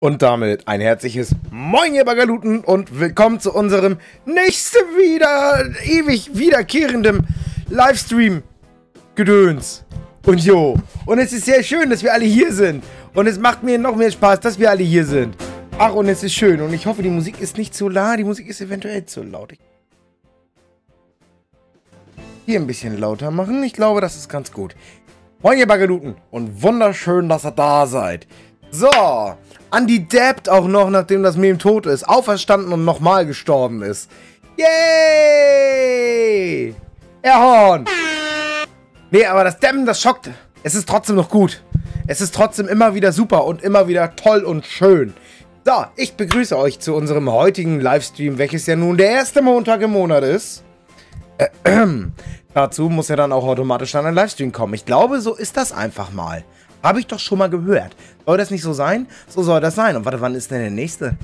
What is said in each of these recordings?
Und damit ein herzliches Moin, ihr Bagaluten, und willkommen zu unserem nächsten wieder, ewig wiederkehrenden Livestream-Gedöns. Und jo, und es ist sehr schön, dass wir alle hier sind. Und es macht mir noch mehr Spaß, dass wir alle hier sind. Ach, und es ist schön. Und ich hoffe, die Musik ist nicht zu laut. Die Musik ist eventuell zu laut. Hier ein bisschen lauter machen. Ich glaube, das ist ganz gut. Moin, ihr Bagaluten, und wunderschön, dass ihr da seid. So, Andy dabbt auch noch, nachdem das Meme tot ist. Auferstanden und nochmal gestorben ist. Yay! Erhorn! Nee, aber das Dämmen, das schockt. Es ist trotzdem noch gut. Es ist trotzdem immer wieder super und immer wieder toll und schön. So, ich begrüße euch zu unserem heutigen Livestream, welches ja nun der erste Montag im Monat ist. Äh, äh, dazu muss ja dann auch automatisch dann ein Livestream kommen. Ich glaube, so ist das einfach mal. Habe ich doch schon mal gehört. Soll das nicht so sein? So soll das sein. Und warte, wann ist denn der nächste?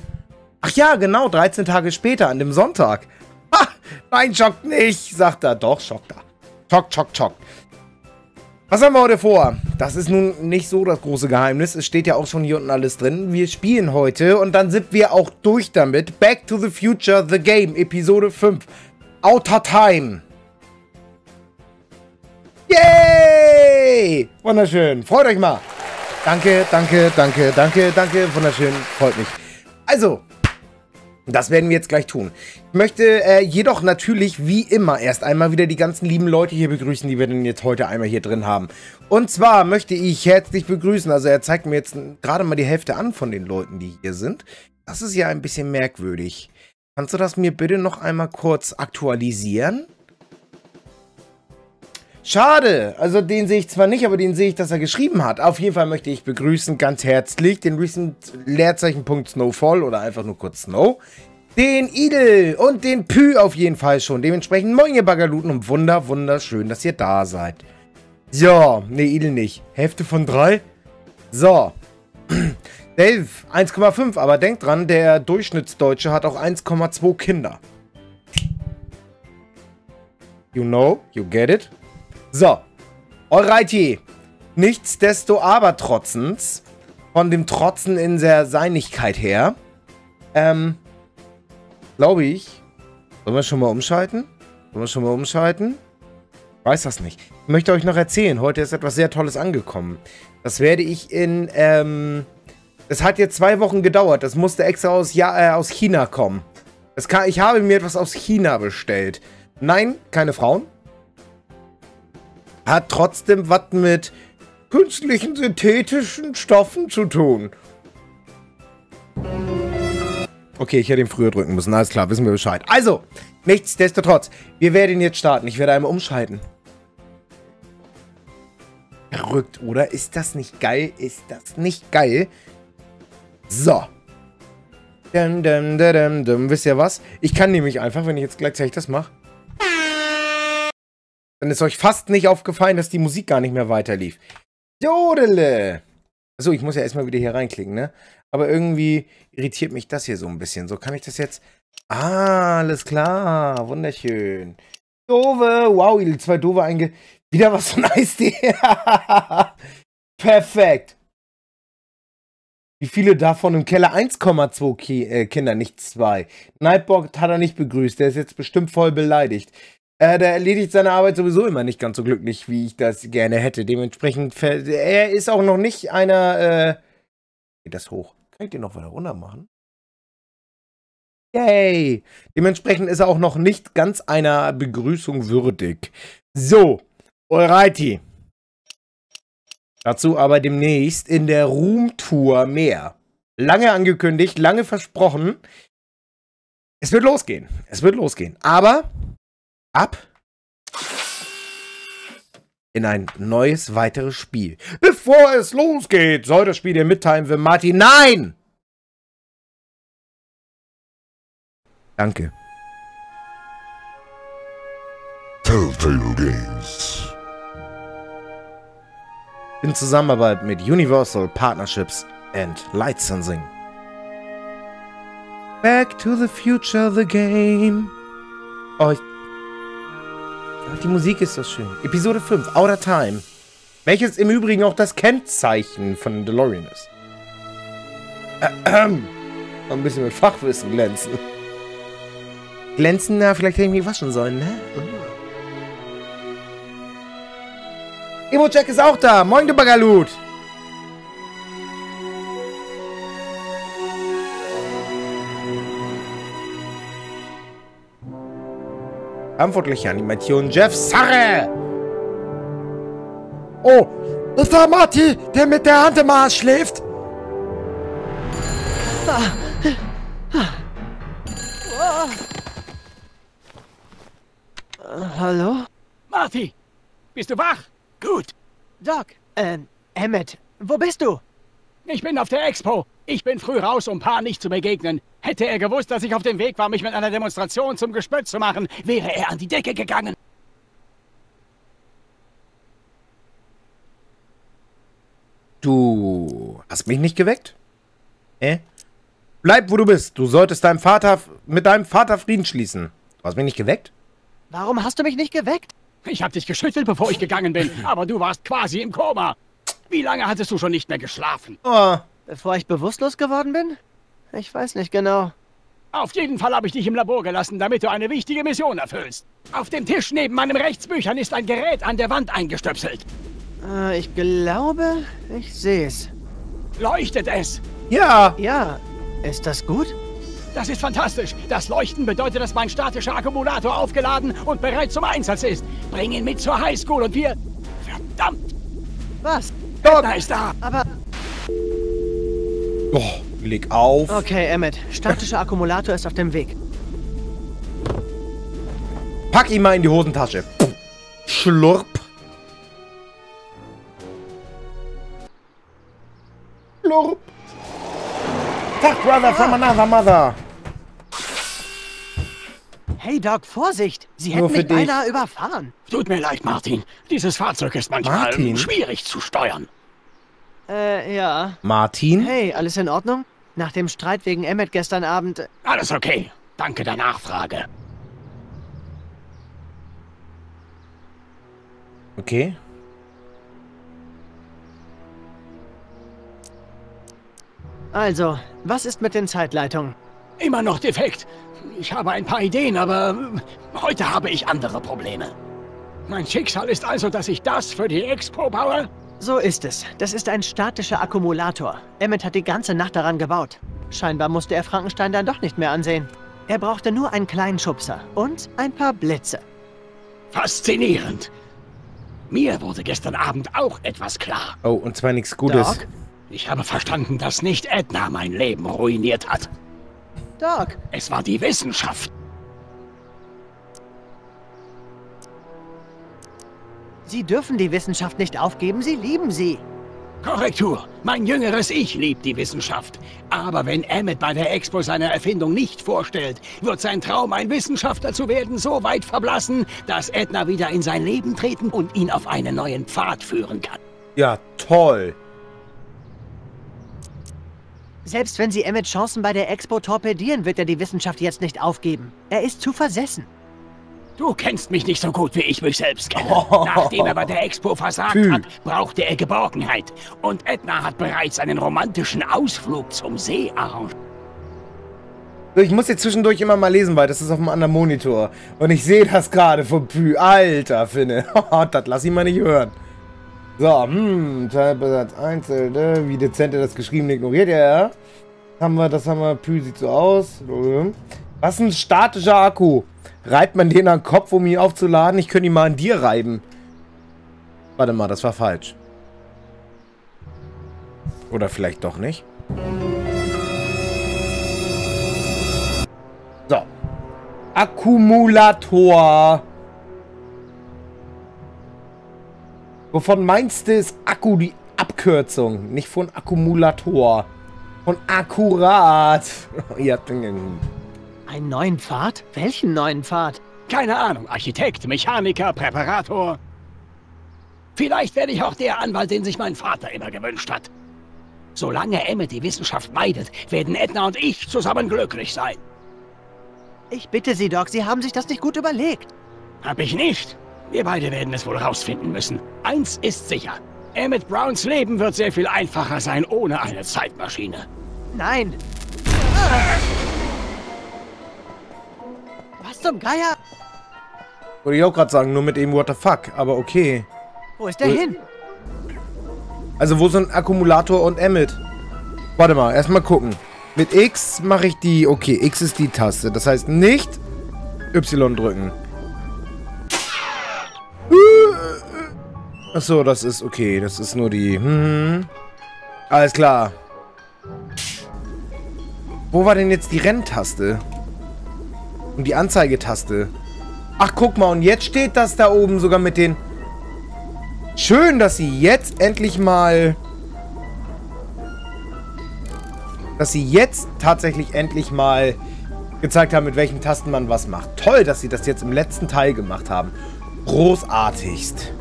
Ach ja, genau, 13 Tage später, an dem Sonntag. Ha, nein, schockt nicht, sagt er. Doch, schockt er. Schock, schock, schock. Was haben wir heute vor? Das ist nun nicht so das große Geheimnis. Es steht ja auch schon hier unten alles drin. Wir spielen heute und dann sind wir auch durch damit. Back to the Future, The Game, Episode 5. Outer Time. Yay! Wunderschön. Freut euch mal. Danke, danke, danke, danke, danke. Wunderschön. Freut mich. Also, das werden wir jetzt gleich tun. Ich möchte äh, jedoch natürlich wie immer erst einmal wieder die ganzen lieben Leute hier begrüßen, die wir denn jetzt heute einmal hier drin haben. Und zwar möchte ich herzlich begrüßen, also er zeigt mir jetzt gerade mal die Hälfte an von den Leuten, die hier sind. Das ist ja ein bisschen merkwürdig. Kannst du das mir bitte noch einmal kurz aktualisieren? Schade, also den sehe ich zwar nicht, aber den sehe ich, dass er geschrieben hat. Auf jeden Fall möchte ich begrüßen ganz herzlich den Recent Leerzeichen Snowfall oder einfach nur kurz Snow. Den Idel und den Pü auf jeden Fall schon. Dementsprechend moin ihr Bagaluten und wunder, wunderschön, dass ihr da seid. So, ne Idel nicht. Hälfte von drei? So. Dave, 1,5, aber denkt dran, der Durchschnittsdeutsche hat auch 1,2 Kinder. You know, you get it? So. Alrighty. Nichtsdesto aber trotzens, von dem Trotzen in der Seinigkeit her, ähm, glaube ich, sollen wir schon mal umschalten? Sollen wir schon mal umschalten? Weiß das nicht. Ich möchte euch noch erzählen, heute ist etwas sehr Tolles angekommen. Das werde ich in, ähm, es hat jetzt zwei Wochen gedauert. Das musste extra aus, ja, äh, aus China kommen. Das kann, ich habe mir etwas aus China bestellt. Nein, keine Frauen hat trotzdem was mit künstlichen synthetischen Stoffen zu tun. Okay, ich hätte ihn früher drücken müssen. Alles klar, wissen wir Bescheid. Also, nichtsdestotrotz, wir werden jetzt starten. Ich werde einmal umschalten. Verrückt, oder? Ist das nicht geil? Ist das nicht geil? So. Dum, dum, dum, dum. Wisst ihr was? Ich kann nämlich einfach, wenn ich jetzt gleichzeitig das mache, dann ist euch fast nicht aufgefallen, dass die Musik gar nicht mehr weiterlief. Jodele! Achso, ich muss ja erstmal wieder hier reinklicken, ne? Aber irgendwie irritiert mich das hier so ein bisschen. So, kann ich das jetzt... Ah, alles klar. Wunderschön. Dove. Wow, die zwei Dove einge... Wieder was von Eistee. Perfekt. Wie viele davon im Keller? 1,2 Ki äh, Kinder, nicht zwei. Nightbot hat er nicht begrüßt. Der ist jetzt bestimmt voll beleidigt. Äh, der erledigt seine Arbeit sowieso immer nicht ganz so glücklich, wie ich das gerne hätte. Dementsprechend, er ist auch noch nicht einer, äh, geht das hoch? Kann ich den noch weiter runter machen? Yay! Dementsprechend ist er auch noch nicht ganz einer Begrüßung würdig. So, alrighty. Dazu aber demnächst in der Roomtour mehr. Lange angekündigt, lange versprochen. Es wird losgehen. Es wird losgehen. Aber ab in ein neues, weiteres Spiel. Bevor es losgeht, soll das Spiel dir mitteilen, will Martin. Nein! Danke. Telltale Games. In Zusammenarbeit mit Universal Partnerships and Licensing. Back to the Future, the Game. Oh, die Musik ist so schön. Episode 5, Outer Time. Welches im Übrigen auch das Kennzeichen von DeLorean ist. Ein bisschen mit Fachwissen glänzen. Glänzen, na, vielleicht hätte ich mich waschen sollen, ne? Emo-Jack ist auch da. Moin, du Bagalut. Verantwortliche Animation Jeff Sarre. Oh, ist da Marty, der mit der Hand im Arsch schläft? Hallo? Marty, bist du wach? Gut. Doc, ähm, Emmett, wo bist du? Ich bin auf der Expo. Ich bin früh raus, um Paar nicht zu begegnen. Hätte er gewusst, dass ich auf dem Weg war, mich mit einer Demonstration zum Gespött zu machen, wäre er an die Decke gegangen. Du hast mich nicht geweckt? Äh? Bleib, wo du bist. Du solltest deinem Vater mit deinem Vater Frieden schließen. Du hast mich nicht geweckt? Warum hast du mich nicht geweckt? Ich hab dich geschüttelt, bevor ich gegangen bin, aber du warst quasi im Koma. Wie lange hattest du schon nicht mehr geschlafen? Oh, Bevor ich bewusstlos geworden bin? Ich weiß nicht genau. Auf jeden Fall habe ich dich im Labor gelassen, damit du eine wichtige Mission erfüllst. Auf dem Tisch neben meinem Rechtsbüchern ist ein Gerät an der Wand eingestöpselt. Äh, ich glaube, ich sehe es. Leuchtet es? ja. Ja, ist das gut? Das ist fantastisch. Das Leuchten bedeutet, dass mein statischer Akkumulator aufgeladen und bereit zum Einsatz ist. Bring ihn mit zur Highschool und wir... Verdammt, Was? da ist da. Aber... Oh, leg auf. Okay, Emmett, statischer Akkumulator ist auf dem Weg. Pack ihn mal in die Hosentasche. Puh. Schlurp. Schlurp. Tag, Brother from another mother. Hey, Doc, Vorsicht! Sie Nur hätten mich beinahe überfahren. Tut mir leid, Martin. Dieses Fahrzeug ist manchmal Martin? schwierig zu steuern. Äh, ja. Martin? Hey, alles in Ordnung? Nach dem Streit wegen Emmett gestern Abend... äh, Alles okay. Danke der Nachfrage. Okay. Also, was ist mit den Zeitleitungen? Immer noch defekt. Ich habe ein paar Ideen, aber heute habe ich andere Probleme. Mein Schicksal ist also, dass ich das für die Expo baue? So ist es. Das ist ein statischer Akkumulator. Emmett hat die ganze Nacht daran gebaut. Scheinbar musste er Frankenstein dann doch nicht mehr ansehen. Er brauchte nur einen kleinen Schubser und ein paar Blitze. Faszinierend. Mir wurde gestern Abend auch etwas klar. Oh, und zwar nichts Gutes. Doc? Ich habe verstanden, dass nicht Edna mein Leben ruiniert hat. Doc, Es war die Wissenschaft. Sie dürfen die Wissenschaft nicht aufgeben, Sie lieben sie. Korrektur. Mein jüngeres Ich liebt die Wissenschaft. Aber wenn Emmett bei der Expo seine Erfindung nicht vorstellt, wird sein Traum, ein Wissenschaftler zu werden, so weit verblassen, dass Edna wieder in sein Leben treten und ihn auf einen neuen Pfad führen kann. Ja, toll. Selbst wenn Sie Emmett Chancen bei der Expo torpedieren, wird er die Wissenschaft jetzt nicht aufgeben. Er ist zu versessen. Du kennst mich nicht so gut, wie ich mich selbst kenne. Nachdem er bei der Expo versagt Typ. hat, brauchte er Geborgenheit. Und Edna hat bereits einen romantischen Ausflug zum See arrangiert. Ich muss jetzt zwischendurch immer mal lesen, weil das ist auf einem anderen Monitor. Und ich sehe das gerade vom Pü. Alter, Finne. das lass ich mal nicht hören. So, hm, Teilbesatz einzelne, wie dezent er das Geschriebene ignoriert, ja, ja. Haben wir, das haben wir, Pü sieht so aus. Was ist ein statischer Akku? Reibt man den an den Kopf, um ihn aufzuladen? Ich könnte ihn mal an dir reiben. Warte mal, das war falsch. Oder vielleicht doch nicht. So. Akkumulator. Wovon meinst du ist Akku die Abkürzung? Nicht von Akkumulator. Von akkurat. Ihr habt den... Einen neuen Pfad? Welchen neuen Pfad? Keine Ahnung, Architekt, Mechaniker, Präparator. Vielleicht werde ich auch der Anwalt, den sich mein Vater immer gewünscht hat. Solange Emmett die Wissenschaft meidet, werden Edna und ich zusammen glücklich sein. Ich bitte Sie, Doc, Sie haben sich das nicht gut überlegt. Hab ich nicht. Wir beide werden es wohl rausfinden müssen. Eins ist sicher. Emmett Browns Leben wird sehr viel einfacher sein ohne eine Zeitmaschine. Nein! Was zum Geier? Wollte ich auch gerade sagen, nur mit eben what the fuck, aber okay. Wo ist der Wo- hin? Also wo sind Akkumulator und Emmet? Warte mal, erstmal gucken. Mit X mache ich die... Okay, X ist die Taste. Das heißt nicht Y drücken. Achso, das ist okay. Das ist nur die... Hm. Alles klar. Wo war denn jetzt die Renntaste? Und die Anzeigetaste? Ach, guck mal. Und jetzt steht das da oben sogar mit den... Schön, dass sie jetzt endlich mal... Dass sie jetzt tatsächlich endlich mal gezeigt haben, mit welchen Tasten man was macht. Toll, dass sie das jetzt im letzten Teil gemacht haben. Großartigst.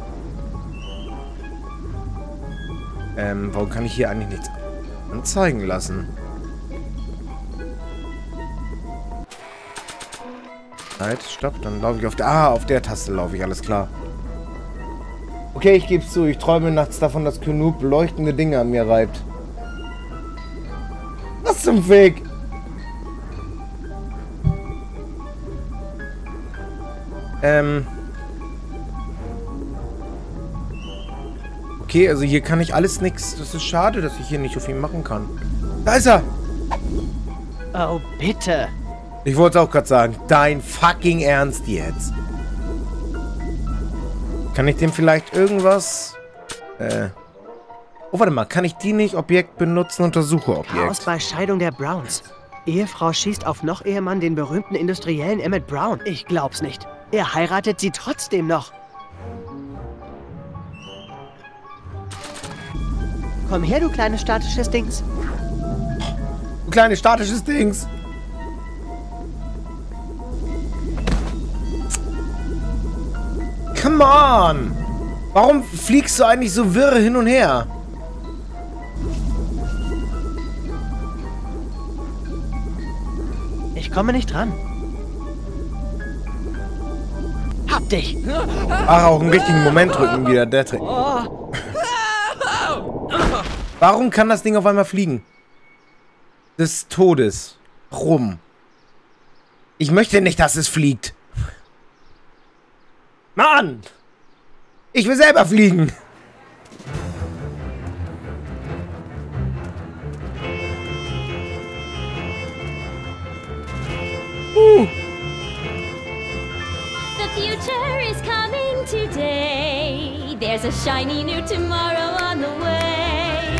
Ähm, warum kann ich hier eigentlich nichts anzeigen lassen? Halt, stopp, dann laufe ich auf der... Ah, auf der Taste laufe ich, alles klar. Okay, ich gebe zu, ich träume nachts davon, dass Knut leuchtende Dinge an mir reibt. Was zum Fick? Ähm. Okay, also hier kann ich alles nix. Das ist schade, dass ich hier nicht so viel machen kann. Da ist er! Oh, bitte. Ich wollte es auch gerade sagen. Dein fucking Ernst jetzt. Kann ich dem vielleicht irgendwas... Äh... Oh, warte mal. Kann ich die nicht Objekt benutzen? Untersuche Chaos Objekt. bei Scheidung der Browns. Ehefrau schießt auf noch Ehemann den berühmten Industriellen Emmett Brown. Ich glaub's nicht. Er heiratet sie trotzdem noch. Komm her, du kleines statisches Dings. Du kleines statisches Dings. Come on! Warum fliegst du eigentlich so wirre hin und her? Ich komme nicht dran. Hab dich! Ach, auch im richtigen Moment drücken wieder. Der Trick. Warum kann das Ding auf einmal fliegen? Des Todes. Rum. Ich möchte nicht, dass es fliegt. Mann! Ich will selber fliegen. The future is coming today. There's a shiny new tomorrow on the way.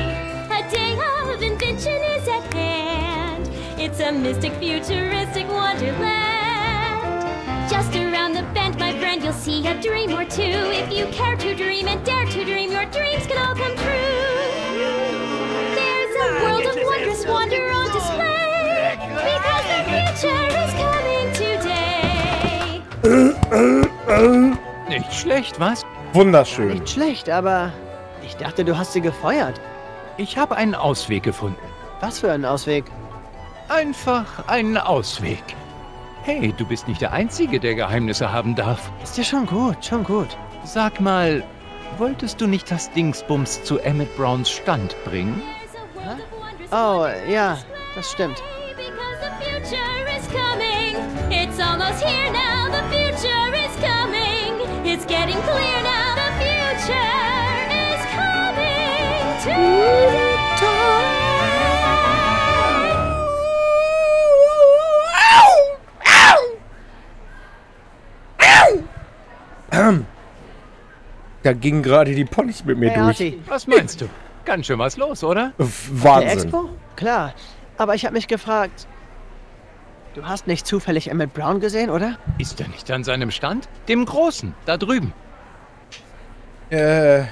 A day of invention is at hand. It's a mystic, futuristic wonderland. Just around the bend, my friend, you'll see a dream or two. If you care to dream and dare to dream, your dreams can all come true. There's a world of wondrous wonder on display. Because the future is coming today. Nicht schlecht, was? Wunderschön. nicht schlecht, aber ich dachte, du hast sie gefeuert. Ich habe einen Ausweg gefunden. Was für ein Ausweg. Einfach einen Ausweg. Hey, du bist nicht der Einzige, der Geheimnisse haben darf. Ist ja schon gut, schon gut. Sag mal, wolltest du nicht das Dingsbums zu Emmett Browns Stand bringen? Oh, ja, das stimmt. It's almost here now. The future is coming. It's getting clear now. The future is coming today. Da gingen gerade die Ponys mit mir Hey, durch. Arti, Was meinst du? Ganz schön was los, oder? der Wahnsinn. Expo? Klar, aber ich habe mich gefragt, du hast nicht zufällig Emmett Brown gesehen, oder? Ist er nicht an seinem Stand? Dem Großen, da drüben. Äh,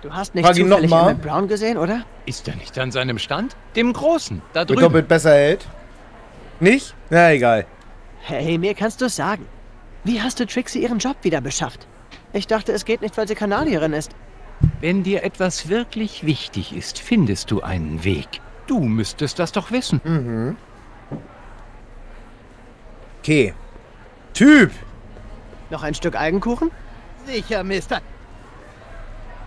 Du hast nicht zufällig noch mal. Emmett Brown gesehen, oder? Ist er nicht an seinem Stand? Dem Großen, da drüben. doppelt besser hält. Nicht? Na, egal. Hey, mir kannst du es sagen. Wie hast du Trixie ihren Job wieder beschafft? Ich dachte, es geht nicht, weil sie Kanadierin ist. Wenn dir etwas wirklich wichtig ist, findest du einen Weg. Du müsstest das doch wissen. Okay. Typ. Noch ein Stück Eigenkuchen? Sicher, Mister.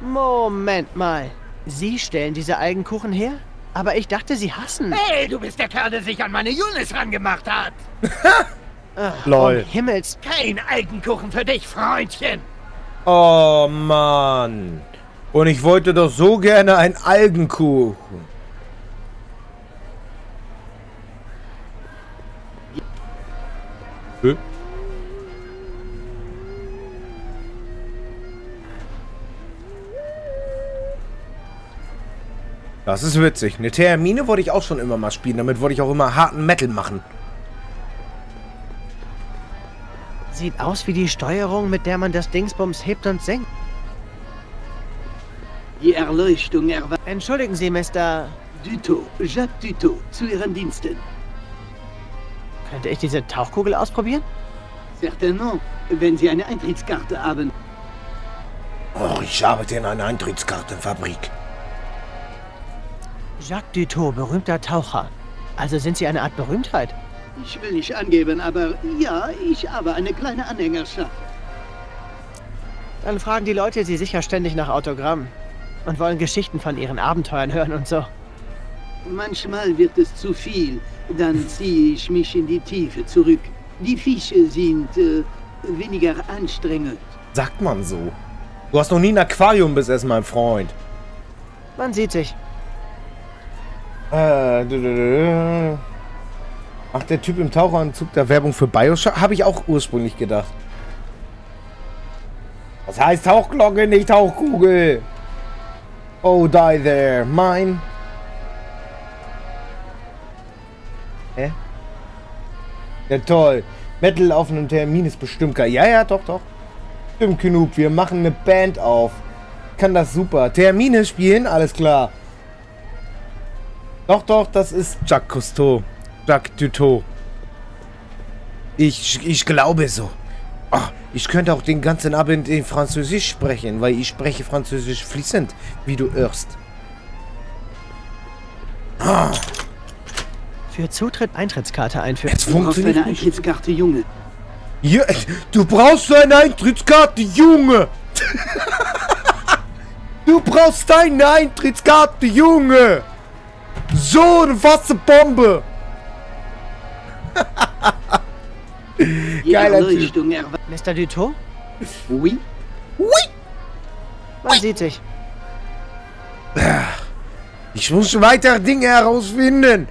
Moment mal. Sie stellen diese Eigenkuchen her? Aber ich dachte, sie hassen. Hey, du bist der Kerl, der sich an meine Yunis rangemacht hat. Ach, Lol. Um Himmels... Kein Algenkuchen für dich, Freundchen. Oh Mann. Und ich wollte doch so gerne einen Algenkuchen. Hä? Das ist witzig. Eine Termine wollte ich auch schon immer mal spielen. Damit wollte ich auch immer harten Metal machen. Sieht aus wie die Steuerung, mit der man das Dingsbums hebt und senkt. Die Erleuchtung erwartet. Entschuldigen Sie, Mr. Duto, Jacques Duto, zu Ihren Diensten. Könnte ich diese Tauchkugel ausprobieren? Certainement, wenn Sie eine Eintrittskarte haben. Oh, ich arbeite in einer Eintrittskartenfabrik. Jacques Dutot, berühmter Taucher. Also sind Sie eine Art Berühmtheit? Ich will nicht angeben, aber ja, ich habe eine kleine Anhängerschaft. Dann fragen die Leute Sie sicher ständig nach Autogramm. Und wollen Geschichten von Ihren Abenteuern hören und so. Manchmal wird es zu viel, dann ziehe ich mich in die Tiefe zurück. Die Fische sind äh, weniger anstrengend. Sagt man so. Du hast noch nie ein Aquarium besessen, mein Freund. Man sieht sich. Äh, Ach, der Typ im Taucheranzug der Werbung für Bioshock? Habe ich auch ursprünglich gedacht. Das heißt Tauchglocke, nicht Tauchkugel. Oh, die there. Mein. Hä? Ja, toll. Metal auf einem Termin ist bestimmt geil. Ja, ja, doch, doch. Stimmt genug. Wir machen eine Band auf. Kann das super. Termine spielen, alles klar. Doch, doch, das ist Jacques Cousteau. Jacques Dutot. Ich, ich glaube so. Ach, ich könnte auch den ganzen Abend in Französisch sprechen, weil ich spreche Französisch fließend, wie du irrst. Für Zutritt Eintrittskarte einführen. Jetzt Du brauchst funktioniert eine. Eintrittskarte, Junge. Ja, du brauchst eine Eintrittskarte, Junge! du brauchst eine Eintrittskarte, Junge! So eine Wasserbombe! Geiler Typ. Mr. Dutot? Oui? Man sieht sich. Ich muss weiter Dinge herausfinden.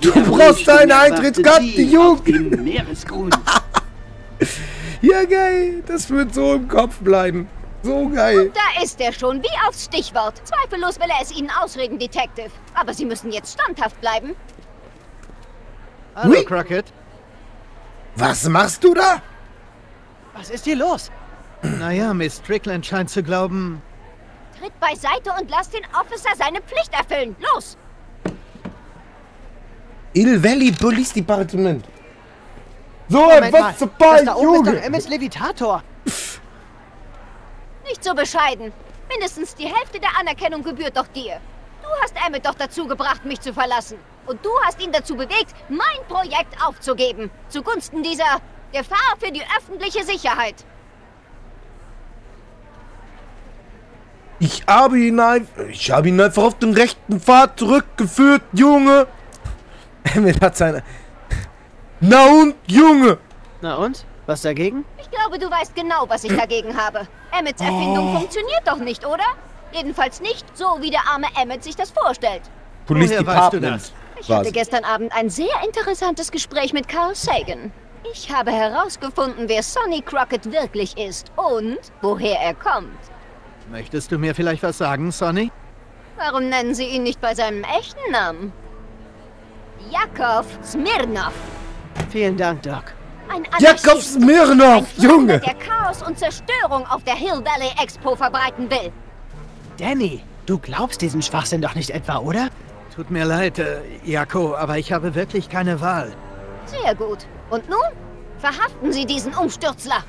Du Die brauchst Erleuchtung eine erwartet Eintrittskarte, Meeresgrund. Ja, geil. Das wird so im Kopf bleiben. So geil. Da ist er schon, wie aufs Stichwort. Zweifellos will er es Ihnen ausreden, Detective. Aber Sie müssen jetzt standhaft bleiben. Hallo, Hui. Crockett. Was machst du da? Was ist hier los? Naja, Miss Strickland scheint zu glauben, Tritt beiseite und lass den Officer seine Pflicht erfüllen. Los! Il Valley Police Department. So Moment mal. Das Wasserball, da oben ist doch Junge. Emmets Levitator. Nicht so bescheiden. Mindestens die Hälfte der Anerkennung gebührt doch dir. Du hast Emmett doch dazu gebracht, mich zu verlassen. Und du hast ihn dazu bewegt, mein Projekt aufzugeben. Zugunsten dieser Gefahr für die öffentliche Sicherheit. Ich habe ihn einfach, ich habe ihn einfach auf den rechten Pfad zurückgeführt, Junge. Emmett hat seine... Na und, Junge? Na und? Was dagegen? Ich glaube, du weißt genau, was ich dagegen habe. Emmets Erfindung Oh. funktioniert doch nicht, oder? Jedenfalls nicht so, wie der arme Emmett sich das vorstellt. Police Woher weißt du das? Ich hatte gestern Abend ein sehr interessantes Gespräch mit Carl Sagan. Ich habe herausgefunden, wer Sonny Crockett wirklich ist und woher er kommt. möchtest du mir vielleicht was sagen, Sonny? Warum nennen Sie ihn nicht bei seinem echten Namen? Jakov Smirnov. Vielen Dank, Doc. Ein Jakov. Smirnov, Junge. der Chaos und Zerstörung auf der Hill Valley Expo verbreiten will. Danny, du glaubst diesen Schwachsinn doch nicht etwa, oder? Tut mir leid, äh, Jako, aber ich habe wirklich keine Wahl. Sehr gut. Und nun? Verhaften Sie diesen Umstürzler.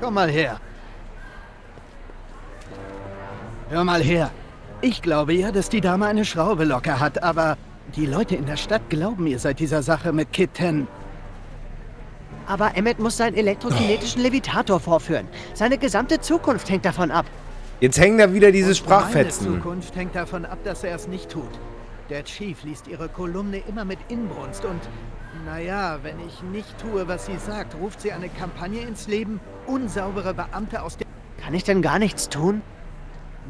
Komm mal her. Hör mal her. Ich glaube ja, dass die Dame eine Schraube locker hat, aber die Leute in der Stadt glauben ihr seit dieser Sache mit Kid Ten. Aber Emmett muss seinen elektrokinetischen Levitator vorführen. Seine gesamte Zukunft hängt davon ab. Jetzt hängen da wieder diese Und Sprachfetzen. Meine Zukunft hängt davon ab, dass er es nicht tut. Der Chief liest ihre Kolumne immer mit Inbrunst und, naja, wenn ich nicht tue, was sie sagt, ruft sie eine Kampagne ins Leben, unsaubere Beamte aus der... Kann ich denn gar nichts tun?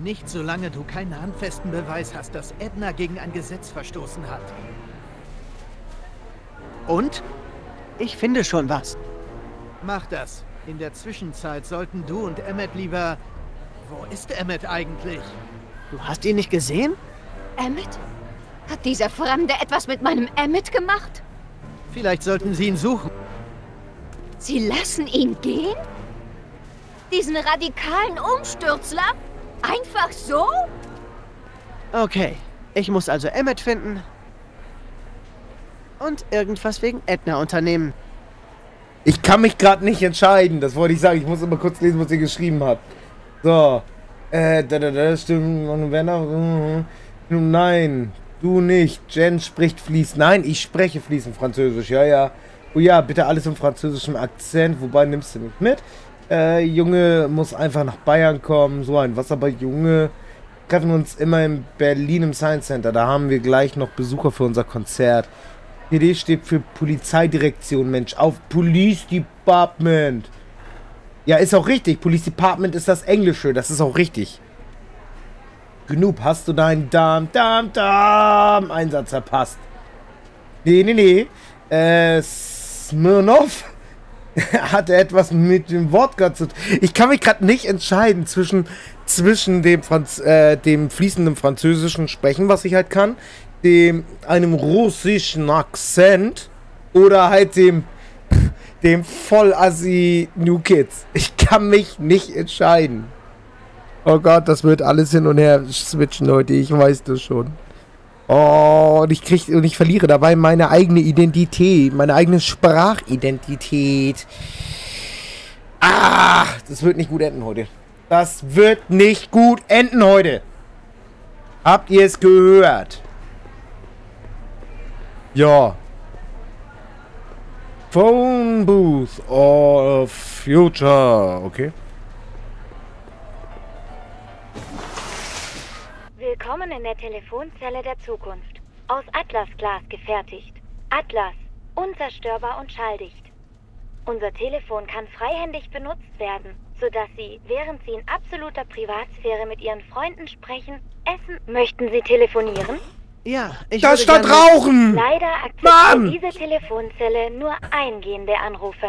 Nicht solange du keinen handfesten Beweis hast, dass Edna gegen ein Gesetz verstoßen hat. Und? Ich finde schon was. Mach das. In der Zwischenzeit sollten du und Emmet lieber... Wo ist Emmet eigentlich? Du hast ihn nicht gesehen? Emmett? Hat dieser Fremde etwas mit meinem Emmett gemacht? Vielleicht sollten sie ihn suchen. Sie lassen ihn gehen? Diesen radikalen Umstürzler? Einfach so? Okay. Ich muss also Emmet finden. Und irgendwas wegen Edna unternehmen. Ich kann mich gerade nicht entscheiden. Das wollte ich sagen. Ich muss immer kurz lesen, was ihr geschrieben habt. So. Äh, da, da, da, stimmt. Und Werner, mhm. Nun, Nein, du nicht. Jen spricht fließend. Nein, ich spreche fließend Französisch. Ja, ja. Oh ja, bitte alles im französischen Akzent. Wobei nimmst du mich mit? Äh, Junge muss einfach nach Bayern kommen. So ein was aber Junge. Treffen uns immer in Berlin im Science Center. Da haben wir gleich noch Besucher für unser Konzert. PD steht für Polizeidirektion, Mensch. Auf Police Department. Ja, ist auch richtig. Police Department ist das Englische. Das ist auch richtig. Genug, hast du deinen Dam, Dam, Dam Einsatz verpasst. Nee, nee, nee. Äh, Smirnov hatte etwas mit dem Wodka zu tun. Ich kann mich gerade nicht entscheiden zwischen, zwischen dem, Franz, äh, dem fließenden französischen Sprechen, was ich halt kann, dem einem russischen Akzent oder halt dem dem Vollassi New Kids. Ich kann mich nicht entscheiden. Oh Gott, das wird alles hin und her switchen, Leute. Ich weiß das schon. Oh, und ich krieg und ich verliere dabei meine eigene Identität, meine eigene Sprachidentität. Ah, das wird nicht gut enden heute. Das wird nicht gut enden heute. Habt ihr es gehört? Ja. Phone Booth of Future. Okay. Willkommen in der Telefonzelle der Zukunft. Aus Atlasglas gefertigt. Atlas. Unzerstörbar und schalldicht. Unser Telefon kann freihändig benutzt werden, sodass Sie, während Sie in absoluter Privatsphäre mit Ihren Freunden sprechen, essen. Möchten Sie telefonieren? Ja, ich Da gerne- Rauchen! Leider akzeptiert Mann! diese Telefonzelle nur eingehende Anrufe.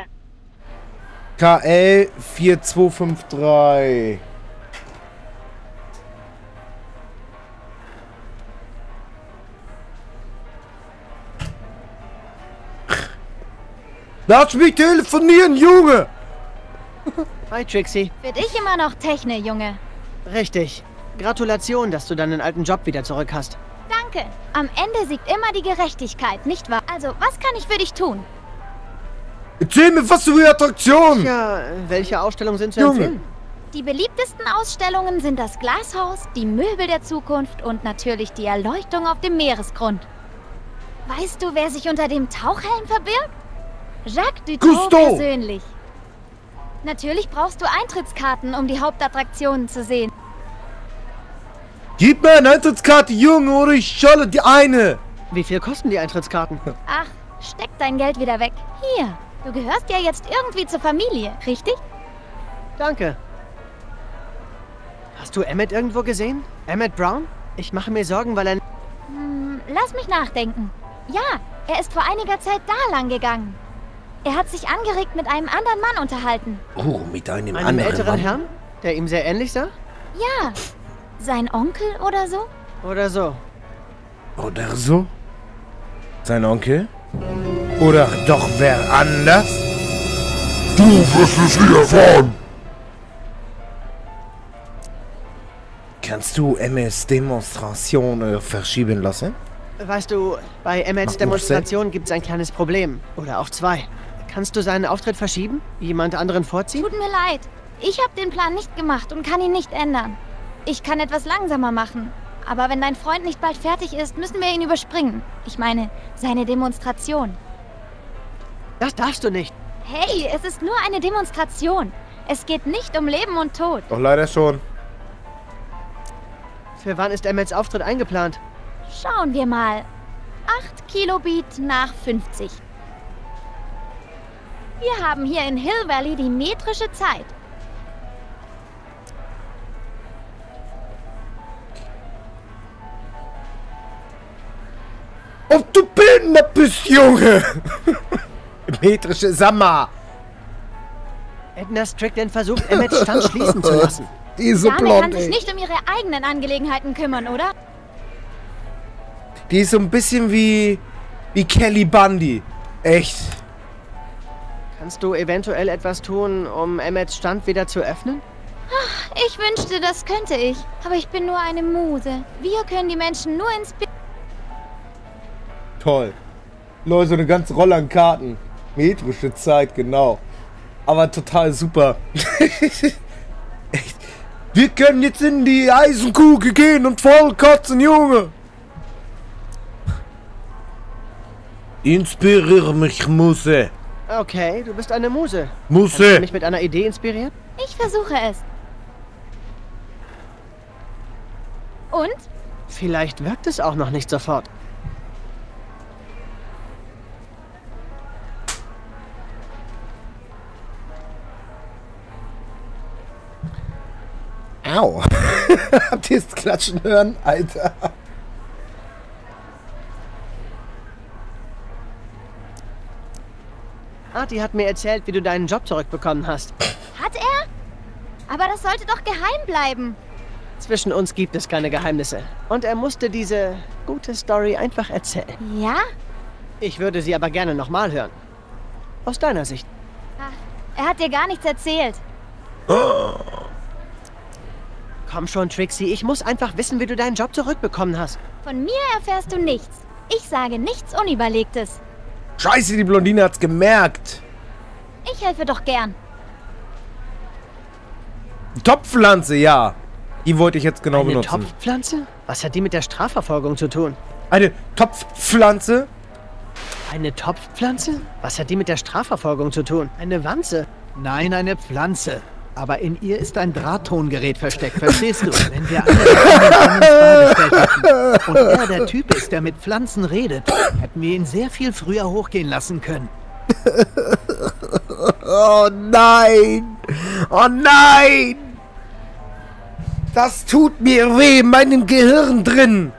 KL 4253. Lass mich telefonieren, Junge! Hi, Trixie. Für dich immer noch Techne, Junge. Richtig. Gratulation, dass du deinen alten Job wieder zurück hast. Danke. Am Ende siegt immer die Gerechtigkeit, nicht wahr? Also, was kann ich für dich tun? Erzähl mir was über die Attraktion! Tja, welche Ausstellungen sind zu Junge. empfehlen? Die beliebtesten Ausstellungen sind das Glashaus, die Möbel der Zukunft und natürlich die Erleuchtung auf dem Meeresgrund. Weißt du, wer sich unter dem Tauchhelm verbirgt? Jacques Dutroux persönlich. Natürlich brauchst du Eintrittskarten, um die Hauptattraktionen zu sehen. Gib mir eine Eintrittskarte, Junge, oder ich scholle die eine! Wie viel kosten die Eintrittskarten? Ach, steck dein Geld wieder weg. Hier, du gehörst ja jetzt irgendwie zur Familie, richtig? Danke. Hast du Emmett irgendwo gesehen? Emmett Brown? Ich mache mir Sorgen, weil er... Hm, lass mich nachdenken. Ja, er ist vor einiger Zeit da lang gegangen. Er hat sich angeregt mit einem anderen Mann unterhalten. Oh, mit einem, Einem anderen älteren Mann. Herrn, der ihm sehr ähnlich sah? Ja, sein Onkel oder so? Oder so. Oder so? Sein Onkel? Oder doch wer anders? Du wirst es nie erfahren. Kannst du MS Demonstration verschieben lassen? Weißt du, bei Mach Demonstration gibt es ein kleines Problem. Oder auch zwei. Kannst du seinen Auftritt verschieben? Jemand anderen vorziehen? Tut mir leid. Ich habe den Plan nicht gemacht und kann ihn nicht ändern. Ich kann etwas langsamer machen. Aber wenn dein Freund nicht bald fertig ist, müssen wir ihn überspringen. Ich meine, seine Demonstration. Das darfst du nicht. Hey, es ist nur eine Demonstration. Es geht nicht um Leben und Tod. Doch leider schon. Für wann ist Emmets Auftritt eingeplant? Schauen wir mal. 8 Kilobeat nach 50. Wir haben hier in Hill Valley die metrische Zeit. Ob du behindert bist, Junge! Metrische Sammer! Edna Strickland versucht, Emmets Stand schließen zu lassen. Die ist so Dame blond, kann sich nicht um ihre eigenen Angelegenheiten kümmern, oder? Die ist so ein bisschen wie... wie Kelly Bundy. Echt. Kannst du eventuell etwas tun, um Emmets Stand wieder zu öffnen? Ich wünschte, das könnte ich. Aber ich bin nur eine Muse. Wir können die Menschen nur inspirieren. Toll. Leute, so eine ganze Rolle an Karten. Metrische Zeit, genau. Aber total super. Echt. Wir können jetzt in die Eisenkugel gehen und voll kotzen, Junge. Inspiriere mich, Muse. Okay, du bist eine Muse. Kannst du Muse. mich mit einer Idee inspirieren? Ich versuche es. Und? Vielleicht wirkt es auch noch nicht sofort. Au. Habt ihr es klatschen hören? Alter. Artie hat mir erzählt, wie du deinen Job zurückbekommen hast. Hat er? Aber das sollte doch geheim bleiben. Zwischen uns gibt es keine Geheimnisse. Und er musste diese gute Story einfach erzählen. Ja? Ich würde sie aber gerne nochmal hören. Aus deiner Sicht. Er hat dir gar nichts erzählt. Komm schon, Trixie. Ich muss einfach wissen, wie du deinen Job zurückbekommen hast. Von mir erfährst du nichts. Ich sage nichts Unüberlegtes. Scheiße, die Blondine hat's gemerkt. Ich helfe doch gern. Topfpflanze, ja. Die wollte ich jetzt genau Eine benutzen. Topfpflanze? Was hat die mit der Strafverfolgung zu tun? Eine Topfpflanze? Eine Topfpflanze? Was hat die mit der Strafverfolgung zu tun? Eine Wanze? Nein, eine Pflanze. Aber in ihr ist ein Drahttongerät versteckt, verstehst du? Wenn wir alle und er der Typ ist, der mit Pflanzen redet, hätten wir ihn sehr viel früher hochgehen lassen können. Oh nein! Oh nein! Das tut mir weh, in meinem Gehirn drin.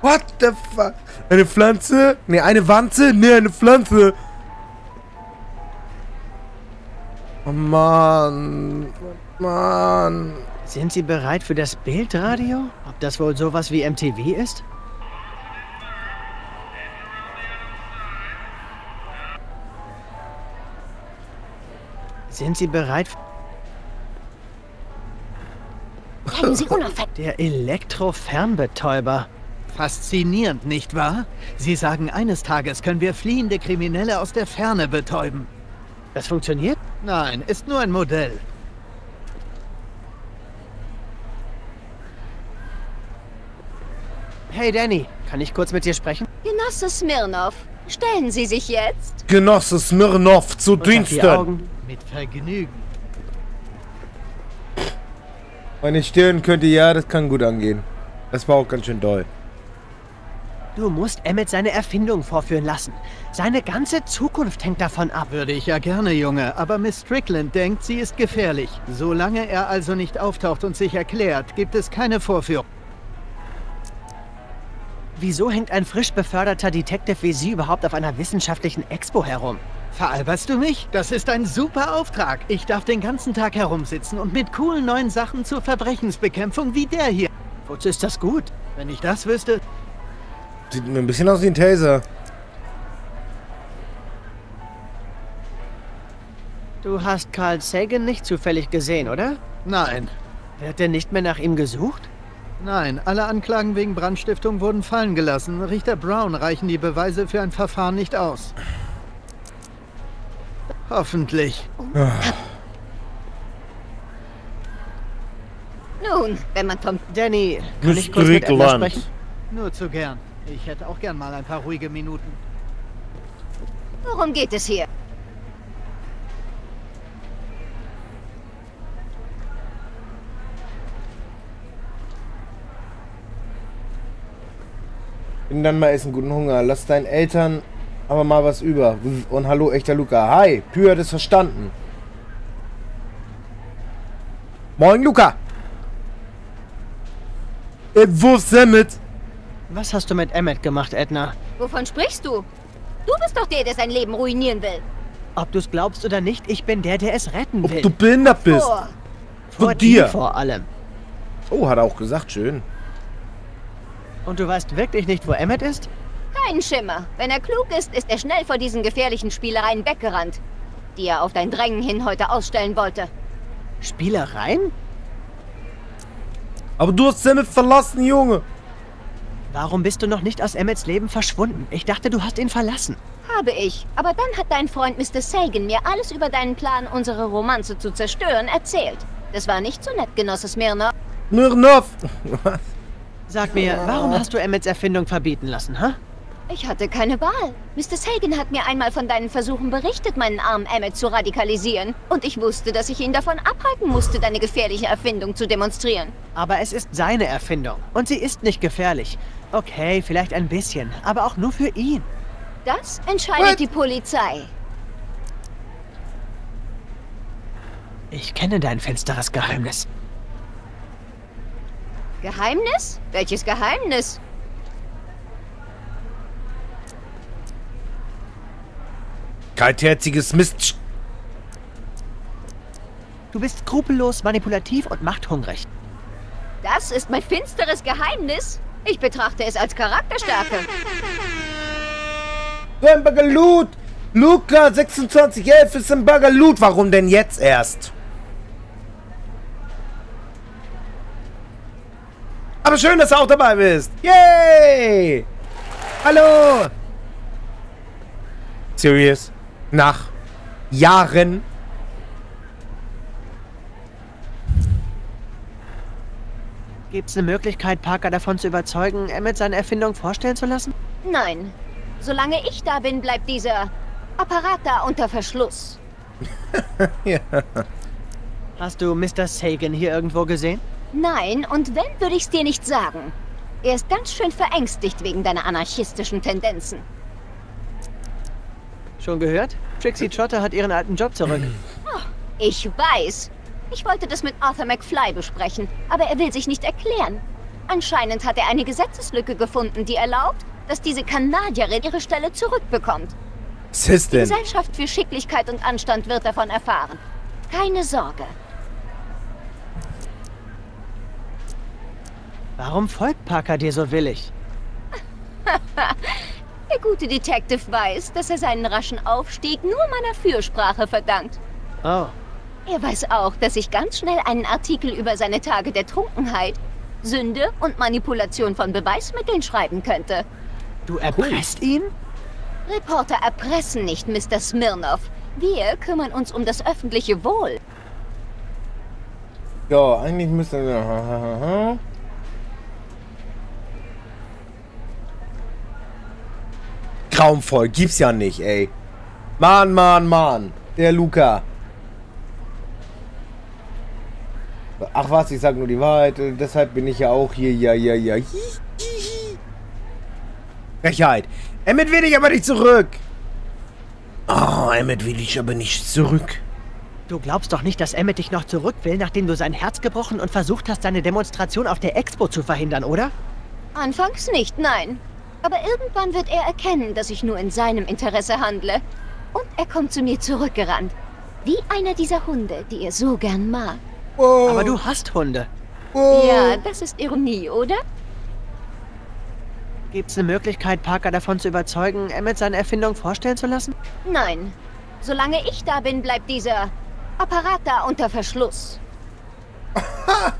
What the fuck? Eine Pflanze? Ne, eine Wanze? Ne, eine Pflanze. Oh Mann. Mann. Sind Sie bereit für das Bildradio? Ob das wohl sowas wie MTV ist? Sind Sie bereit? Bleiben Sie unauffällig. Der Elektrofernbetäuber. Faszinierend, nicht wahr? Sie sagen, eines Tages können wir fliehende Kriminelle aus der Ferne betäuben. Das funktioniert? Nein, ist nur ein Modell. Hey Danny, kann ich kurz mit dir sprechen? Genosse Smirnov, stellen Sie sich jetzt. Genosse Smirnov zu vier Diensten. Augen. Mit Vergnügen. Meine Stirn könnte ja, das kann gut angehen. Das war auch ganz schön doll. Du musst Emmett seine Erfindung vorführen lassen. Seine ganze Zukunft hängt davon ab. Würde ich ja gerne, Junge, aber Miss Strickland denkt, sie ist gefährlich. Solange er also nicht auftaucht und sich erklärt, gibt es keine Vorführung. Wieso hängt ein frisch beförderter Detective wie Sie überhaupt auf einer wissenschaftlichen Expo herum? Veralberst du mich? Das ist ein super Auftrag. Ich darf den ganzen Tag herumsitzen und mit coolen neuen Sachen zur Verbrechensbekämpfung wie der hier. Wozu ist das gut? Wenn ich das wüsste, Sieht mir ein bisschen aus wie ein Taser. Du hast Carl Sagan nicht zufällig gesehen, oder? nein. Wird denn nicht mehr nach ihm gesucht? Nein, alle Anklagen wegen Brandstiftung wurden fallen gelassen. Richter Brown reichen die Beweise für ein Verfahren nicht aus. Hoffentlich. Nun, wenn man vom Danny, kann ich kurz mit sprechen? Nur zu gern. Ich hätte auch gern mal ein paar ruhige Minuten. Worum geht es hier? Nimm dann mal essen, guten Hunger. Lass deinen Eltern aber mal was über. Und hallo, echter Luca. Hi, Pü hat es verstanden. Moin, Luca. Entwurf Sammet. Was hast du mit Emmet gemacht, Edna? Wovon sprichst du? Du bist doch der, der sein Leben ruinieren will. Ob du es glaubst oder nicht, ich bin der, der es retten Ob will. du behindert bist. Vor. Vor von dir. vor allem. Oh, hat er auch gesagt. Schön. Und du weißt wirklich nicht, wo Emmet ist? Kein Schimmer. Wenn er klug ist, ist er schnell vor diesen gefährlichen Spielereien weggerannt, die er auf dein Drängen hin heute ausstellen wollte. Spielereien? Aber du hast Sammet verlassen, Junge. Warum bist du noch nicht aus Emmets Leben verschwunden? Ich dachte, du hast ihn verlassen. Habe ich. Aber dann hat dein Freund Mr. Sagan mir alles über deinen Plan, unsere Romanze zu zerstören, erzählt. Das war nicht so nett, Genosse Smirner. Mirnov. Was? Sag mir, warum hast du Emmets Erfindung verbieten lassen, ha? Ich hatte keine Wahl. Mr. Sagan hat mir einmal von deinen Versuchen berichtet, meinen armen Emmet zu radikalisieren. Und ich wusste, dass ich ihn davon abhalten musste, deine gefährliche Erfindung zu demonstrieren. Aber es ist seine Erfindung. Und sie ist nicht gefährlich. Okay, vielleicht ein bisschen, aber auch nur für ihn. Das entscheidet die Polizei. Ich kenne dein finsteres Geheimnis. Geheimnis? Welches Geheimnis? Kaltherziges Mist. Du bist skrupellos, manipulativ und machthungrig. Das ist mein finsteres Geheimnis. Ich betrachte es als Charakterstärke. So ein Bagalut. Luca 2611 ist ein Bagalut. Warum denn jetzt erst? Aber schön, dass du auch dabei bist. Yay! Hallo! Serious? Nach Jahren? Gibt es eine Möglichkeit, Parker davon zu überzeugen, Emmett seine Erfindung vorstellen zu lassen? Nein. Solange ich da bin, bleibt dieser Apparat da unter Verschluss. ja. Hast du Mr. Sagan hier irgendwo gesehen? Nein, und wenn, würde ich's dir nicht sagen. Er ist ganz schön verängstigt wegen deiner anarchistischen Tendenzen. Schon gehört? Trixie Trotter hat ihren alten Job zurück. Ich weiß. Ich wollte das mit Arthur McFly besprechen, aber er will sich nicht erklären. Anscheinend hat er eine Gesetzeslücke gefunden, die erlaubt, dass diese Kanadierin ihre Stelle zurückbekommt. Was ist Die denn? Gesellschaft für Schicklichkeit und Anstand wird davon erfahren. Keine Sorge. Warum folgt Parker dir so willig? Der gute Detective weiß, dass er seinen raschen Aufstieg nur meiner Fürsprache verdankt. Oh, Er weiß auch, dass ich ganz schnell einen Artikel über seine Tage der Trunkenheit, Sünde und Manipulation von Beweismitteln schreiben könnte. du erpresst ihn? Reporter erpressen nicht, Mr. Smirnov. Wir kümmern uns um das öffentliche Wohl. Ja, eigentlich müsste wir... Traumvoll, gibt's ja nicht, ey. Mann, Mann, Mann. Der Luca. Ach was, ich sag nur die Wahrheit. äh, Deshalb bin ich ja auch hier. Ja, ja, ja. Frechheit. Emmett will ich aber nicht zurück. Oh, Emmett will ich aber nicht zurück. Du glaubst doch nicht, dass Emmett dich noch zurück will, nachdem du sein Herz gebrochen und versucht hast, seine Demonstration auf der Expo zu verhindern, oder? Anfangs nicht, nein. Aber irgendwann wird er erkennen, dass ich nur in seinem Interesse handle. Und er kommt zu mir zurückgerannt. Wie einer dieser Hunde, die er so gern mag. Oh, Aber du hast Hunde. oh. Ja, das ist Ironie, oder? Gibt's eine Möglichkeit, Parker davon zu überzeugen, Emmett seine Erfindung vorstellen zu lassen? Nein. Solange ich da bin, bleibt dieser Apparat da unter Verschluss.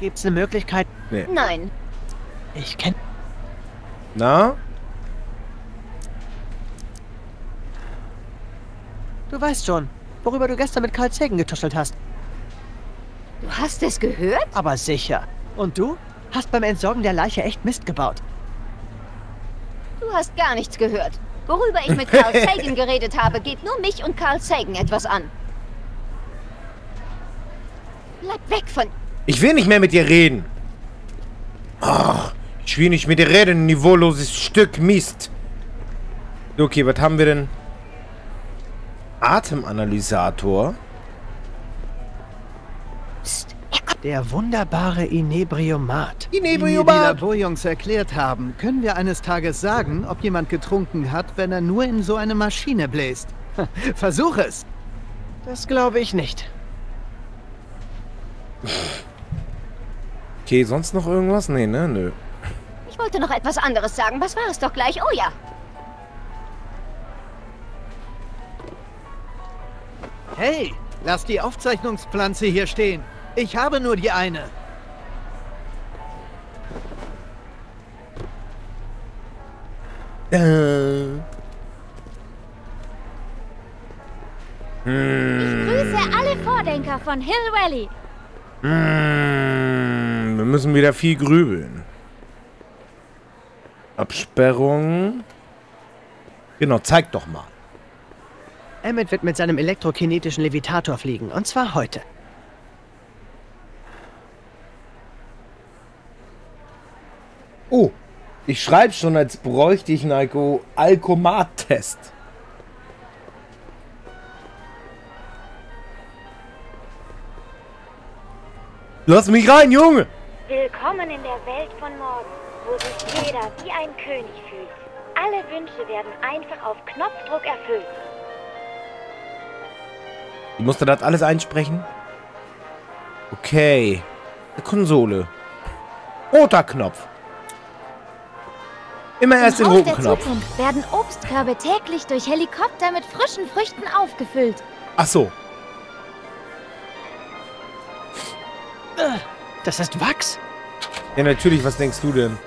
Gibt's eine Möglichkeit? Nee. Nein. Ich kenn... Na? Du weißt schon, worüber du gestern mit Carl Sagan getuschelt hast. Du hast es gehört? Aber sicher. Und du? Hast beim Entsorgen der Leiche echt Mist gebaut. Du hast gar nichts gehört. Worüber ich mit Carl Sagan geredet habe, geht nur mich und Carl Sagan etwas an. Bleib weg von... Ich will nicht mehr mit dir reden. Ach, Ich will nicht mit dir reden, niveauloses Stück Mist. Okay, was haben wir denn? Atemanalysator. Der wunderbare Inebriomat. Wie mir die Laborjungs erklärt haben, können wir eines Tages sagen, ob jemand getrunken hat, wenn er nur in so eine Maschine bläst. Versuch es. Das glaube ich nicht. Okay, sonst noch irgendwas? Nee, ne? Nö. Ich wollte noch etwas anderes sagen. Was war es doch gleich? Oh ja. Hey, lass die Aufzeichnungspflanze hier stehen. Ich habe nur die eine. Äh. Grüße alle Vordenker von Hill Valley. Mm, wir müssen wieder viel grübeln. Absperrung. Genau, zeig doch mal. Emmett wird mit seinem elektrokinetischen Levitator fliegen. Und zwar heute. Oh, ich schreibe schon, als bräuchte ich einen Alko Alkomat-Test. Lass mich rein, Junge! Willkommen in der Welt von morgen, wo sich jeder wie ein König fühlt. Alle Wünsche werden einfach auf Knopfdruck erfüllt. Ich musste das alles einsprechen? Okay. Konsole. Roter Knopf. Immer erst den roten der Knopf. Zukunft werden Obstkörbe täglich durch Helikopter mit frischen Früchten aufgefüllt. Ach so. Das ist Wachs. Ja, natürlich. Was denkst du denn?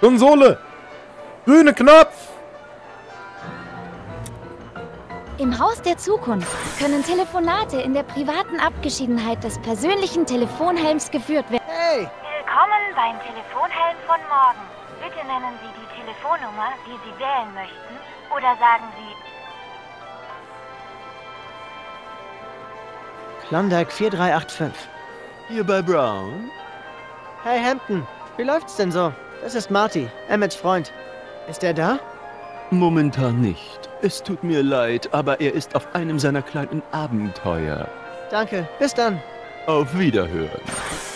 Konsole. Grüne Knopf. Im Haus der Zukunft können Telefonate in der privaten Abgeschiedenheit des persönlichen Telefonhelms geführt werden. Hey, Willkommen beim Telefonhelm von morgen. Bitte nennen Sie die Telefonnummer, die Sie wählen möchten, oder sagen Sie Klondike 4385. Hier bei Brown? Hey Hampton, wie läuft's denn so? Das ist Marty, Emmets Freund. Ist er da? Momentan nicht. Es tut mir leid, aber er ist auf einem seiner kleinen Abenteuer. Danke, bis dann. Auf Wiederhören.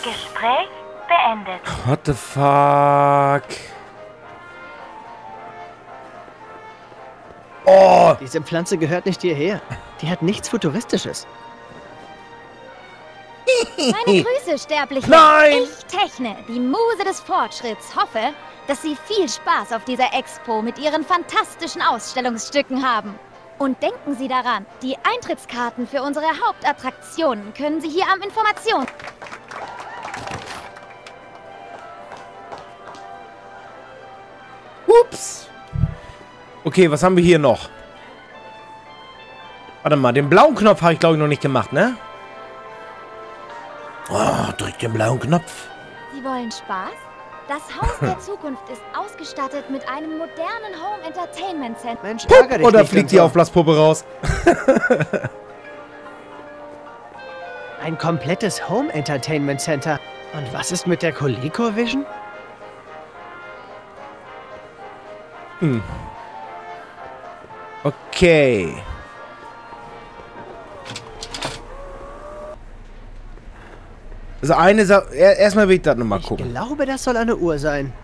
Gespräch beendet. What the fuck? Oh, Diese Pflanze gehört nicht hierher. Die hat nichts Futuristisches. Meine Grüße, Sterbliche. Nein! Ich, Techne, die Muse des Fortschritts, hoffe, dass Sie viel Spaß auf dieser Expo mit Ihren fantastischen Ausstellungsstücken haben. Und denken Sie daran, die Eintrittskarten für unsere Hauptattraktionen können Sie hier am Informations... ups. Okay, was haben wir hier noch? Warte mal, den blauen Knopf habe ich glaube ich noch nicht gemacht, ne? Oh, drück den blauen Knopf. Sie wollen Spaß? Das Haus der Zukunft ist ausgestattet mit einem modernen Home Entertainment Center. Mensch, ärger dich Oder fliegt die. Aufblaspuppe raus? Ein komplettes Home Entertainment Center. Und was ist mit der ColecoVision? Okay. Also eine Sache, er- erstmal will ich das nochmal Ich gucken. glaube, das soll eine Uhr sein.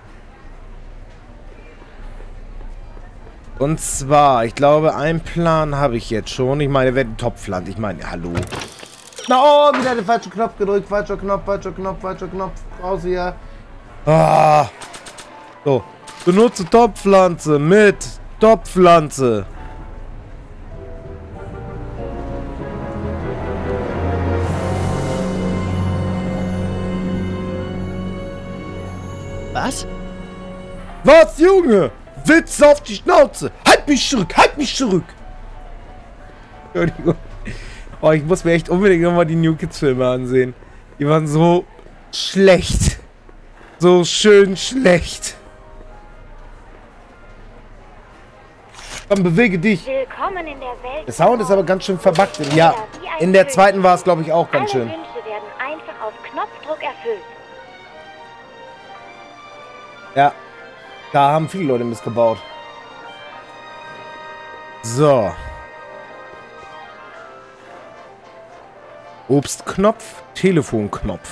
Und zwar, ich glaube, einen Plan habe ich jetzt schon. Ich meine, wer den Topfland? Ich meine, hallo. Na, oh, wieder den falschen Knopf gedrückt. Falscher Knopf, falscher Knopf, falscher Knopf. Raus hier. Ah. So. Benutze Topfpflanze mit Topfpflanze. Was? Was, Junge? Witz auf die Schnauze. Halt mich zurück, halt mich zurück. Entschuldigung. Oh, ich muss mir echt unbedingt nochmal die New Kids Filme ansehen. Die waren so schlecht. So schön schlecht. Komm, bewege dich. Willkommen in der Welt Der Sound ist aber ganz schön verbuggt. Ja, in der zweiten war es, glaube ich, auch ganz schön. Ja. Da haben viele Leute missgebaut. So. Obstknopf, Telefonknopf.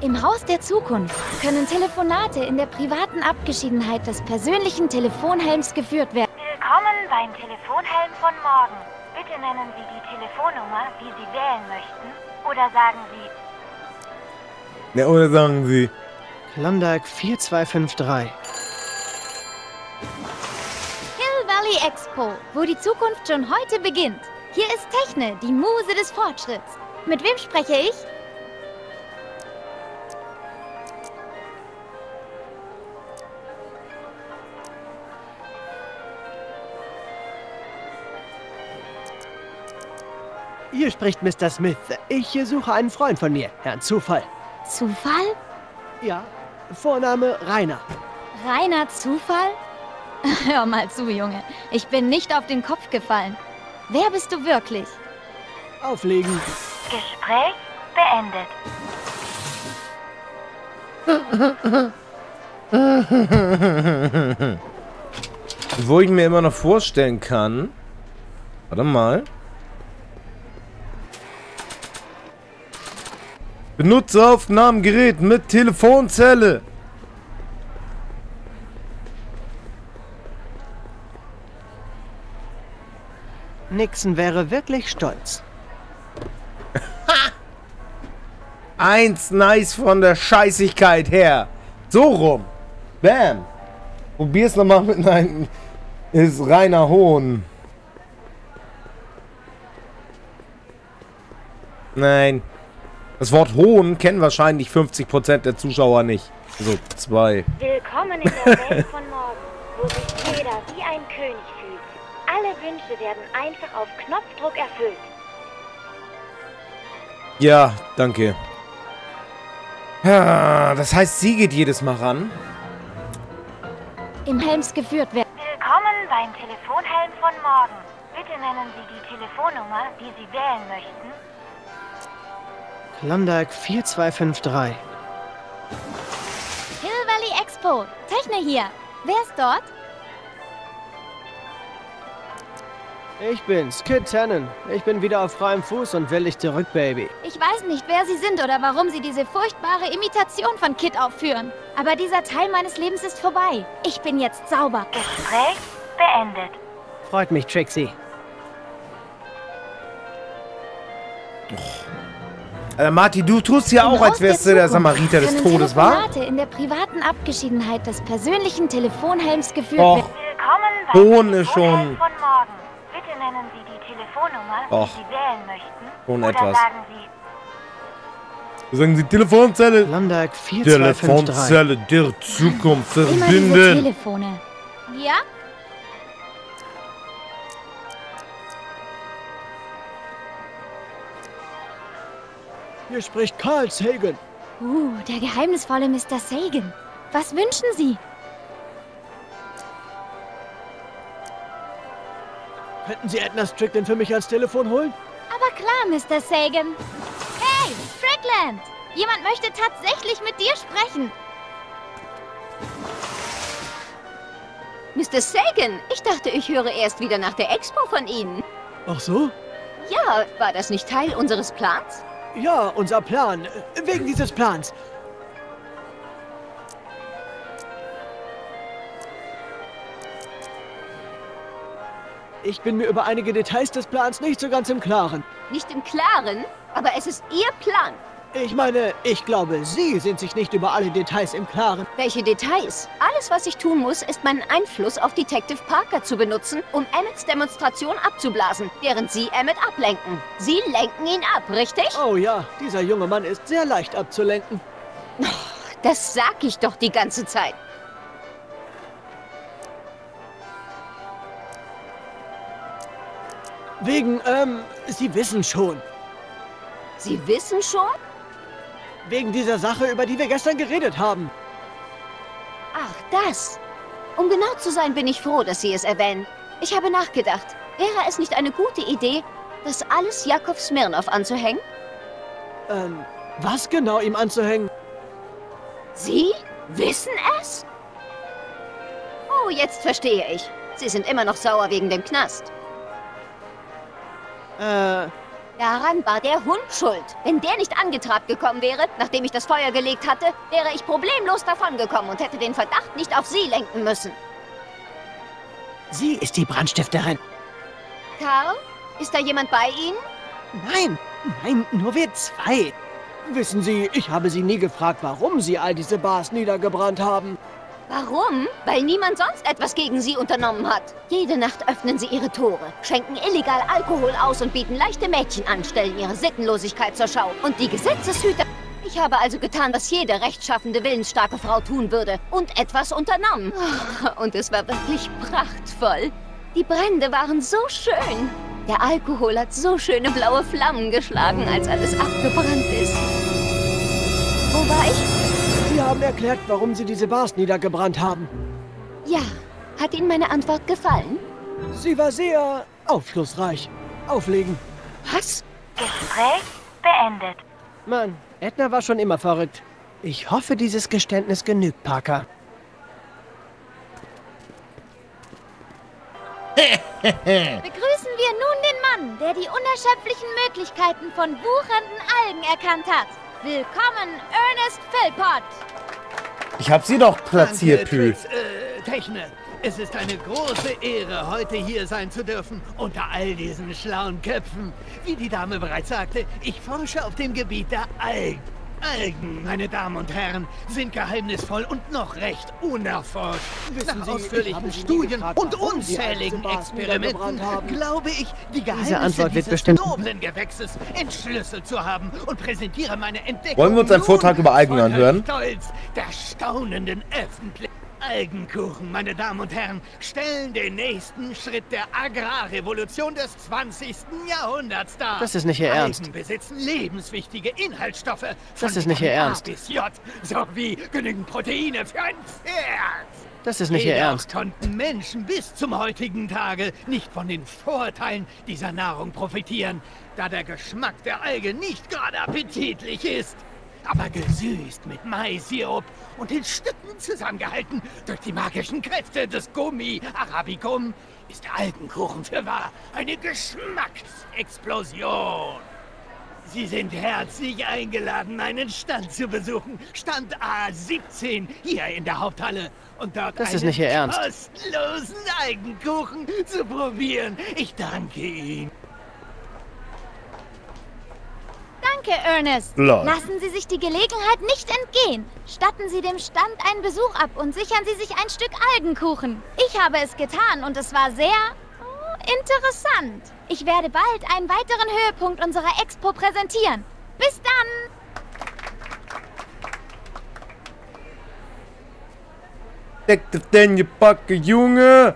Im Haus der Zukunft können Telefonate in der privaten Abgeschiedenheit des persönlichen Telefonhelms geführt werden. Willkommen beim Telefonhelm von morgen. Bitte nennen Sie die Telefonnummer, die Sie wählen möchten. Oder sagen Sie, Ne, oder sagen Sie. Klondike 4253. Hill Valley Expo, wo die Zukunft schon heute beginnt. Hier ist Techne, die Muse des Fortschritts. Mit wem spreche ich? Hier spricht Mr. Smith. Ich suche einen Freund von mir, Herrn Zufall. Zufall? Ja, Vorname Rainer. Reiner Zufall? Hör mal zu, Junge. Ich bin nicht auf den Kopf gefallen. Wer bist du wirklich? Auflegen. Gespräch beendet. Wo ich mir immer noch vorstellen kann. Warte mal. Benutzeraufnahmegerät mit Telefonzelle. Nixon wäre wirklich stolz. Eins nice von der Scheißigkeit her. So rum. Bam. Probier's nochmal mit einem. Ist reiner Hohn. Nein. Das Wort Hohn kennen wahrscheinlich 50% der Zuschauer nicht. So, zwei. Willkommen in der Welt von morgen, wo sich jeder wie ein König fühlt. Alle Wünsche werden einfach auf Knopfdruck erfüllt. Ja, danke. Ja, das heißt, sie geht jedes Mal ran. Im Helms geführt werden. Willkommen beim Telefonhelm von morgen. Bitte nennen Sie die Telefonnummer, die Sie wählen möchten. Klondike 4253. Hill Valley Expo. Techne hier. Wer ist dort? Ich bin's, Kid Tannen. Ich bin wieder auf freiem Fuß und will dich zurück, Baby. Ich weiß nicht, wer Sie sind oder warum Sie diese furchtbare Imitation von Kid aufführen. Aber dieser Teil meines Lebens ist vorbei. Ich bin jetzt sauber. Gespräch beendet. Freut mich, Trixie. Äh, Marty, du tust ja auch, als wärst du der Samariter des Todes, wa? In der privaten Abgeschiedenheit des persönlichen Telefonhelms geführt Och, Telefonhelm schon- von morgen. Bitte nennen Sie die Telefonnummer, Och. die Sie wählen möchten. Schon Oder etwas. sagen Sie, Sagen Sie Telefonzelle. Klondike 4253. Telefonzelle der Zukunft Immer diese verbinden. Telefone. Ja? Hier spricht Carl Sagan. Uh, der geheimnisvolle Mr. Sagan. Was wünschen Sie? Könnten Sie Edna Strickland für mich ans Telefon holen? Aber klar, Mr. Sagan. Hey, Strickland! Jemand möchte tatsächlich mit dir sprechen. Mr. Sagan, ich dachte, ich höre erst wieder nach der Expo von Ihnen. Ach so? Ja, war das nicht Teil unseres Plans? Ja, unser Plan. Wegen dieses Plans. Ich bin mir über einige Details des Plans nicht so ganz im Klaren. Nicht im Klaren, aber es ist Ihr Plan. Ich meine, ich glaube, Sie sind sich nicht über alle Details im Klaren. Welche Details? Alles, was ich tun muss, ist meinen Einfluss auf Detective Parker zu benutzen, um Emmets Demonstration abzublasen, während Sie Emmet ablenken. Sie lenken ihn ab, richtig? Oh ja, dieser junge Mann ist sehr leicht abzulenken. Das sag ich doch die ganze Zeit. Wegen, ähm, Sie wissen schon. Sie wissen schon? Wegen dieser Sache, über die wir gestern geredet haben. Ach, das. Um genau zu sein, bin ich froh, dass Sie es erwähnen. Ich habe nachgedacht. Wäre es nicht eine gute Idee, das alles Jakov Smirnov anzuhängen? Ähm, was genau ihm anzuhängen? Sie? wissen es? Oh, jetzt verstehe ich. Sie sind immer noch sauer wegen dem Knast. Äh, Daran war der Hund schuld. Wenn der nicht angetrabt gekommen wäre, nachdem ich das Feuer gelegt hatte, wäre ich problemlos davongekommen und hätte den Verdacht nicht auf Sie lenken müssen. sie ist die Brandstifterin. Karl, ist da jemand bei Ihnen? Nein, nein, nur wir zwei. Wissen Sie, ich habe Sie nie gefragt, warum Sie all diese Bars niedergebrannt haben. Warum? Weil niemand sonst etwas gegen Sie unternommen hat. Jede Nacht öffnen Sie Ihre Tore, schenken illegal Alkohol aus und bieten leichte Mädchen an, stellen ihre Sittenlosigkeit zur Schau. Und die Gesetzeshüter... Ich habe also getan, was jede rechtschaffende, willensstarke Frau tun würde. Und etwas unternommen. Und es war wirklich prachtvoll. Die Brände waren so schön. Der Alkohol hat so schöne blaue Flammen geschlagen, als alles abgebrannt ist. Wo war ich? Sie haben erklärt, warum Sie diese Bars niedergebrannt haben. Ja. Hat Ihnen meine Antwort gefallen? Sie war sehr aufschlussreich. Auflegen. Was? Gespräch beendet. Mann, Edna war schon immer verrückt. Ich hoffe, dieses Geständnis genügt Parker. Begrüßen wir nun den Mann, der die unerschöpflichen Möglichkeiten von wuchernden Algen erkannt hat. Willkommen, Ernest Philpott. Ich hab sie doch platziert, Danke, Pü. Trix, äh, Techne. Es ist eine große Ehre, heute hier sein zu dürfen, unter all diesen schlauen Köpfen. Wie die Dame bereits sagte, ich forsche auf dem Gebiet der Algen. Algen, meine Damen und Herren, sind geheimnisvoll und noch recht unerforscht. Wissen Nach Sie, ich ausführlichen Studien gefragt, und unzähligen Experimenten glaube ich, die Geheimnisse Antwort wird dieses bestimmt- noblen Gewächses entschlüsselt zu haben und präsentiere meine Entdeckung Wollen wir uns einen Vortrag über Algen anhören? Stolz der staunenden Öffentlichkeit. Algenkuchen, meine Damen und Herren, stellen den nächsten Schritt der Agrarrevolution des 20. Jahrhunderts dar. Das ist nicht Ihr Ernst. Algen besitzen lebenswichtige Inhaltsstoffe. Das ist nicht Ihr Vitamin A Ernst. bis J, sowie genügend Proteine für ein Pferd. Das ist nicht Ihr Jedoch Ernst. konnten Menschen bis zum heutigen Tage nicht von den Vorteilen dieser Nahrung profitieren, da der Geschmack der Alge nicht gerade appetitlich ist. Aber gesüßt mit Maissirup und in Stücken zusammengehalten durch die magischen Kräfte des Gummi Arabicum ist der Algenkuchen für wahr eine Geschmacksexplosion. Sie sind herzlich eingeladen, meinen Stand zu besuchen. Stand A17 hier in der Haupthalle. Und dort Das ist einen nicht Ihr Ernst. kostenlosen Algenkuchen zu probieren. Ich danke Ihnen. Danke, Ernest. Lol. Lassen Sie sich die Gelegenheit nicht entgehen. Statten Sie dem Stand einen Besuch ab und sichern Sie sich ein Stück Algenkuchen. Ich habe es getan und es war sehr oh, interessant. Ich werde bald einen weiteren Höhepunkt unserer Expo präsentieren. Bis dann! Detective Daniel Backe, Junge!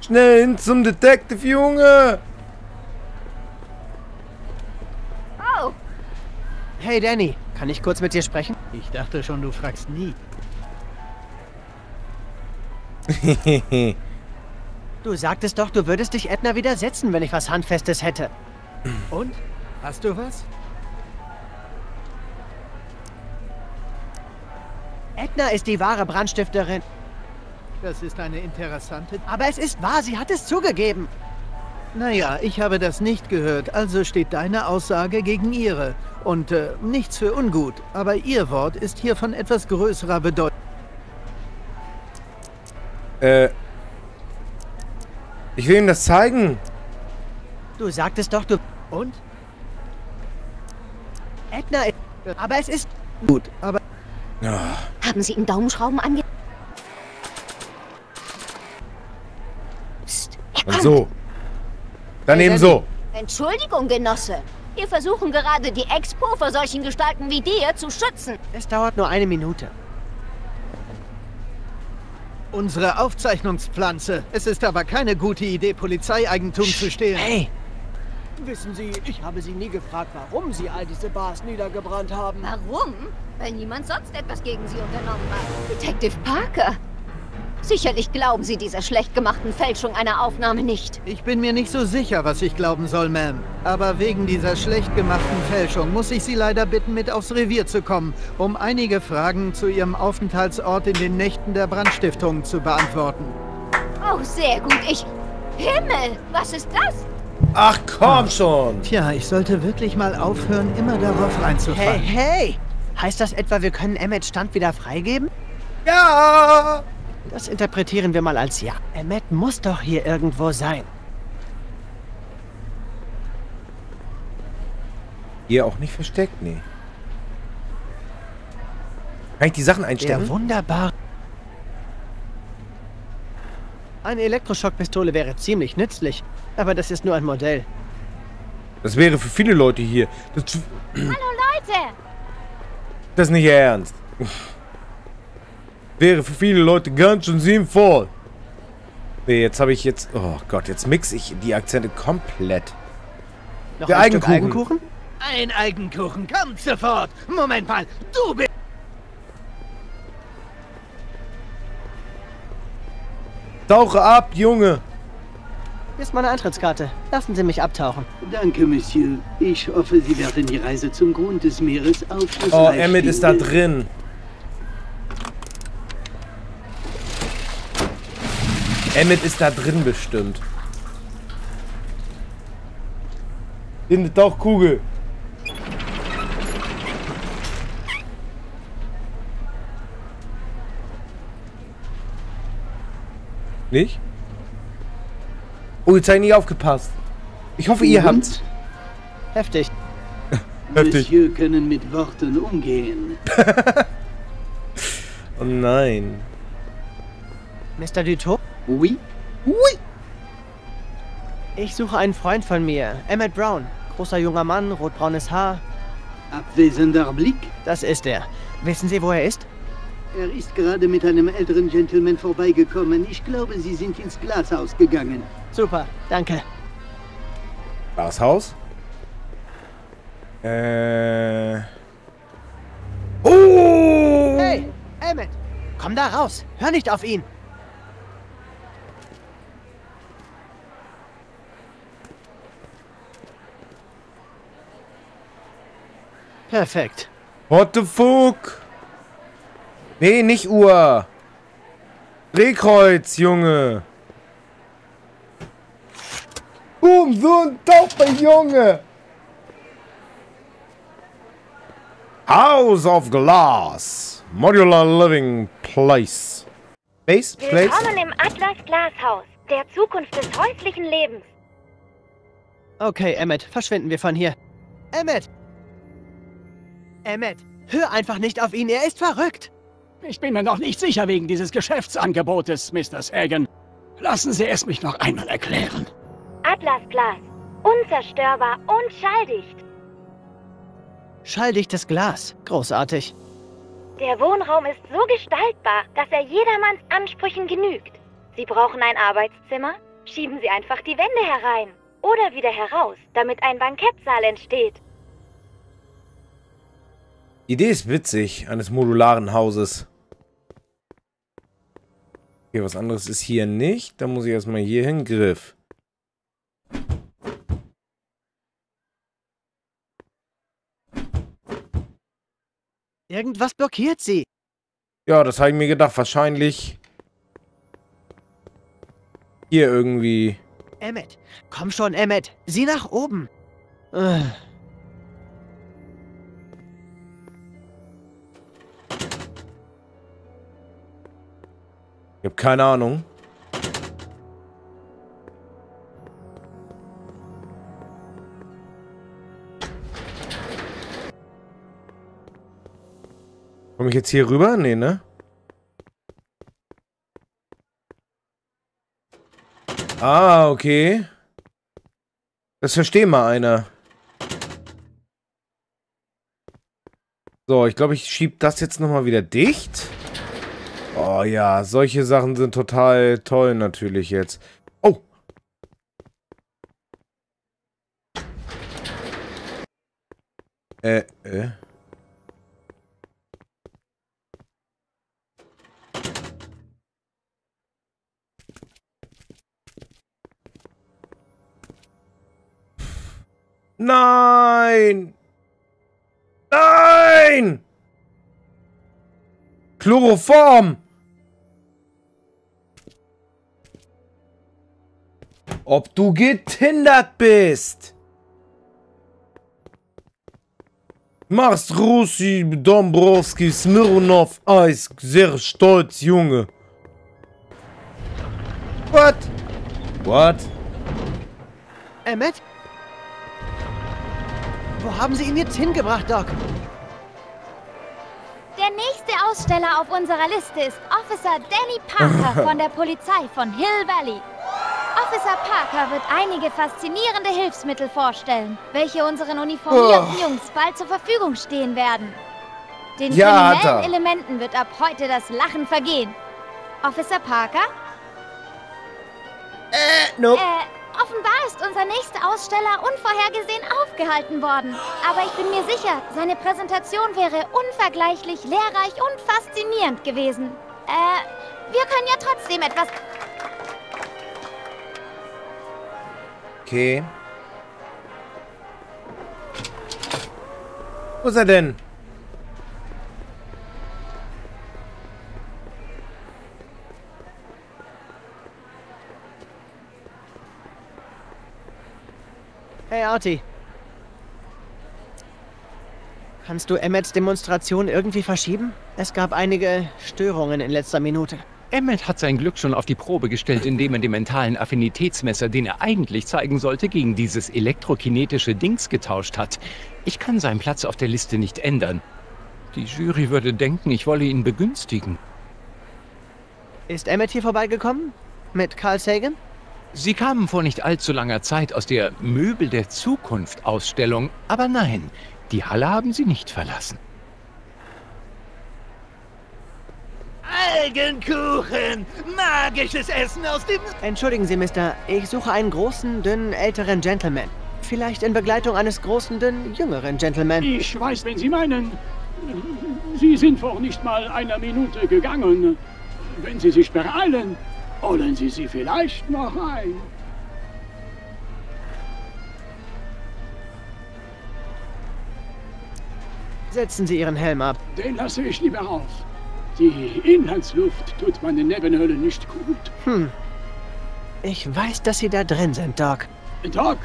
Schnell hin zum Detective, Junge! Hey Danny, kann ich kurz mit dir sprechen? Ich dachte schon, du fragst nie. Du sagtest doch, du würdest dich Edna widersetzen, wenn ich was Handfestes hätte. Und? Hast du was? Edna ist die wahre Brandstifterin. Das ist eine interessante... Aber es ist wahr, sie hat es zugegeben. Naja, ich habe das nicht gehört, also steht deine Aussage gegen ihre. Und äh, nichts für ungut, aber ihr Wort ist hier von etwas größerer Bedeutung. Äh. Ich will ihm das zeigen. Du sagtest doch, du... Und? Edna ist... Aber es ist... Gut, aber haben Sie ihm Daumenschrauben ange... Psst, er Und kommt. so. Dann eben so. Entschuldigung, Genosse. Wir versuchen gerade, die Expo vor solchen Gestalten wie dir zu schützen. Es dauert nur eine Minute. unsere Aufzeichnungspflanze. Es ist aber keine gute Idee, Polizeieigentum zu stehlen. Hey! Wissen Sie, ich habe Sie nie gefragt, warum Sie all diese Bars niedergebrannt haben. Warum? Weil niemand sonst etwas gegen sie unternommen hat. Detective Parker. Sicherlich glauben Sie dieser schlecht gemachten Fälschung einer Aufnahme nicht. Ich bin mir nicht so sicher, was ich glauben soll, Ma'am. Aber wegen dieser schlecht gemachten Fälschung muss ich Sie leider bitten, mit aufs Revier zu kommen, um einige Fragen zu Ihrem Aufenthaltsort in den Nächten der Brandstiftung zu beantworten. Oh, sehr gut. Ich... Himmel, was ist das? Ach, komm schon. Tja, ich sollte wirklich mal aufhören, immer darauf Hey, reinzufallen. hey! Heißt das etwa, wir können Emmets Stand wieder freigeben? Ja! Das interpretieren wir mal als ja. Emmet muss doch hier irgendwo sein. Hier auch nicht versteckt, nee. Kann ich die Sachen Der einstellen? wunderbar. Eine Elektroschockpistole wäre ziemlich nützlich, aber das ist nur ein Modell. Das wäre für viele Leute hier. Das, Hallo, Leute! das ist nicht Ihr ernst. Wäre für viele Leute ganz schön sinnvoll. Nee, jetzt habe ich jetzt... Oh Gott, jetzt mix ich die Akzente komplett. Noch Der ein Eigenkuchen. Eigenkuchen? Ein Eigenkuchen, kommt sofort! Moment mal, du bist... Tauche ab, Junge. Hier ist meine Eintrittskarte. Lassen Sie mich abtauchen. Danke, Monsieur. Ich hoffe, Sie werden die Reise zum Grund des Meeres aufschlussreich Oh, Emmett ist da drin. Emmett ist da drin bestimmt. In der Tauchkugel. Nicht? Oh, jetzt habe ich nicht aufgepasst. Ich hoffe, ihr habt's. Heftig. Heftig. Monsieur können mit Worten umgehen. Oh nein. Mr. Duto? Oui? Ui. Ich suche einen Freund von mir, Emmett Brown. Großer junger Mann, rotbraunes Haar. Abwesender Blick? Das ist er. Wissen Sie, wo er ist? Er ist gerade mit einem älteren Gentleman vorbeigekommen. Ich glaube, Sie sind ins Glashaus gegangen. Super, danke. Glashaus? Äh. Oh! Hey, Emmett! Komm da raus! Hör nicht auf ihn! Perfekt. What the fuck? Nee, nicht Uhr. Drehkreuz, Junge. Boom, so ein Taucher, Junge. House of Glass. Modular Living Place. Place? Place? Willkommen im Atlas Glashaus, der Zukunft des häuslichen Lebens. Okay, Emmet, verschwinden wir von hier. Emmet! Emmet, hör einfach nicht auf ihn, er ist verrückt! Ich bin mir noch nicht sicher wegen dieses Geschäftsangebotes, Mr. Sagan. Lassen Sie es mich noch einmal erklären. Atlas Glas, unzerstörbar und schalldicht. Schalldichtes Glas. Großartig. Der Wohnraum ist so gestaltbar, dass er jedermanns Ansprüchen genügt. Sie brauchen ein Arbeitszimmer? Schieben Sie einfach die Wände herein oder wieder heraus, damit ein Bankettsaal entsteht. Die Idee ist witzig, eines modularen Hauses. Okay, was anderes ist hier nicht. Da muss ich erstmal hier hin. Griff. Irgendwas blockiert sie. Ja, das habe ich mir gedacht. Wahrscheinlich hier irgendwie. Emmet, komm schon, Emmet. Sieh nach oben. Äh, Ich habe keine Ahnung. Komme ich jetzt hier rüber? Nee, ne? Ah, okay. Das versteht mal einer. So, ich glaube, ich schieb das jetzt nochmal wieder dicht. Oh ja, solche Sachen sind total toll natürlich jetzt. Oh! Äh, äh. Nein! Nein! Chloroform! Ob du getindert bist! Machst Russi, Dombrowski, Smirnov, Eis, sehr stolz, Junge. What? What? Emmett? Wo haben Sie ihn jetzt hingebracht, Doc? Der nächste Aussteller auf unserer Liste ist Officer Danny Parker von der Polizei von Hill Valley. Officer Parker wird einige faszinierende Hilfsmittel vorstellen, welche unseren uniformierten Oh. Jungs bald zur Verfügung stehen werden. Den Ja, kriminellen. Elementen wird ab heute das Lachen vergehen. Officer Parker? Äh, nope. Äh, offenbar ist unser nächster Aussteller unvorhergesehen aufgehalten worden. Aber ich bin mir sicher, seine Präsentation wäre unvergleichlich lehrreich und faszinierend gewesen. Äh, wir können ja trotzdem etwas... Okay. Wo ist er denn? Hey, Artie. Kannst du Emmets Demonstration irgendwie verschieben? Es gab einige Störungen in letzter Minute. Emmet hat sein Glück schon auf die Probe gestellt, indem er den mentalen Affinitätsmesser, den er eigentlich zeigen sollte, gegen dieses elektrokinetische Dings getauscht hat. Ich kann seinen Platz auf der Liste nicht ändern. Die Jury würde denken, ich wolle ihn begünstigen. Ist Emmett hier vorbeigekommen? Mit Carl Sagan? Sie kamen vor nicht allzu langer Zeit aus der Möbel der Zukunft Ausstellung, aber nein, die Halle haben sie nicht verlassen. Algenkuchen! Magisches Essen aus dem... Entschuldigen Sie, Mister. Ich suche einen großen, dünnen, älteren Gentleman. Vielleicht in Begleitung eines großen, dünnen, jüngeren Gentleman. Ich weiß, wenn Sie meinen. Sie sind vor nicht mal einer Minute gegangen. Wenn Sie sich beeilen, holen Sie sie vielleicht noch ein. Setzen Sie Ihren Helm ab. Den lasse ich lieber auf. Die Inlandsluft tut meinen Nebenhöhlen nicht gut. Hm. Ich weiß, dass Sie da drin sind, Doc. Doc?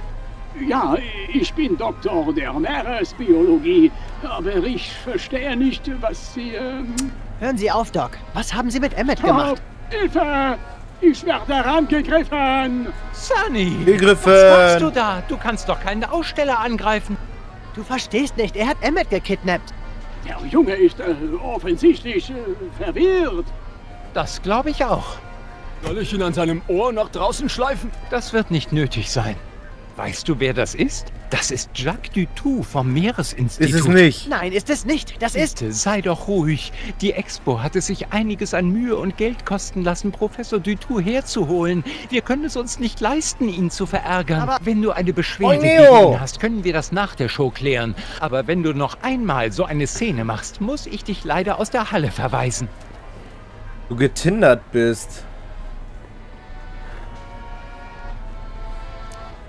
Ja, ich bin Doktor der Meeresbiologie, aber ich verstehe nicht, was Sie... Ähm... Hören Sie auf, Doc. Was haben Sie mit Emmett gemacht? Oh, Hilfe! Ich werde angegriffen! Sunny! Gegriffen. Was machst du da? Du kannst doch keinen Aussteller angreifen. Du verstehst nicht. Er hat Emmett gekidnappt. Der Junge ist äh, offensichtlich äh, verwirrt. Das glaube ich auch. Soll ich ihn an seinem Ohr nach draußen schleifen? Das wird nicht nötig sein. Weißt du, wer das ist? Das ist Jacques Dutou vom Meeresinstitut. Ist es nicht. Nein, ist es nicht. Das ist... Bitte, sei doch ruhig. Die Expo hat es sich einiges an Mühe und Geld kosten lassen, Professor Dutou herzuholen. Wir können es uns nicht leisten, ihn zu verärgern. Aber- wenn du eine Beschwerde Oh, gegen ihn hast, können wir das nach der Show klären. Aber wenn du noch einmal so eine Szene machst, muss ich dich leider aus der Halle verweisen. Du getindert bist.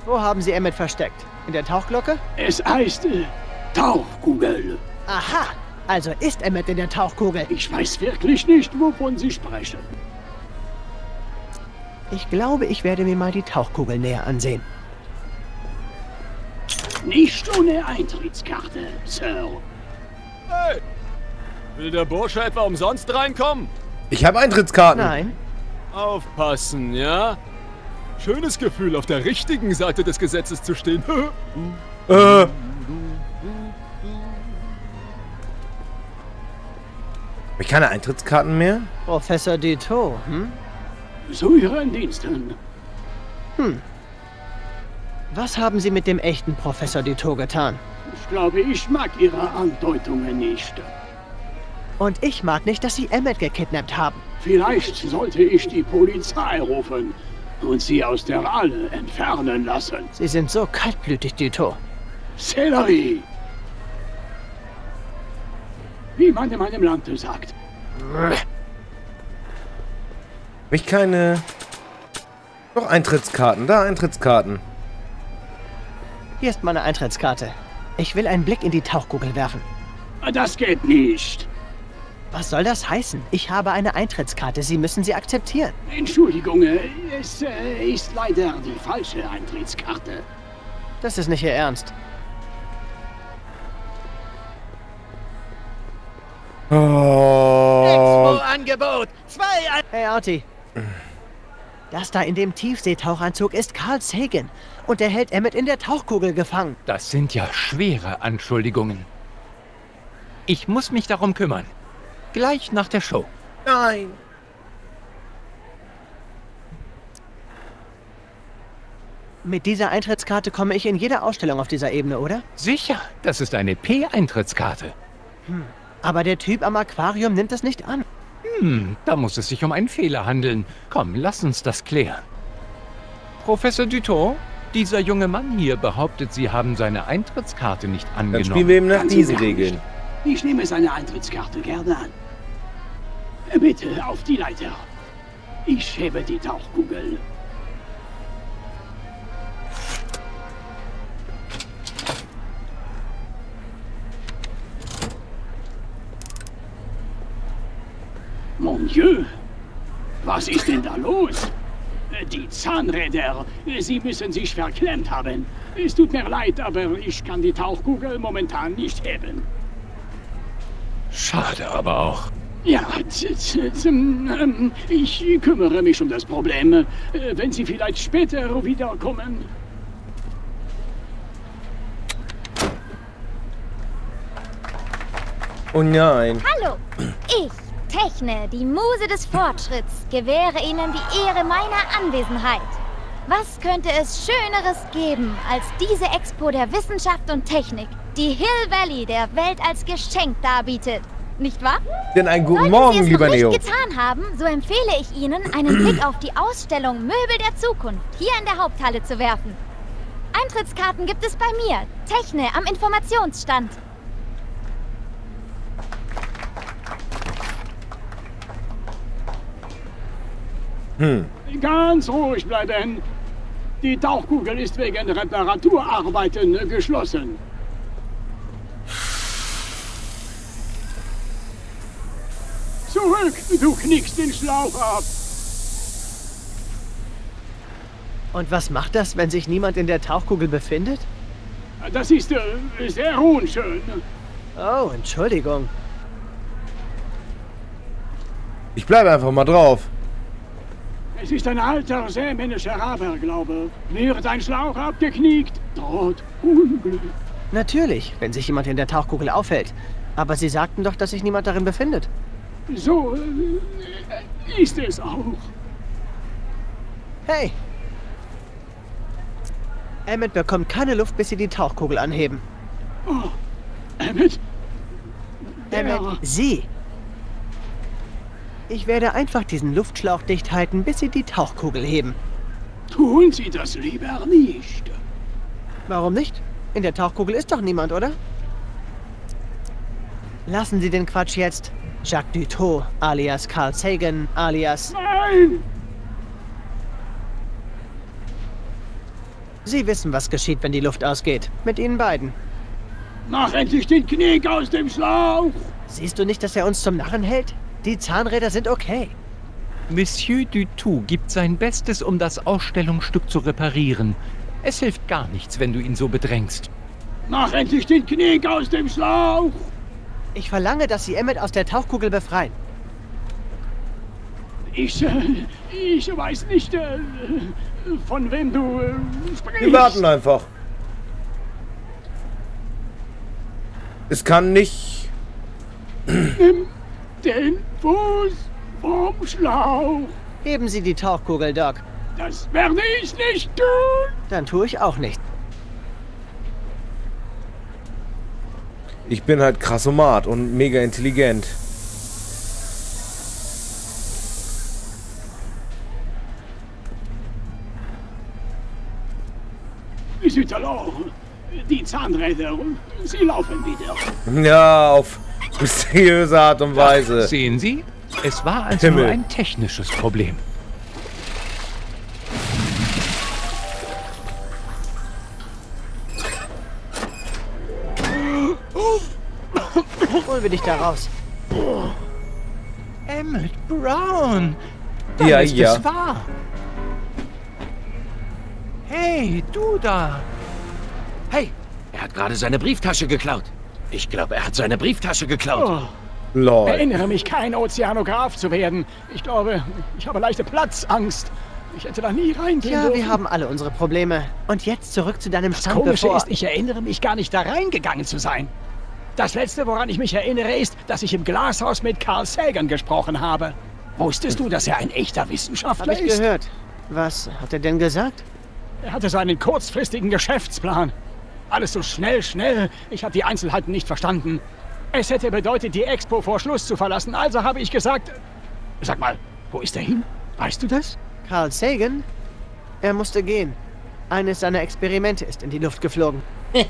Wo haben Sie Emmett versteckt? In der Tauchglocke? Es heißt äh, Tauchkugel. Aha. Also ist Emmett in der Tauchkugel. Ich weiß wirklich nicht, wovon Sie sprechen. Ich glaube, ich werde mir mal die Tauchkugel näher ansehen. Nicht ohne Eintrittskarte, Sir. Hey! Will der Bursche etwa umsonst reinkommen? Ich habe Eintrittskarten. Nein. Aufpassen, ja? Schönes Gefühl, auf der richtigen Seite des Gesetzes zu stehen. Äh. Hab ich keine Eintrittskarten mehr? Professor Dutot, hm? Zu Ihren Diensten. Was haben Sie mit dem echten Professor Dutot getan? Ich glaube, ich mag Ihre Andeutungen nicht. Und ich mag nicht, dass Sie Emmett gekidnappt haben. Vielleicht sollte ich die Polizei rufen und Sie aus der Halle entfernen lassen. Sie sind so kaltblütig, Dutot. Sellerie! Wie man in meinem Lande sagt. Hab ich keine... Doch Eintrittskarten. Da Eintrittskarten. Hier ist meine Eintrittskarte. Ich will einen Blick in die Tauchkugel werfen. Das geht nicht. Was soll das heißen? Ich habe eine Eintrittskarte. Sie müssen sie akzeptieren. Entschuldigung, äh, es äh, ist leider die falsche Eintrittskarte. Das ist nicht Ihr Ernst. Oh. Expo-Angebot! Zwei An Hey, Artie. Das da in dem Tiefseetauchanzug ist Carl Sagan. Und er hält Emmett in der Tauchkugel gefangen. Das sind ja schwere Anschuldigungen. Ich muss mich darum kümmern. Gleich nach der Show. Nein. Mit dieser Eintrittskarte komme ich in jede Ausstellung auf dieser Ebene, oder? Sicher, das ist eine P-Eintrittskarte. Aber der Typ am Aquarium nimmt es nicht an. Hm, da muss es sich um einen Fehler handeln. Komm, lass uns das klären. Professor Duton, dieser junge Mann hier behauptet, Sie haben seine Eintrittskarte nicht Dann angenommen. spielen wir eben nach diesen. Regeln. Ich nehme seine Eintrittskarte gerne an. Bitte auf die Leiter. Ich hebe die Tauchkugel. Mon Dieu, was ist denn da los? Die Zahnräder, sie müssen sich verklemmt haben. Es tut mir leid, aber ich kann die Tauchkugel momentan nicht heben. Schade aber auch. Ja, ich kümmere mich um das Problem. Äh, Wenn Sie vielleicht später wiederkommen. Oh nein. Hallo, ich, Techne, die Muse des Fortschritts, gewähre Ihnen die Ehre meiner Anwesenheit. Was könnte es Schöneres geben als diese Expo der Wissenschaft und Technik, die Hill Valley der Welt als Geschenk darbietet? Nicht wahr? Denn einen guten Sollten Morgen, Sie es lieber noch nicht Neo. getan haben, so empfehle ich Ihnen, einen Blick auf die Ausstellung Möbel der Zukunft hier in der Haupthalle zu werfen. Eintrittskarten gibt es bei mir, Techne, am Informationsstand. Hm. Ganz ruhig bleiben. Die Tauchkugel ist wegen Reparaturarbeiten geschlossen. Zurück, du knickst den Schlauch ab. Und was macht das, wenn sich niemand in der Tauchkugel befindet? Das ist äh, sehr unschön. Oh, Entschuldigung. Ich bleibe einfach mal drauf. Es ist ein alter sämännischer Aberglaube. Wird ein Schlauch abgeknickt, droht Unglück. Natürlich, wenn sich jemand in der Tauchkugel aufhält. Aber Sie sagten doch, dass sich niemand darin befindet. So äh, ist es auch. Hey! Emmett bekommt keine Luft, bis Sie die Tauchkugel anheben. Oh, Emmett, Emmett, Sie! Ich werde einfach diesen Luftschlauch dicht halten, bis Sie die Tauchkugel heben. tun Sie das lieber nicht. Warum nicht? In der Tauchkugel ist doch niemand, oder? Lassen Sie den Quatsch jetzt. Jacques Dutot, alias Carl Sagan, alias... Nein! Sie wissen, was geschieht, wenn die Luft ausgeht. Mit Ihnen beiden. Mach endlich den Knick aus dem Schlauch! Siehst du nicht, dass er uns zum Narren hält? Die Zahnräder sind okay. Monsieur Dutout gibt sein Bestes, um das Ausstellungsstück zu reparieren. Es hilft gar nichts, wenn du ihn so bedrängst. Mach endlich den Knick aus dem Schlauch! Ich verlange, dass Sie Emmett aus der Tauchkugel befreien. Ich, ich weiß nicht, äh, von wem du äh, sprichst. Wir warten einfach. Es kann nicht. Nimm den Fuß vom Schlauch. Heben Sie die Tauchkugel, Doc. Das werde ich nicht tun. Dann tue ich auch nicht. Ich bin halt krassomat und mega intelligent. Südtalon, die Zahnräder, sie laufen wieder. Ja, auf mysteriöse Art und Weise. Sehen Sie? Es war also Himmel. nur ein technisches Problem. Wir dich da raus. Emmett Brown! Dann Ja, ist ja. es wahr. Hey, du da! Hey, er hat gerade seine Brieftasche geklaut. Ich glaube, er hat seine Brieftasche geklaut. Oh, Lol. erinnere mich, kein Ozeanograph zu werden. Ich glaube, ich habe leichte Platzangst. Ich hätte da nie reingehen Ja, dürfen. wir haben alle unsere Probleme. Und jetzt zurück zu deinem Stand, Komische bevor... ist, ich erinnere mich gar nicht da reingegangen zu sein. Das letzte, woran ich mich erinnere, ist, dass ich im Glashaus mit Carl Sagan gesprochen habe. Wusstest du, dass er ein echter Wissenschaftler Hab ich ist? gehört. Was hat er denn gesagt? Er hatte so einen kurzfristigen Geschäftsplan. Alles so schnell, schnell. Ich habe die Einzelheiten nicht verstanden. Es hätte bedeutet, die Expo vor Schluss zu verlassen. Also habe ich gesagt... Sag mal, wo ist er hin? Weißt du das? Carl Sagan? Er musste gehen. Eines seiner Experimente ist in die Luft geflogen.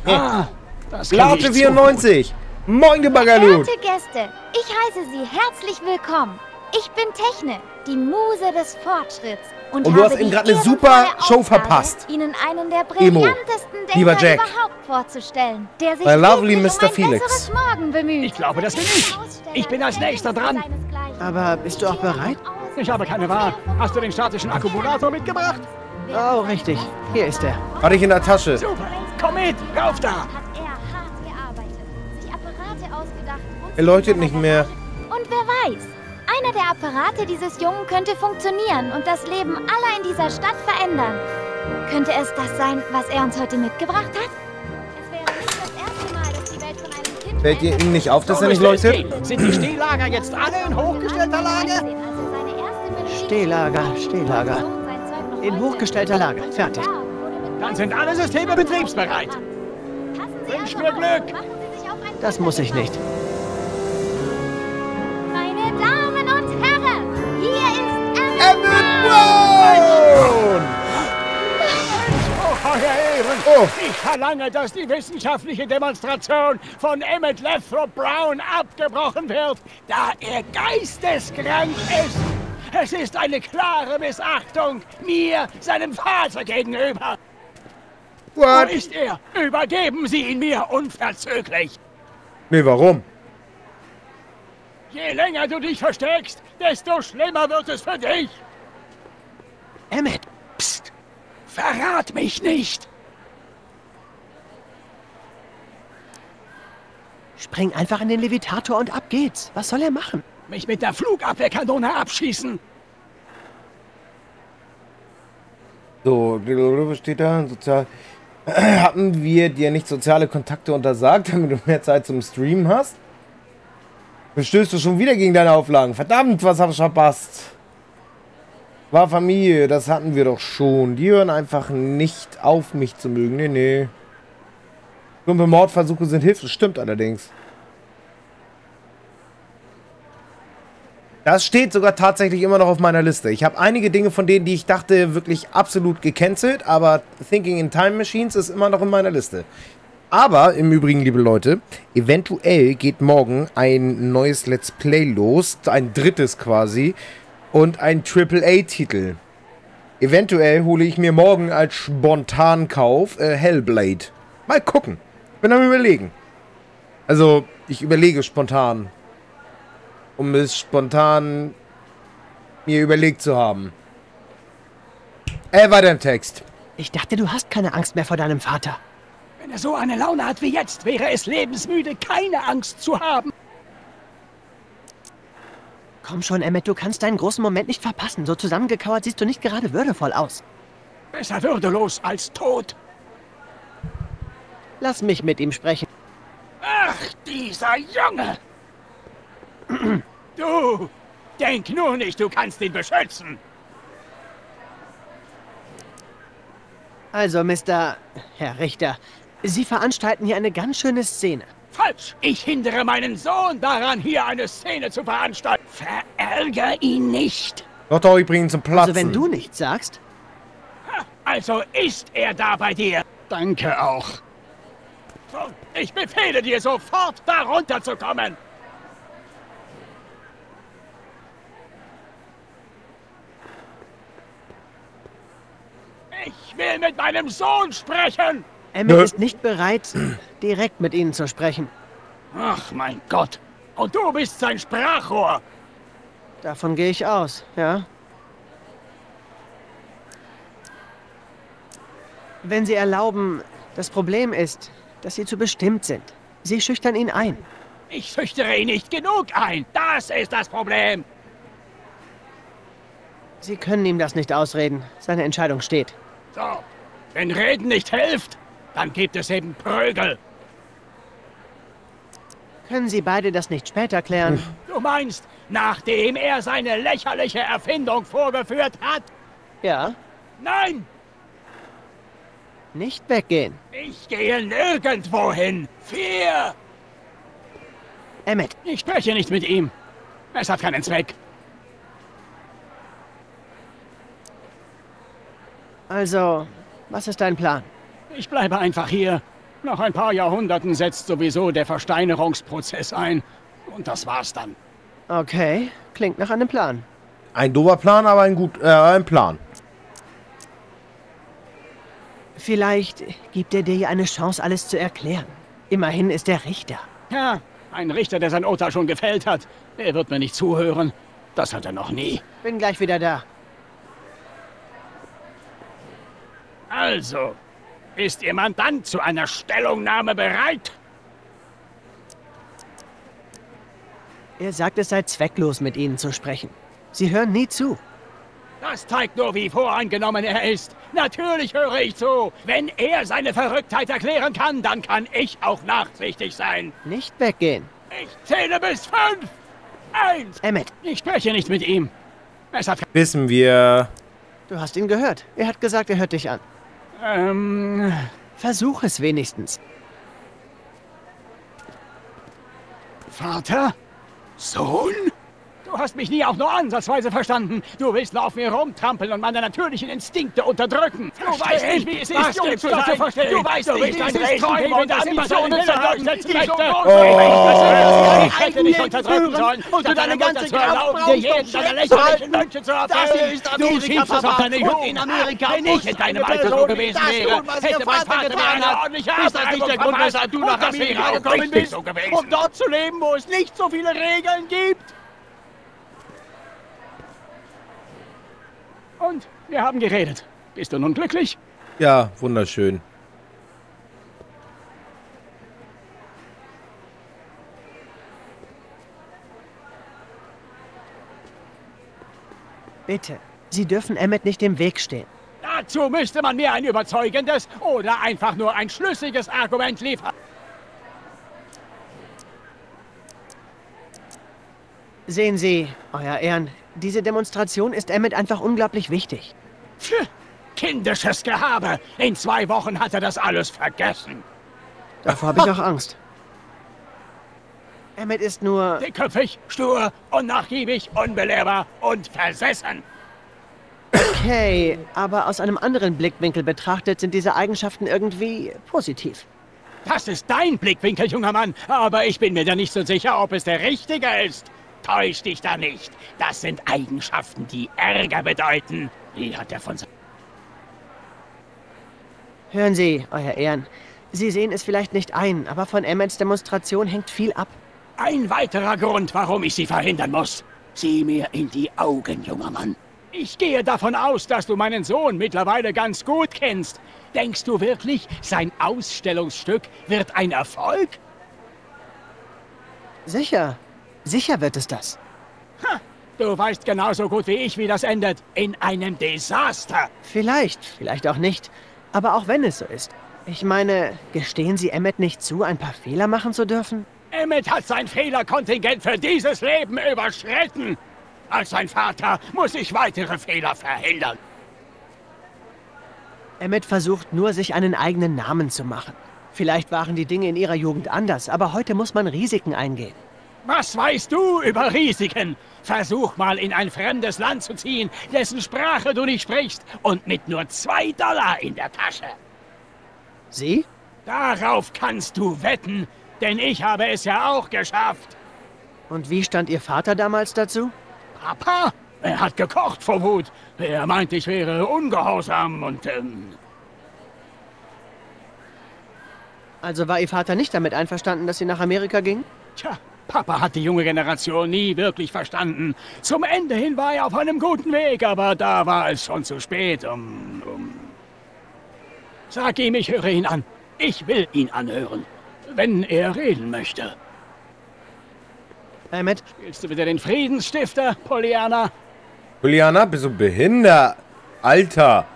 Ah, zu 94. Moin, du Bagalut. Verehrte Gäste, ich heiße Sie herzlich willkommen. Ich bin Techne, die Muse des Fortschritts. Und, Und du hast eben gerade eine super Show Aufgabe, verpasst. Ihnen einen der Emo. brillantesten Lieber Denker Jack. überhaupt vorzustellen, der sich My lovely Mr. um Felix. Morgen bemüht. Ich glaube, das bin ich. Ich bin als nächster dran. Aber bist du auch bereit? Ich habe keine Wahl. Hast du den statischen Akkumulator mitgebracht? Oh, richtig. Hier ist er. Hatte ich in der Tasche. Super. Komm mit. Rauf da. Er leuchtet nicht mehr. Und wer weiß, einer der Apparate dieses Jungen könnte funktionieren und das Leben aller in dieser Stadt verändern. Könnte es das sein, was er uns heute mitgebracht hat? Es wäre nicht das erste Mal, dass die Welt von einem Kind Fällt verändert ihm nicht auf, dass er nicht leuchtet? Sind die Stehlager jetzt alle in hochgestellter Lage? Also Stehlager, Stehlager. In hochgestellter Lage. Fertig. Dann sind alle Systeme betriebsbereit. Wünsch also mir. Glück. Machen Sie sich auf ein Das muss ich nicht. Euer Ehren! Oh. Ich verlange, dass die wissenschaftliche Demonstration von Emmett Lathrop Brown abgebrochen wird, da er geisteskrank ist. Es ist eine klare Missachtung mir, seinem Vater gegenüber. Wo What? ist er? Übergeben Sie ihn mir unverzüglich. Nee, warum? Je länger du dich versteckst, desto schlimmer wird es für dich. Emmett, Psst, verrat mich nicht. Spring einfach in den Levitator und ab geht's. Was soll er machen? Mich mit der Flugabwehrkanone abschießen. So, was steht da? Sozial. Hatten wir dir nicht soziale Kontakte untersagt, damit du mehr Zeit zum Streamen hast? Bestößt du schon wieder gegen deine Auflagen? Verdammt, was hab ich verpasst? War Familie, das hatten wir doch schon. Die hören einfach nicht auf, mich zu mögen. Nee, nee. Plumpe Mordversuche sind hilflos. Stimmt allerdings. Das steht sogar tatsächlich immer noch auf meiner Liste. Ich habe einige Dinge von denen, die ich dachte, wirklich absolut gecancelt, aber Thinking in Time Machines ist immer noch in meiner Liste. Aber im Übrigen, liebe Leute, eventuell geht morgen ein neues Let's Play los, ein drittes quasi, und ein AAA-Titel. Eventuell hole ich mir morgen als Spontankauf äh, Hellblade. Mal gucken. Bin am überlegen. Also, ich überlege spontan. Um es spontan mir überlegt zu haben. Äh, weiter im Text. Ich dachte, du hast keine Angst mehr vor deinem Vater. Wenn er so eine Laune hat wie jetzt, wäre es lebensmüde, keine Angst zu haben. Komm schon, Emmett, du kannst deinen großen Moment nicht verpassen. So zusammengekauert siehst du nicht gerade würdevoll aus. Besser würdelos als tot. Lass mich mit ihm sprechen. Ach, dieser Junge! Du, denk nur nicht, du kannst ihn beschützen. Also, Mr. Herr Richter, Sie veranstalten hier eine ganz schöne Szene. Falsch! Ich hindere meinen Sohn daran, hier eine Szene zu veranstalten. Verärger ihn nicht. Doch, doch, ich bringe ihn zum Platzen. Also, wenn du nichts sagst, Also ist er da bei dir. Danke auch. So, ich befehle dir sofort, da runterzukommen. Ich will mit meinem Sohn sprechen. Emmett ist nicht bereit, direkt mit Ihnen zu sprechen. Ach, mein Gott. Und du bist sein Sprachrohr. Davon gehe ich aus, ja? Wenn Sie erlauben, das Problem ist, dass Sie zu bestimmt sind. Sie schüchtern ihn ein. Ich schüchtere ihn nicht genug ein. Das ist das Problem. Sie können ihm das nicht ausreden. Seine Entscheidung steht. So, wenn Reden nicht hilft, dann gibt es eben Prügel. Können Sie beide das nicht später klären? Du meinst, nachdem er seine lächerliche Erfindung vorgeführt hat? Ja. Nein, Nicht weggehen. ich gehe nirgendwo hin. Vier! Emmett, Ich spreche nicht mit ihm. Es hat keinen Zweck. also, was ist dein Plan? Ich bleibe einfach hier. Nach ein paar Jahrhunderten setzt sowieso der Versteinerungsprozess ein. Und das war's dann. Okay, klingt nach einem Plan. Ein dober Plan, aber ein gut, äh, ein Plan. Vielleicht gibt er dir ja eine Chance, alles zu erklären. Immerhin ist er Richter. Ja, ein Richter, der sein Urteil schon gefällt hat. Er wird mir nicht zuhören. Das hat er noch nie. Bin gleich wieder da. Also, ist Ihr Mandant zu einer Stellungnahme bereit? Er sagt, es sei zwecklos, mit Ihnen zu sprechen. Sie hören nie zu. Das zeigt nur, wie voreingenommen er ist. Natürlich höre ich zu. Wenn er seine Verrücktheit erklären kann, dann kann ich auch nachsichtig sein. Nicht weggehen. Ich zähle bis fünf. Eins. Emmett, Ich spreche nicht mit ihm. Es hat... Wissen wir. du hast ihn gehört. Er hat gesagt, er hört dich an. Ähm... Versuch es wenigstens. Vater? Sohn? Du hast mich nie auch nur ansatzweise verstanden. Du willst nur auf mir rumtrampeln und meine natürlichen Instinkte unterdrücken. Du weißt nicht, wie es ist, jung zu zu sein. verstehen? Du weißt Du nicht, wie es ist, gegen und Ambitionen durchsetzen die so groß Ich hätte dich unterdrücken sollen, und du deine ganze zu erlauben, Kraft dir jeden deiner lächerlichen Wünsche zu erfüllen. ist Du schiebst es auf deine Jugend. in Amerika Wenn ich in deinem Alter so gewesen wäre, hätte mein Vater mir eine ordentliche Ist das nicht der Grund, weshalb du nach das Amerika gekommen bist? Um dort zu leben, wo es nicht so viele Regeln gibt? Und wir haben geredet. Bist du nun glücklich? Ja, wunderschön. Bitte, Sie dürfen Emmett nicht im Weg stehen. Dazu müsste man mir ein überzeugendes oder einfach nur ein schlüssiges Argument liefern. Sehen Sie, Euer Ehren, diese Demonstration ist Emmett einfach unglaublich wichtig. Pff, kindisches Gehabe. In zwei Wochen hat er das alles vergessen. Davor habe ich auch Angst. Emmett ist nur... Dickköpfig, stur, unnachgiebig, unbelehrbar und versessen. Okay, aber aus einem anderen Blickwinkel betrachtet sind diese Eigenschaften irgendwie positiv. Das ist dein Blickwinkel, junger Mann. Aber ich bin mir da nicht so sicher, ob es der richtige ist. Täusch dich da nicht. Das sind Eigenschaften, die Ärger bedeuten. Wie hat er von... Hören Sie, Euer Ehren, Sie sehen es vielleicht nicht ein, aber von Emmets Demonstration hängt viel ab. Ein weiterer Grund, warum ich sie verhindern muss. Sieh mir in die Augen, junger Mann. Ich gehe davon aus, dass du meinen Sohn mittlerweile ganz gut kennst. Denkst du wirklich, sein Ausstellungsstück wird ein Erfolg? Sicher, sicher wird es das. Du weißt genauso gut wie ich, wie das endet. In einem Desaster. Vielleicht, vielleicht auch nicht. Aber auch wenn es so ist. Ich meine, gestehen Sie Emmet nicht zu, ein paar Fehler machen zu dürfen? Emmett hat sein Fehlerkontingent für dieses Leben überschritten. Als sein Vater muss ich weitere Fehler verhindern. Emmet versucht nur, sich einen eigenen Namen zu machen. Vielleicht waren die Dinge in ihrer Jugend anders, aber heute muss man Risiken eingehen. Was weißt du über Risiken? Versuch mal in ein fremdes Land zu ziehen, dessen Sprache du nicht sprichst und mit nur zwei Dollar in der Tasche. Sie? Darauf kannst du wetten, denn ich habe es ja auch geschafft. Und wie stand Ihr Vater damals dazu? Papa, er hat gekocht vor Wut. Er meint, ich wäre ungehorsam und ähm, Also war Ihr Vater nicht damit einverstanden, dass Sie nach Amerika gingen? Tja, Papa hat die junge Generation nie wirklich verstanden. Zum Ende hin war er auf einem guten Weg, aber da war es schon zu spät, um... um Sag ihm, ich höre ihn an. Ich will ihn anhören, wenn er reden möchte. Emmett? Spielst du wieder den Friedensstifter, Pollyanna? Juliana, bist du behindert? Alter.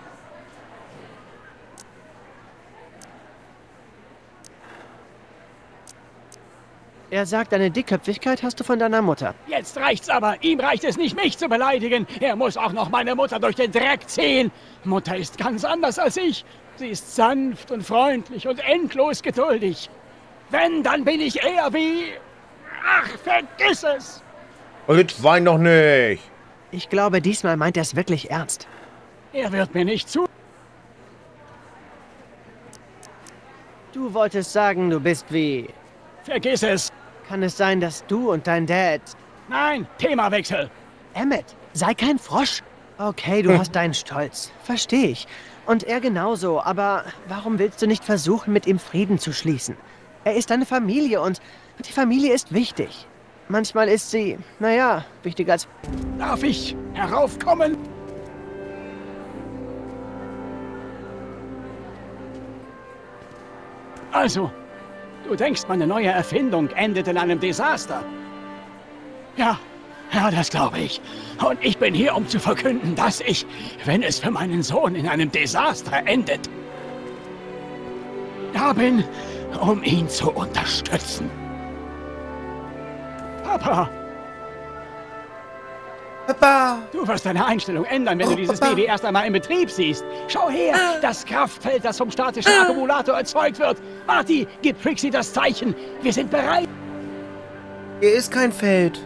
Er sagt, eine Dickköpfigkeit hast du von deiner Mutter. Jetzt reicht's aber. Ihm reicht es nicht, mich zu beleidigen. Er muss auch noch meine Mutter durch den Dreck ziehen. Mutter ist ganz anders als ich. Sie ist sanft und freundlich und endlos geduldig. Wenn, dann bin ich eher wie... Ach, vergiss es! Jetzt wein doch nicht. Ich glaube, diesmal meint er es wirklich ernst. Er wird mir nicht zu... Du wolltest sagen, du bist wie... Vergiss es! Kann es sein, dass du und dein Dad... Nein, Themawechsel! Emmett, sei kein Frosch. Okay, du hast deinen Stolz. Verstehe ich. Und er genauso, aber warum willst du nicht versuchen, mit ihm Frieden zu schließen? Er ist deine Familie und die Familie ist wichtig. Manchmal ist sie, naja, wichtiger als... Darf ich heraufkommen? Also, du denkst, meine neue Erfindung endet in einem Desaster? Ja, ja, das glaube ich. Und ich bin hier, um zu verkünden, dass ich, wenn es für meinen Sohn in einem Desaster endet, da bin, um ihn zu unterstützen. Papa, Papa. du wirst deine Einstellung ändern, wenn Oh, du dieses Papa. Baby erst einmal im Betrieb siehst. Schau her, das Kraftfeld, das vom statischen Akkumulator erzeugt wird. Marty, gib Trixie das Zeichen. Wir sind bereit. Hier ist kein Feld.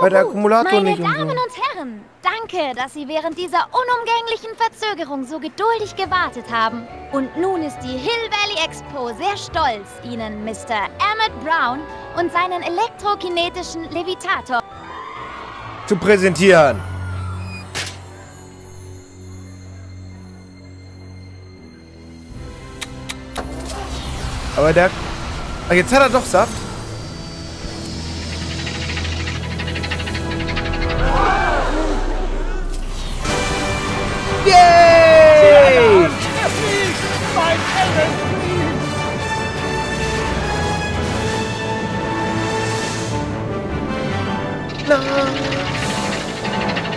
Weil der Akkumulator Oh, Meine nicht und Damen so. und Herren, danke, dass Sie während dieser unumgänglichen Verzögerung so geduldig gewartet haben. Und nun ist die Hill Valley Expo sehr stolz, Ihnen Mr. Emmett Brown und seinen elektrokinetischen Levitator Zu präsentieren. Aber der... Ah, jetzt hat er doch Saft. Yay!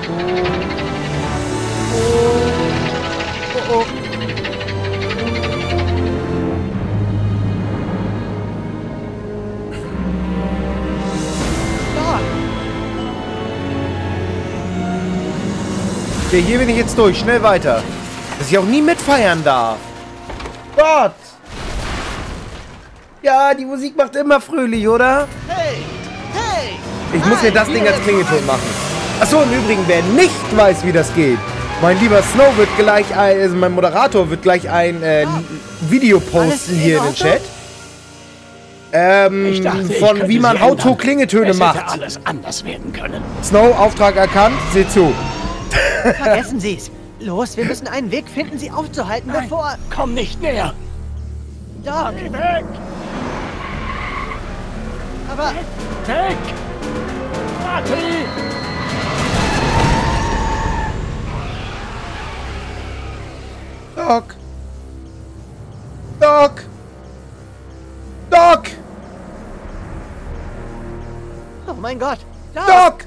Mein Emmett! Okay, hier bin ich jetzt durch. Schnell weiter. Dass ich auch nie mitfeiern darf. Gott! Ja, die Musik macht immer fröhlich, oder? Hey! Hey! Ich muss mir das Ding als Klingelton machen. Achso, im Übrigen, wer nicht weiß, wie das geht, mein lieber Snow wird gleich ein, also mein Moderator wird gleich ein äh, Video posten in hier in den? Chat. Ähm, dachte, von wie man hätte macht. alles anders werden können. Snow, Auftrag erkannt, seht zu. Vergessen Sie es. Los, wir müssen einen Weg finden, sie aufzuhalten, Nein, bevor... komm nicht näher. Doc, Geh weg! aber... Weg! Marty! Doc. Doc. Doc. Oh mein Gott. Doc! Doc.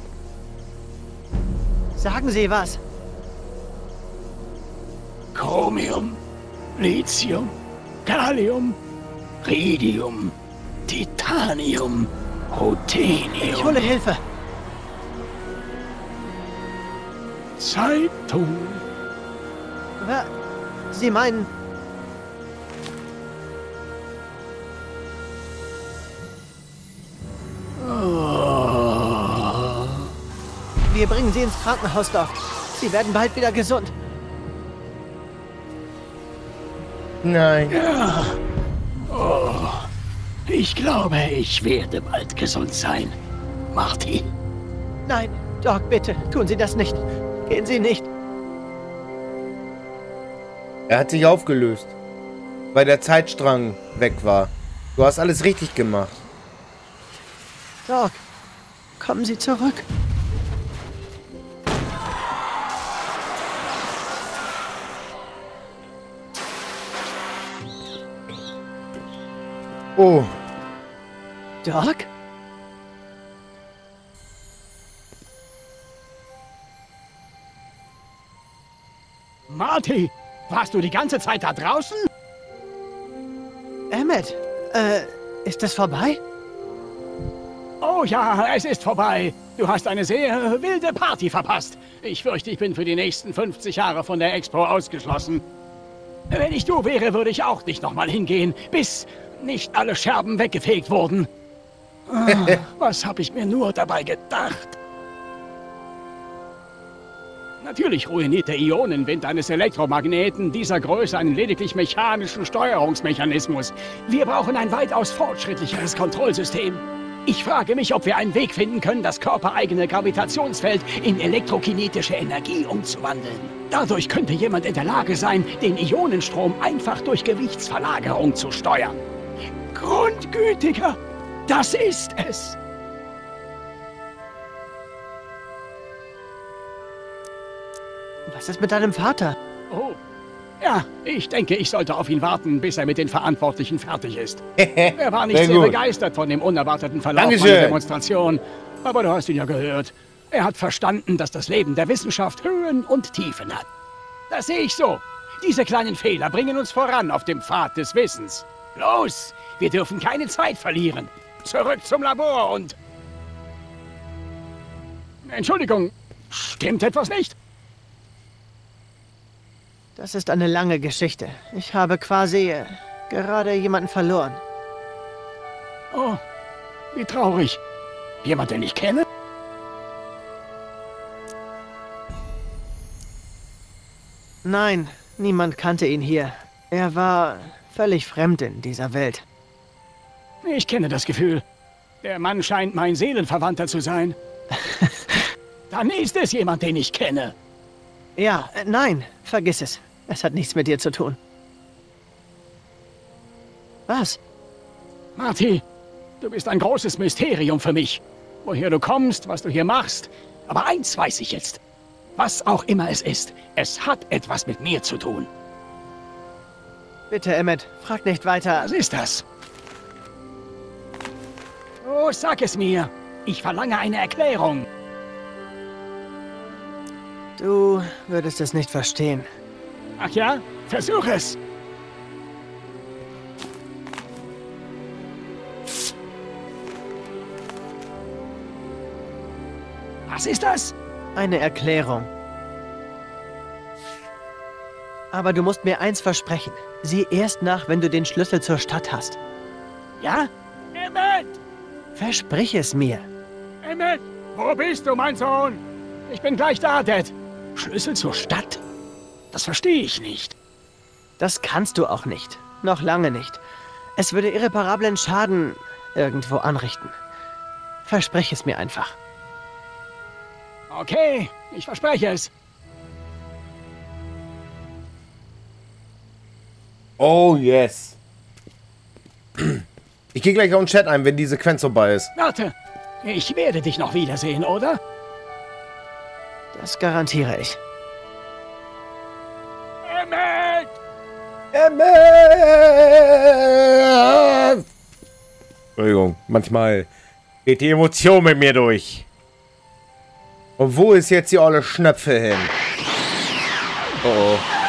Sagen Sie was. Chromium, Lithium, Gallium, Ridium, Titanium, Ich Ruthenium, hole Hilfe. Zeitung. Wa- Sie meinen... Wir bringen Sie ins Krankenhaus, Doc. Sie werden bald wieder gesund. Nein. Ich glaube, ich werde bald gesund sein. Marty. Nein, Doc, bitte, tun Sie das nicht. Gehen Sie nicht. Er hat sich aufgelöst. weil der Zeitstrang weg war. Du hast alles richtig gemacht. Doc, kommen Sie zurück. Oh, Doc? Marty, warst du die ganze Zeit da draußen? Emmett, äh, ist das vorbei? Oh ja, es ist vorbei. Du hast eine sehr wilde Party verpasst. Ich fürchte, ich bin für die nächsten 50 Jahre von der Expo ausgeschlossen. Wenn ich du wäre, würde ich auch nicht nochmal hingehen, bis nicht alle Scherben weggefegt wurden. Ah, was habe ich mir nur dabei gedacht? Natürlich ruiniert der Ionenwind eines Elektromagneten dieser Größe einen lediglich mechanischen Steuerungsmechanismus. Wir brauchen ein weitaus fortschrittlicheres Kontrollsystem. Ich frage mich, ob wir einen Weg finden können, das körpereigene Gravitationsfeld in elektrokinetische Energie umzuwandeln. Dadurch könnte jemand in der Lage sein, den Ionenstrom einfach durch Gewichtsverlagerung zu steuern. Grundgütiger, das ist es. Was ist mit deinem Vater? Oh. Ja, ich denke, ich sollte auf ihn warten, bis er mit den Verantwortlichen fertig ist. er war nicht Sehr sehr, begeistert von dem unerwarteten Verlauf Dankeschön. meiner Demonstration. Aber du hast ihn ja gehört. Er hat verstanden, dass das Leben der Wissenschaft Höhen und Tiefen hat. Das sehe ich so. Diese kleinen Fehler bringen uns voran auf dem Pfad des Wissens. Los, wir dürfen keine Zeit verlieren. Zurück zum Labor und... Entschuldigung, stimmt etwas nicht? Das ist eine lange Geschichte. Ich habe quasi äh, gerade jemanden verloren. Oh, wie traurig. Jemand, den ich kenne? Nein, niemand kannte ihn hier. Er war völlig fremd in dieser Welt. Ich kenne das Gefühl. Der Mann scheint mein Seelenverwandter zu sein. Dann ist es jemand, den ich kenne. Ja, äh, nein, vergiss es. Es hat nichts mit dir zu tun. Was? Marty, du bist ein großes Mysterium für mich. Woher du kommst, was du hier machst. Aber eins weiß ich jetzt. Was auch immer es ist, es hat etwas mit mir zu tun. Bitte, Emmett, frag nicht weiter. Was ist das? Oh, sag es mir. Ich verlange eine Erklärung. Du würdest es nicht verstehen. Ach ja? Versuch es. Was ist das? Eine Erklärung. Aber du musst mir eins versprechen. Sieh erst nach, wenn du den Schlüssel zur Stadt hast. Ja? Emmett! Versprich es mir. Emmett! Wo bist du, mein Sohn? Ich bin gleich da, Dad. Schlüssel zur Stadt? Das verstehe ich nicht. Das kannst du auch nicht. Noch lange nicht. Es würde irreparablen Schaden irgendwo anrichten. Versprich es mir einfach. Okay, ich verspreche es. Oh, yes. Ich gehe gleich auf den Chat ein, wenn die Sequenz vorbei ist. Warte, ich werde dich noch wiedersehen, oder? Das garantiere ich. Emmett! Emmett! Entschuldigung, manchmal geht die Emotion mit mir durch. Und wo ist jetzt die olle Schnöpfe hin? Oh oh.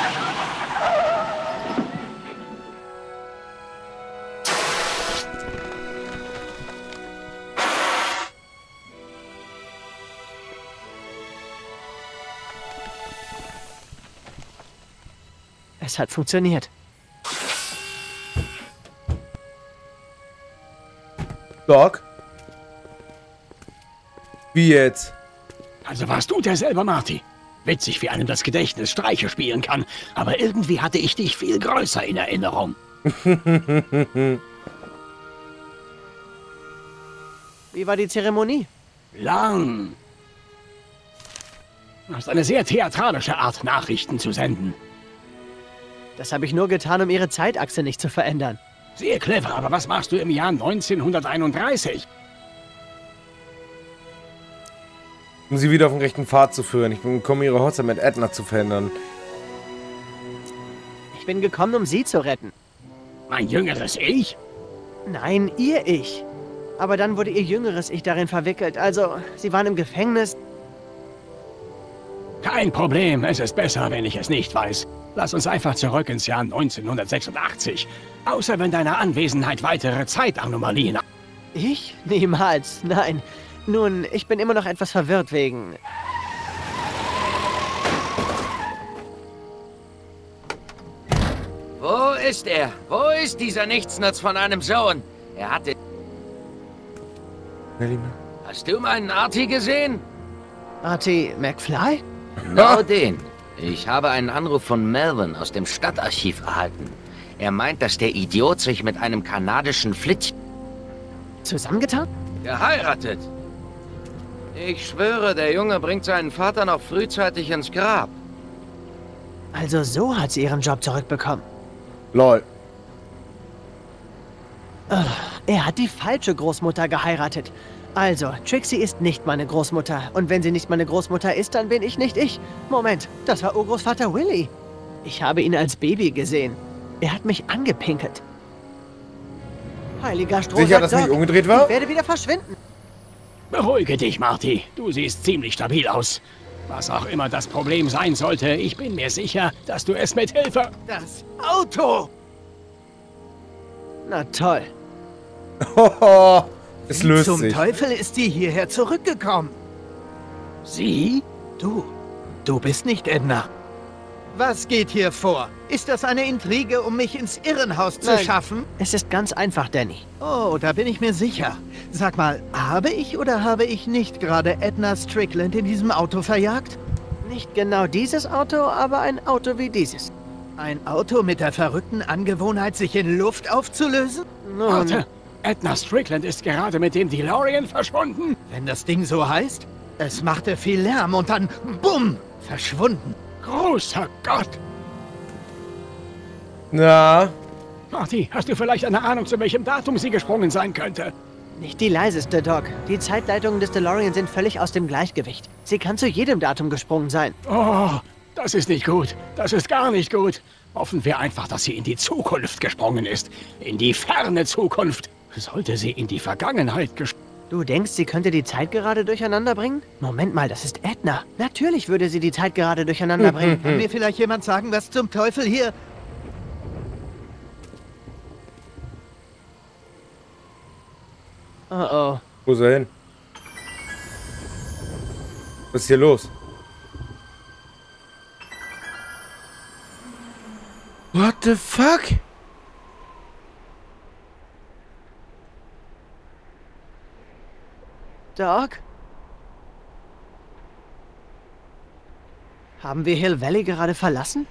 Es hat funktioniert. Doc? Wie jetzt? Also warst du der selber, Marty. Witzig, wie einem das Gedächtnis Streiche spielen kann. Aber irgendwie hatte ich dich viel größer in Erinnerung. Wie war die Zeremonie? Lang. Du hast eine sehr theatralische Art, Nachrichten zu senden. Das habe ich nur getan, um ihre Zeitachse nicht zu verändern. Sehr clever, aber was machst du im Jahr 1931? Um sie wieder auf den rechten Pfad zu führen. Ich bin gekommen, ihre Hochzeit mit Edna zu verhindern. Ich bin gekommen, um sie zu retten. Mein jüngeres Ich? Nein, ihr Ich. Aber dann wurde ihr jüngeres Ich darin verwickelt. Also, sie waren im Gefängnis. Kein Problem, es ist besser, wenn ich es nicht weiß. Lass uns einfach zurück ins Jahr 1986. Außer wenn deine Anwesenheit weitere Zeitanomalien... Ich? Niemals, nein. Nun, ich bin immer noch etwas verwirrt wegen... Wo ist er? Wo ist dieser Nichtsnutz von einem Sohn? Er hatte... Hast du meinen Artie gesehen? Artie McFly? Genau den. Ich habe einen Anruf von Melvin aus dem Stadtarchiv erhalten. Er meint, dass der Idiot sich mit einem kanadischen Flitsch... Zusammengetan? Geheiratet. Ich schwöre, der Junge bringt seinen Vater noch frühzeitig ins Grab. Also so hat sie ihren Job zurückbekommen. Lol. Er hat die falsche Großmutter geheiratet. Also, Trixie ist nicht meine Großmutter. Und wenn sie nicht meine Großmutter ist, dann bin ich nicht ich. Moment, das war Urgroßvater Willy. Ich habe ihn als Baby gesehen. Er hat mich angepinkelt. Heiliger Strohsack Sicher, dass Doc, nicht umgedreht war? Ich werde wieder verschwinden. Beruhige dich, Marty. Du siehst ziemlich stabil aus. Was auch immer das Problem sein sollte, ich bin mir sicher, dass du es mit Hilfe... Das Auto! Na toll. Es Wie löst zum sich. Teufel ist die hierher zurückgekommen? Sie? Du, du bist nicht Edna. Was geht hier vor? Ist das eine Intrige, um mich ins Irrenhaus zu Nein. schaffen? Es ist ganz einfach, Danny. Oh, da bin ich mir sicher. Sag mal, habe ich oder habe ich nicht gerade Edna Strickland in diesem Auto verjagt? Nicht genau dieses Auto, aber ein Auto wie dieses. Ein Auto mit der verrückten Angewohnheit, sich in Luft aufzulösen? Nun, Warte, Edna Strickland ist gerade mit dem DeLorean verschwunden. Wenn das Ding so heißt? Es machte viel Lärm und dann, bumm, verschwunden. Großer Gott! Na, Marty, hast du vielleicht eine Ahnung, zu welchem Datum sie gesprungen sein könnte? nicht die leiseste, Doc. Die Zeitleitungen des DeLorean sind völlig aus dem Gleichgewicht. Sie kann zu jedem Datum gesprungen sein. Oh, das ist nicht gut. Das ist gar nicht gut. Hoffen wir einfach, dass sie in die Zukunft gesprungen ist. In die ferne Zukunft. Sollte sie in die Vergangenheit gesprungen... Du denkst, sie könnte die Zeit gerade durcheinander bringen? Moment mal, das ist Edna. Natürlich würde sie die Zeit gerade durcheinander bringen. Kann mir vielleicht jemand sagen, was zum Teufel hier... Oh oh. wo ist er hin? Was ist hier los? What the fuck? Doc? Haben wir Hill Valley gerade verlassen?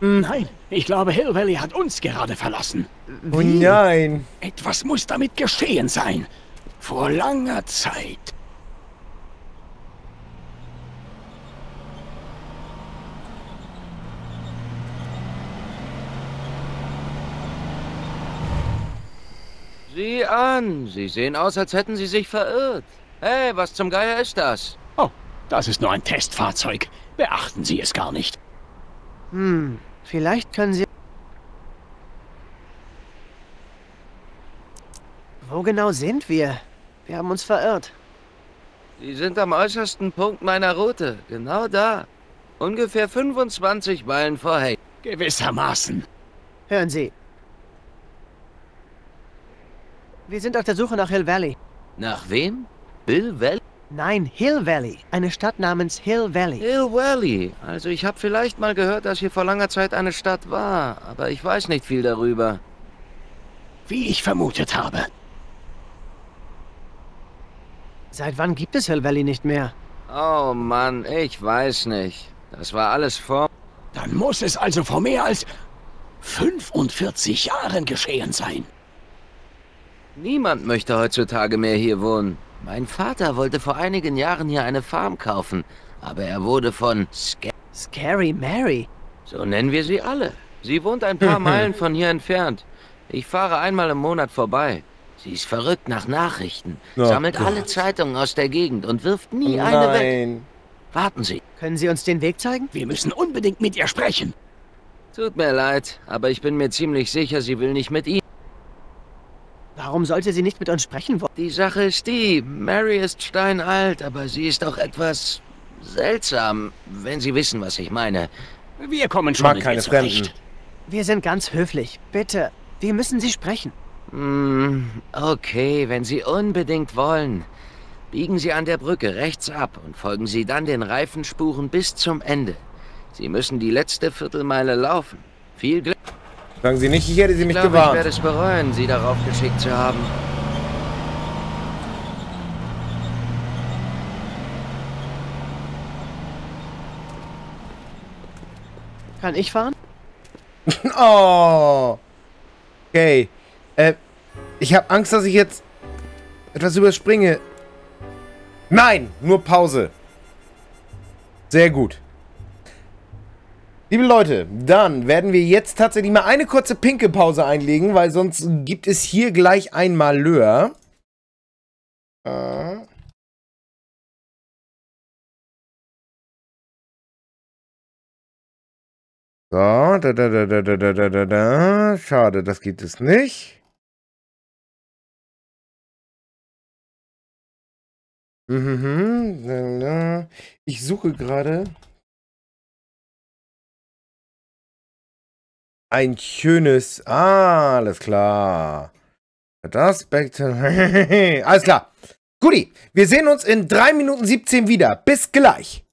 Nein, ich glaube, Hill Valley hat uns gerade verlassen. Oh nein. Etwas muss damit geschehen sein. Vor langer Zeit. Sieh an, Sie sehen aus, als hätten Sie sich verirrt. Hey, was zum Geier ist das? Oh, das ist nur ein Testfahrzeug. Beachten Sie es gar nicht. Hm, vielleicht können Sie... Wo genau sind wir? Wir haben uns verirrt. Sie sind am äußersten Punkt meiner Route. Genau da. Ungefähr 25 Meilen vor Hay. Gewissermaßen. Hören Sie. Wir sind auf der Suche nach Hill Valley. Nach wem? Bill Valley? Nein, Hill Valley. Eine Stadt namens Hill Valley. Hill Valley. Also ich habe vielleicht mal gehört, dass hier vor langer Zeit eine Stadt war. Aber ich weiß nicht viel darüber. Wie ich vermutet habe. Seit wann gibt es Hill Valley nicht mehr? Oh Mann, ich weiß nicht. Das war alles vor... Dann muss es also vor mehr als 45 Jahren geschehen sein. Niemand möchte heutzutage mehr hier wohnen. Mein Vater wollte vor einigen Jahren hier eine Farm kaufen. Aber er wurde von... Sca Scary Mary. so nennen wir sie alle. Sie wohnt ein paar Meilen von hier entfernt. Ich fahre einmal im Monat vorbei. Sie ist verrückt nach Nachrichten, Oh sammelt Gott. alle Zeitungen aus der Gegend und wirft nie eine weg. Nein. Warten Sie. Können Sie uns den Weg zeigen? Wir müssen unbedingt mit ihr sprechen. Tut mir leid, aber ich bin mir ziemlich sicher, sie will nicht mit Ihnen. Warum sollte sie nicht mit uns sprechen wollen? Die Sache ist die, Mary ist steinalt, aber sie ist auch etwas seltsam, wenn Sie wissen, was ich meine. Wir kommen Ich schon mag keine. Fremden. Wir sind ganz höflich. Bitte, wir müssen Sie sprechen. Hm, okay, wenn Sie unbedingt wollen. Biegen Sie an der Brücke rechts ab und folgen Sie dann den Reifenspuren bis zum Ende. Sie müssen die letzte Viertelmeile laufen. Viel Glück. Sagen Sie nicht, ich hätte Sie Ich mich glaube, ich werde gewarnt. es bereuen, Sie darauf geschickt zu haben. Kann ich fahren? Oh. Okay. Äh, ich habe Angst, dass ich jetzt etwas überspringe. Nein, nur Pause. Sehr gut. Liebe Leute, dann werden wir jetzt tatsächlich mal eine kurze pinke Pause einlegen, weil sonst gibt es hier gleich einmal Löhr. Äh. So, da, da, da, da, da, da, da, da, da. Schade, das gibt es nicht. Mhm, na. Ich suche gerade ein schönes. Ah, alles klar. Das Back Alles klar. Guti, wir sehen uns in 3 Minuten 17 wieder. Bis gleich.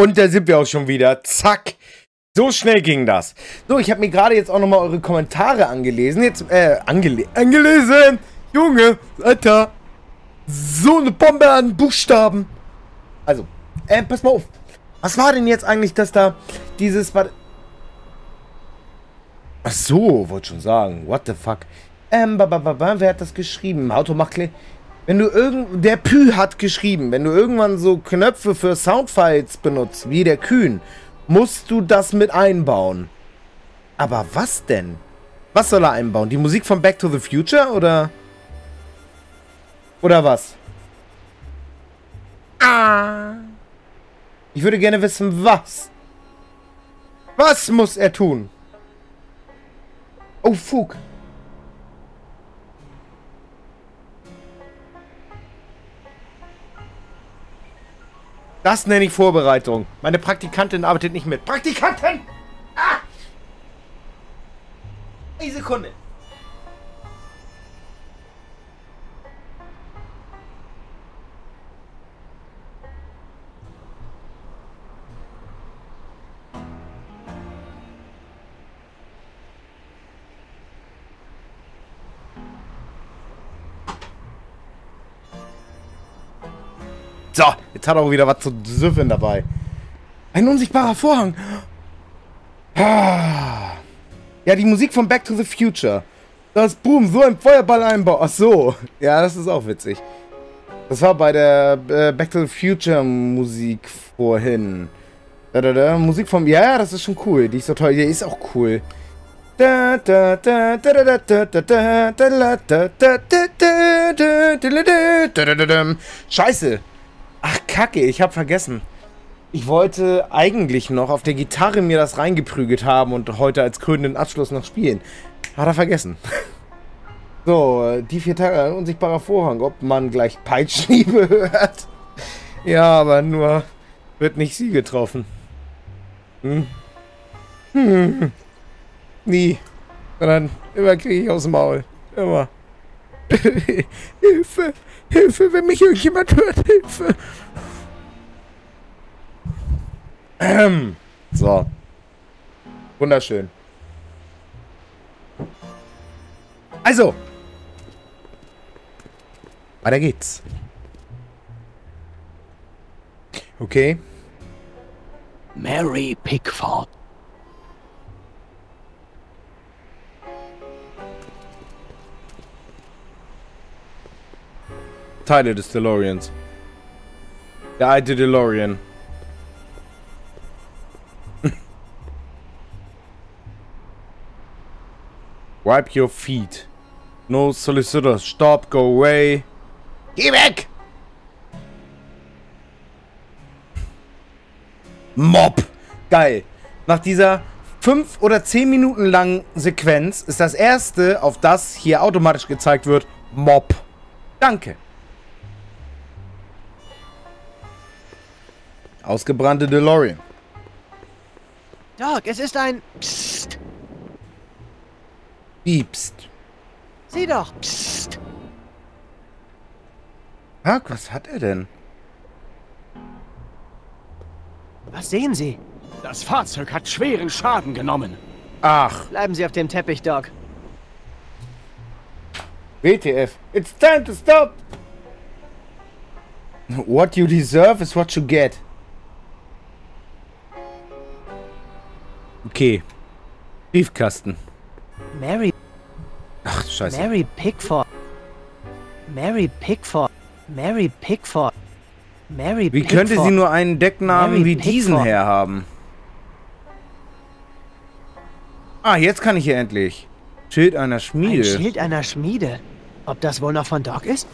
Und da sind wir auch schon wieder. Zack. So schnell ging das. So, ich habe mir gerade jetzt auch nochmal eure Kommentare angelesen. Jetzt, äh, angele angelesen. Junge, Alter. So eine Bombe an Buchstaben. Also, äh, pass mal auf. Was war denn jetzt eigentlich, dass da dieses... Ach so, wollte schon sagen. What the fuck. Ähm, ba, ba, ba, ba, wer hat das geschrieben? Auto macht Wenn du irgend... Der Pü hat geschrieben, wenn du irgendwann so Knöpfe für Soundfiles benutzt, wie der Kühn, musst du das mit einbauen. Aber was denn? Was soll er einbauen? Die Musik von Back to the Future oder... Oder was? Ah. Ich würde gerne wissen, was. Was muss er tun? Oh, Fug. Das nenne ich Vorbereitung. Meine Praktikantin arbeitet nicht mit. Praktikantin! Ah! Eine Sekunde. So, jetzt hat er auch wieder was zu süffeln dabei. Ein unsichtbarer Vorhang. Ah. Ja, die Musik von Back to the Future. Das Boom, so ein Feuerball einbaut. Ach so. Ja, das ist auch witzig. Das war bei der äh, Back to the Future Musik vorhin. Da, da, da. Musik vom... Ja, ja, das ist schon cool. Die ist so toll. Die ist auch cool. Scheiße. Ach, kacke, ich hab vergessen. Ich wollte eigentlich noch auf der Gitarre mir das reingeprügelt haben und heute als krönenden Abschluss noch spielen. Hat er vergessen. So, die vier Tage, ein unsichtbarer Vorhang. Ob man gleich Peitschliebe hört? Ja, aber nur wird nicht sie getroffen. Hm. Hm. Nie. Sondern immer kriege ich aus dem Maul. Immer. Hilfe! Hilfe, wenn mich irgendjemand hört, Hilfe! Ähm. So. Wunderschön. Also. Weiter geht's. Okay. Mary Pickford. Teile des DeLoreans. Der alte DeLorean. Wipe your feet. No solicitors. Stop, go away. Geh weg! Mob! Geil. Nach dieser 5 oder 10 Minuten langen Sequenz ist das erste, auf das hier automatisch gezeigt wird, Mob. Danke. Ausgebrannte DeLorean. Doc, es ist ein... Psst. Piepst. Sieh doch. Psst. Doc, was hat er denn? Was sehen Sie? Das Fahrzeug hat schweren Schaden genommen. Ach. Bleiben Sie auf dem Teppich, Doc. WTF. It's time to stop. What you deserve is what you get. Okay. Briefkasten. Mary. Ach, scheiße. Mary Pickford. Mary Pickford. Mary Pickford. Mary Wie Pickford. könnte sie nur einen Decknamen Mary wie diesen Pickford. herhaben? Ah, jetzt kann ich hier endlich. Schild einer Ein Schmiede. Schild einer Schmiede. Ob das wohl noch von Doc ist?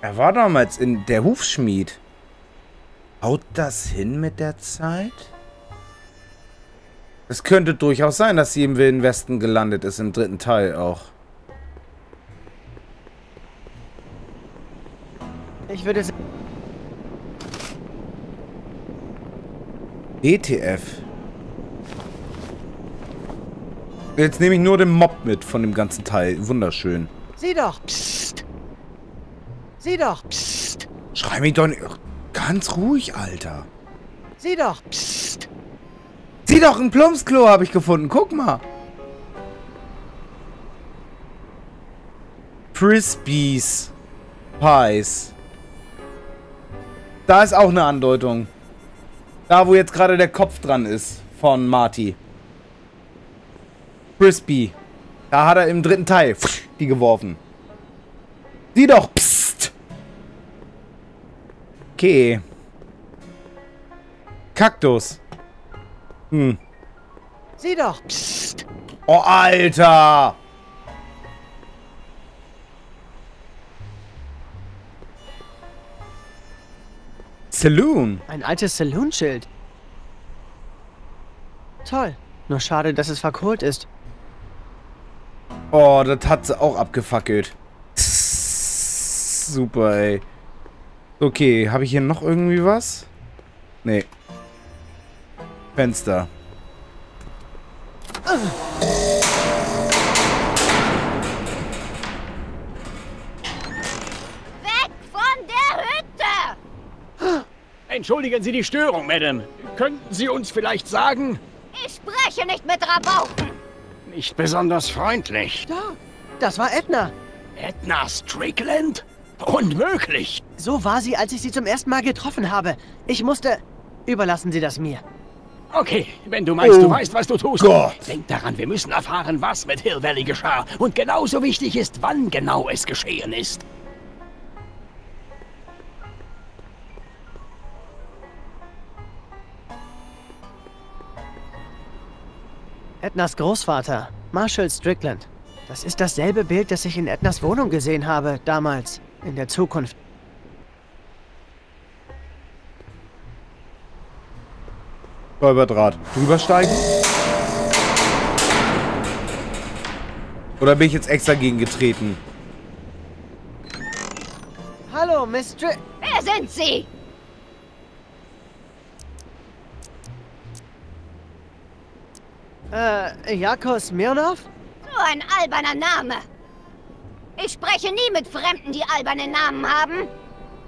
Er war damals in der Hufschmied. Haut das hin mit der Zeit? Es könnte durchaus sein, dass sie im Wilden Westen gelandet ist, im dritten Teil auch. Ich würde sagen... ETF. Jetzt nehme ich nur den Mob mit von dem ganzen Teil. Wunderschön. Sieh doch. Psst. Sieh doch. Psst. Schrei mich doch nicht. Ganz ruhig, Alter. Sieh doch. Psst. Sieh doch, ein Plumpsklo habe ich gefunden. Guck mal. Frisbees. Pies. Da ist auch eine Andeutung. Da, wo jetzt gerade der Kopf dran ist von Marty. Frisbee. Da hat er im dritten Teil die geworfen. Sieh doch. Okay. Kaktus. Hm. Sieh doch. Psst. Oh, Alter. Saloon. Ein altes Saloon-Schild. Toll. Nur schade, dass es verkohlt ist. Oh, das hat sie auch abgefackelt. Super, ey. Okay, habe ich hier noch irgendwie was? Nee. Fenster. Weg von der Hütte! Entschuldigen Sie die Störung, Madame. Könnten Sie uns vielleicht sagen? Ich spreche nicht mit Rabauken. Nicht besonders freundlich. Da. Das war Edna. Edna Strickland? Unmöglich. So war sie, als ich sie zum ersten Mal getroffen habe. Ich musste... Überlassen Sie das mir. Okay, wenn du meinst, Oh du weißt, was du tust. Gott. Denk daran, wir müssen erfahren, was mit Hill Valley geschah. Und genauso wichtig ist, wann genau es geschehen ist. Ednas Großvater, Marshall Strickland. Das ist dasselbe Bild, das ich in Ednas Wohnung gesehen habe, damals, in der Zukunft. Stolperdraht. Drübersteigen? Oder bin ich jetzt extra gegen getreten? Hallo, Stri... Wer sind Sie? Äh, Jakos Smirnov? So ein alberner Name. Ich spreche nie mit Fremden, die alberne Namen haben.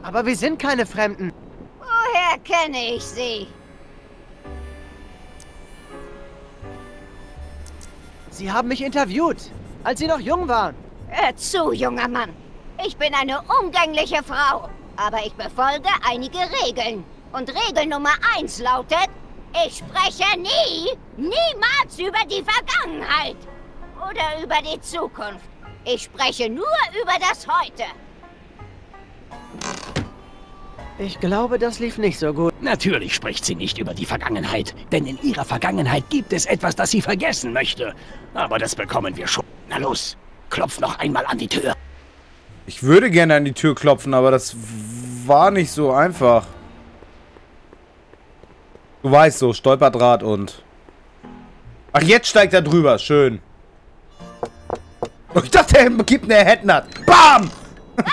Aber wir sind keine Fremden. Woher kenne ich Sie? Sie haben mich interviewt, als Sie noch jung waren. Hör zu, junger Mann. Ich bin eine umgängliche Frau, aber ich befolge einige Regeln. Und Regel Nummer eins lautet, ich spreche nie, niemals über die Vergangenheit oder über die Zukunft. Ich spreche nur über das Heute. Ich glaube, das lief nicht so gut. Natürlich spricht sie nicht über die Vergangenheit, denn in ihrer Vergangenheit gibt es etwas, das sie vergessen möchte. Aber das bekommen wir schon. Na los, klopf noch einmal an die Tür. Ich würde gerne an die Tür klopfen, aber das war nicht so einfach. Du weißt so, Stolperdraht und... Ach, jetzt steigt er drüber. Schön. Ich dachte, er gibt eine Headnut. Bam!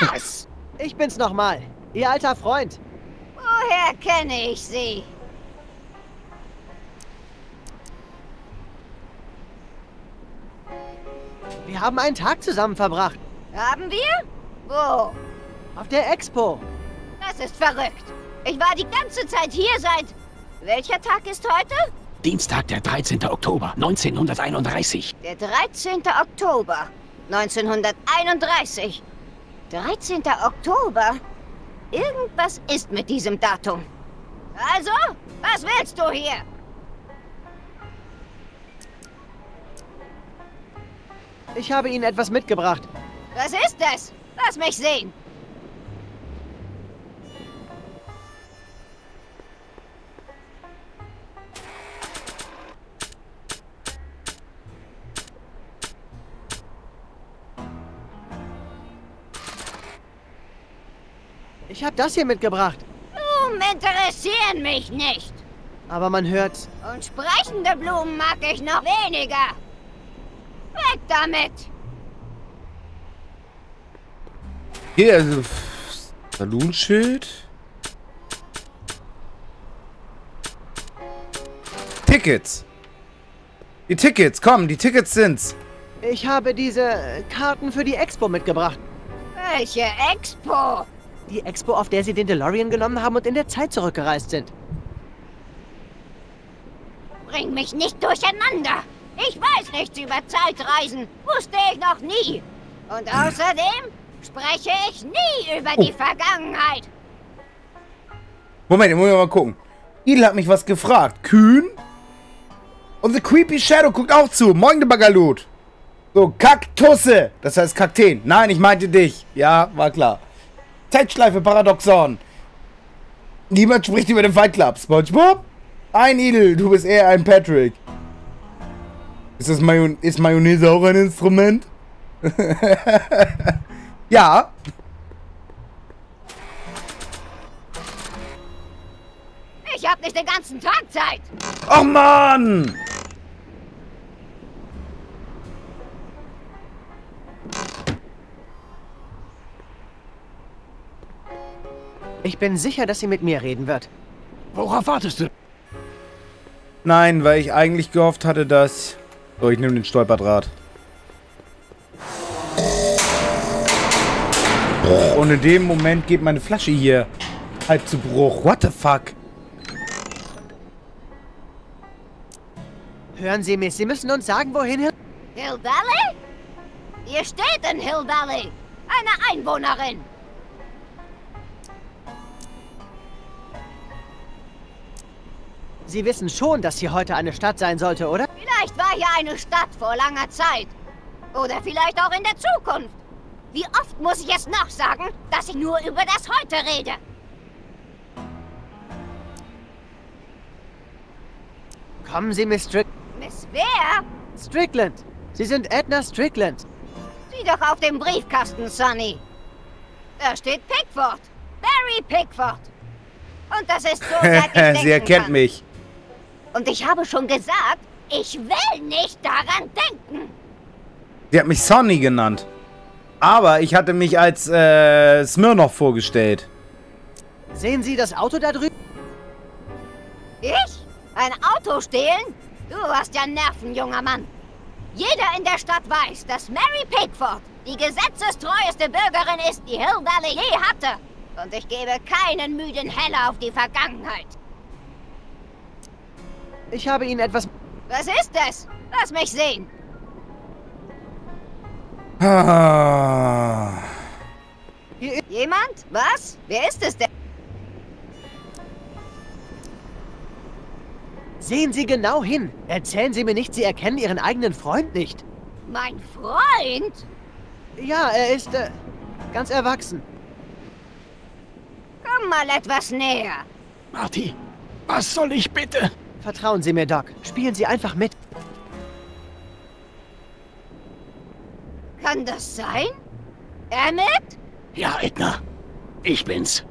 Was? Ich bin's nochmal. Ihr alter Freund. Woher kenne ich Sie? Wir haben einen Tag zusammen verbracht. Haben wir? Wo? Auf der Expo. Das ist verrückt. Ich war die ganze Zeit hier seit... Welcher Tag ist heute? Dienstag, der 13. Oktober 1931. Der 13. Oktober 1931. 13. Oktober? Irgendwas ist mit diesem Datum. Also, was willst du hier? Ich habe Ihnen etwas mitgebracht. Was ist es? Lass mich sehen. Ich habe das hier mitgebracht. Blumen interessieren mich nicht. Aber man hört... Und sprechende Blumen mag ich noch weniger. Weg damit! Hier, also... Saloonschild. Tickets. Die Tickets, komm, die Tickets sind's. Ich habe diese Karten für die Expo mitgebracht. Welche Expo? Die Expo, auf der sie den DeLorean genommen haben und in der Zeit zurückgereist sind. Bring mich nicht durcheinander. Ich weiß nichts über Zeitreisen. Wusste ich noch nie. Und außerdem spreche ich nie über die Vergangenheit. Moment, ich muss mal gucken. Idel hat mich was gefragt. Kühn? Und The Creepy Shadow guckt auch zu. Moin, der Bagalut. So, Kaktusse. Das heißt Kakteen. Nein, ich meinte dich. Ja, war klar. Zeitschleife Paradoxon. Niemand spricht über den Fight Club. SpongeBob? Ein Idel, du bist eher ein Patrick. Ist, das Mayon ist Mayonnaise auch ein Instrument? ja. Ich hab nicht den ganzen Tag Zeit. Och Mann! Ich bin sicher, dass sie mit mir reden wird. Worauf wartest du? Nein, weil ich eigentlich gehofft hatte, dass... So, ich nehme den Stolperdraht. Und in dem Moment geht meine Flasche hier halb zu Bruch. What the fuck? Hören Sie, Miss, Sie müssen uns sagen, wohin... Hill Hill Valley? Ihr steht in Hill Valley. Eine Einwohnerin. Sie wissen schon, dass hier heute eine Stadt sein sollte, oder? Vielleicht war hier eine Stadt vor langer Zeit. Oder vielleicht auch in der Zukunft. Wie oft muss ich es noch sagen, dass ich nur über das Heute rede? Kommen Sie, Miss Strick... Miss wer? Strickland. Sie sind Edna Strickland. Sieh doch auf dem Briefkasten, Sonny. Da steht Pickford. Barry Pickford. Und das ist so, seit ich denken Sie erkennt kann. mich. Und ich habe schon gesagt, ich will nicht daran denken. Sie hat mich Sonny genannt. Aber ich hatte mich als äh, Smirnoff vorgestellt. Sehen Sie das Auto da drüben? Ich? Ein Auto stehlen? Du hast ja Nerven, junger Mann. Jeder in der Stadt weiß, dass Mary Pickford die gesetzestreueste Bürgerin ist, die Hill Valley je hatte. Und ich gebe keinen müden Heller auf die Vergangenheit. Ich habe Ihnen etwas... Was ist es? Lass mich sehen. Ah. Jemand? Was? Wer ist es denn? Sehen Sie genau hin. Erzählen Sie mir nicht, Sie erkennen Ihren eigenen Freund nicht. Mein Freund? Ja, er ist, äh, ganz erwachsen. Komm mal etwas näher. Marty, was soll ich bitte? Vertrauen Sie mir, Doc. Spielen Sie einfach mit. Kann das sein? Emmett? Ja, Edna. Ich bin's.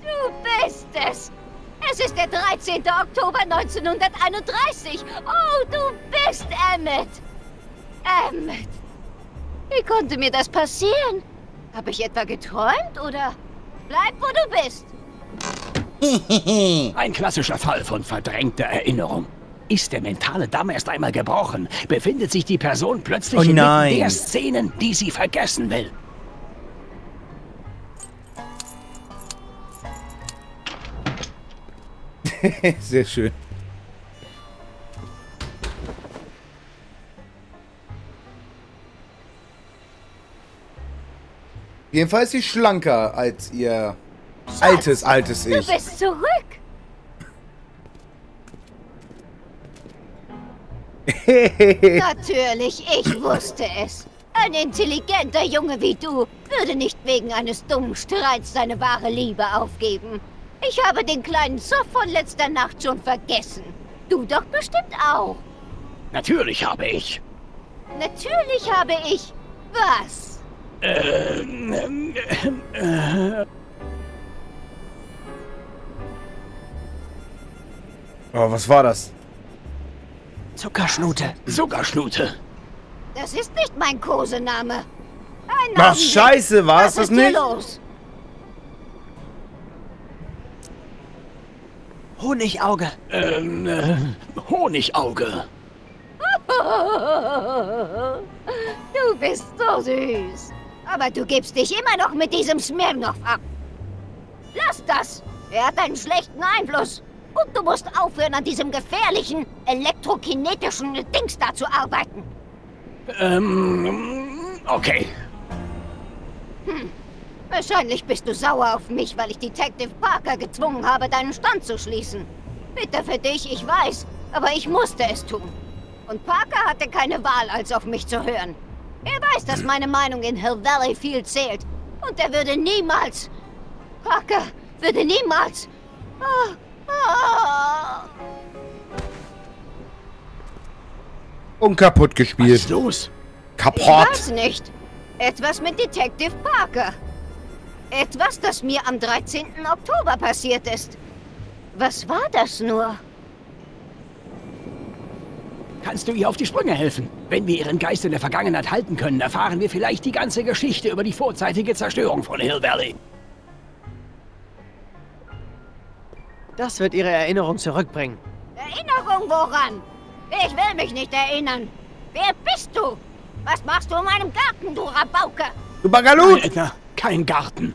Du bist es. Es ist der 13. Oktober 1931. Oh, du bist Emmett. Emmett. Wie konnte mir das passieren? Habe ich etwa geträumt oder... Bleib, wo du bist. Ein klassischer Fall von verdrängter Erinnerung. Ist der mentale Damm erst einmal gebrochen, befindet sich die Person plötzlich Oh inmitten nein. der Szenen, die sie vergessen will. Sehr schön. Jedenfalls ist sie schlanker als ihr altes, altes Du Ich. bist zurück. Natürlich, ich wusste es. Ein intelligenter Junge wie du würde nicht wegen eines dummen Streits seine wahre Liebe aufgeben. Ich habe den kleinen Zoff von letzter Nacht schon vergessen. Du doch bestimmt auch. Natürlich habe ich. Natürlich habe ich... Was? Ähm, äh, Oh, was war das? Zuckerschnute. Zuckerschnute. Das ist nicht mein Kosename. Ein Ach, scheiße, war es Was das nicht? los? Honigauge. Ähm, äh, Honigauge. Du bist so süß. Aber du gibst dich immer noch mit diesem Smirnoff ab. Lass das. Er hat einen schlechten Einfluss. Und du musst aufhören, an diesem gefährlichen, elektrokinetischen Dings da zu arbeiten. Ähm, okay. Hm. Wahrscheinlich bist du sauer auf mich, weil ich Detective Parker gezwungen habe, deinen Stand zu schließen. Bitte für dich, ich weiß, aber ich musste es tun. Und Parker hatte keine Wahl, als auf mich zu hören. Er weiß, dass meine Meinung in Hill Valley viel zählt. Und er würde niemals... Parker würde niemals... Ah, ah. Und kaputt gespielt. Was ist los? Ich Kaputt. weiß nicht. Etwas mit Detective Parker. Etwas, das mir am 13. Oktober passiert ist. Was war das nur? Kannst du ihr auf die Sprünge helfen? Wenn wir ihren Geist in der Vergangenheit halten können, erfahren wir vielleicht die ganze Geschichte über die vorzeitige Zerstörung von Hill Valley. Das wird ihre Erinnerung zurückbringen. Erinnerung woran? Ich will mich nicht erinnern. Wer bist du? Was machst du in meinem Garten, du Rabauke? Du Bagalut! Nein, Edna, kein Garten.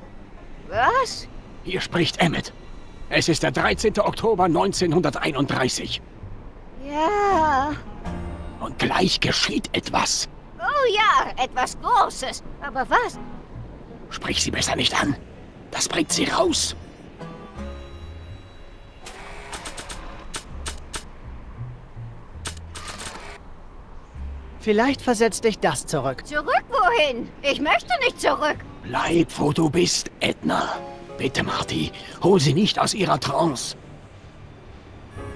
Was? Hier spricht Emmett. Es ist der 13. Oktober 1931. Ja. Und gleich geschieht etwas. Oh ja, etwas Großes. Aber was? Sprich sie besser nicht an. Das bringt sie raus. Vielleicht versetzt dich das zurück. Zurück wohin? Ich möchte nicht zurück. Bleib, wo du bist, Edna. Bitte, Marty, hol sie nicht aus ihrer Trance.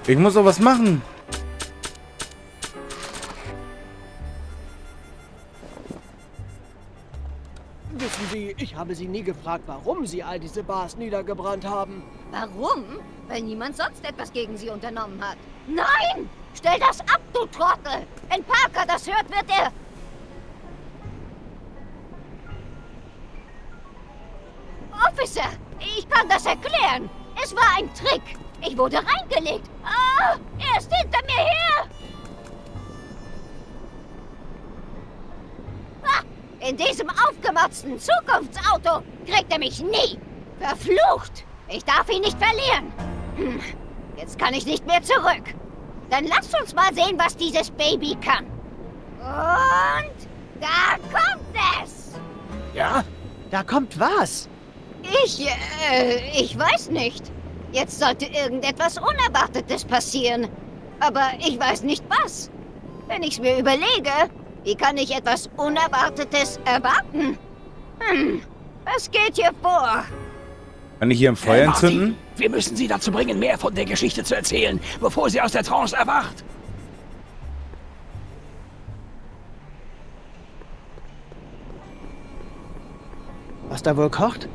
Ich muss doch was machen. Wissen Sie, ich habe Sie nie gefragt, warum Sie all diese Bars niedergebrannt haben. Warum? Weil niemand sonst etwas gegen sie unternommen hat. Nein! Stell das ab, du Trottel! Wenn Parker das hört, wird er... Officer, ich kann das erklären. Es war ein Trick. Ich wurde reingelegt. Ah, er ist hinter mir her. In diesem aufgemotzten Zukunftsauto kriegt er mich nie. Verflucht. Ich darf ihn nicht verlieren. Hm, jetzt kann ich nicht mehr zurück. Dann lasst uns mal sehen, was dieses Baby kann. Und da kommt es. Ja? Da kommt was? Ich, äh, ich weiß nicht. Jetzt sollte irgendetwas Unerwartetes passieren. Aber ich weiß nicht was. Wenn ich's mir überlege, wie kann ich etwas Unerwartetes erwarten? Hm, was geht hier vor? Kann ich hier ein Feuer Hey, entzünden? Wir müssen sie dazu bringen, mehr von der Geschichte zu erzählen, bevor sie aus der Trance erwacht. Was da wohl kocht?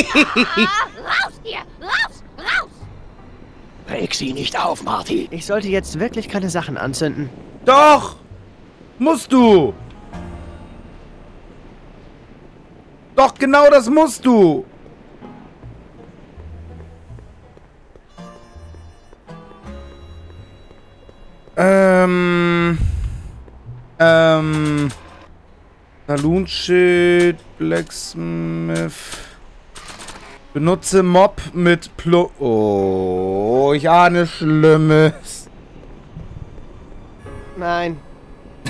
raus hier! Raus! Raus! Reg sie nicht auf, Marty. Ich sollte jetzt wirklich keine Sachen anzünden. Doch! Musst du! Doch, genau das musst du! Ähm. Ähm. Saloonschild, Blacksmith. Benutze Mob mit Plo... Oh, ich ahne Schlimmes. Nein.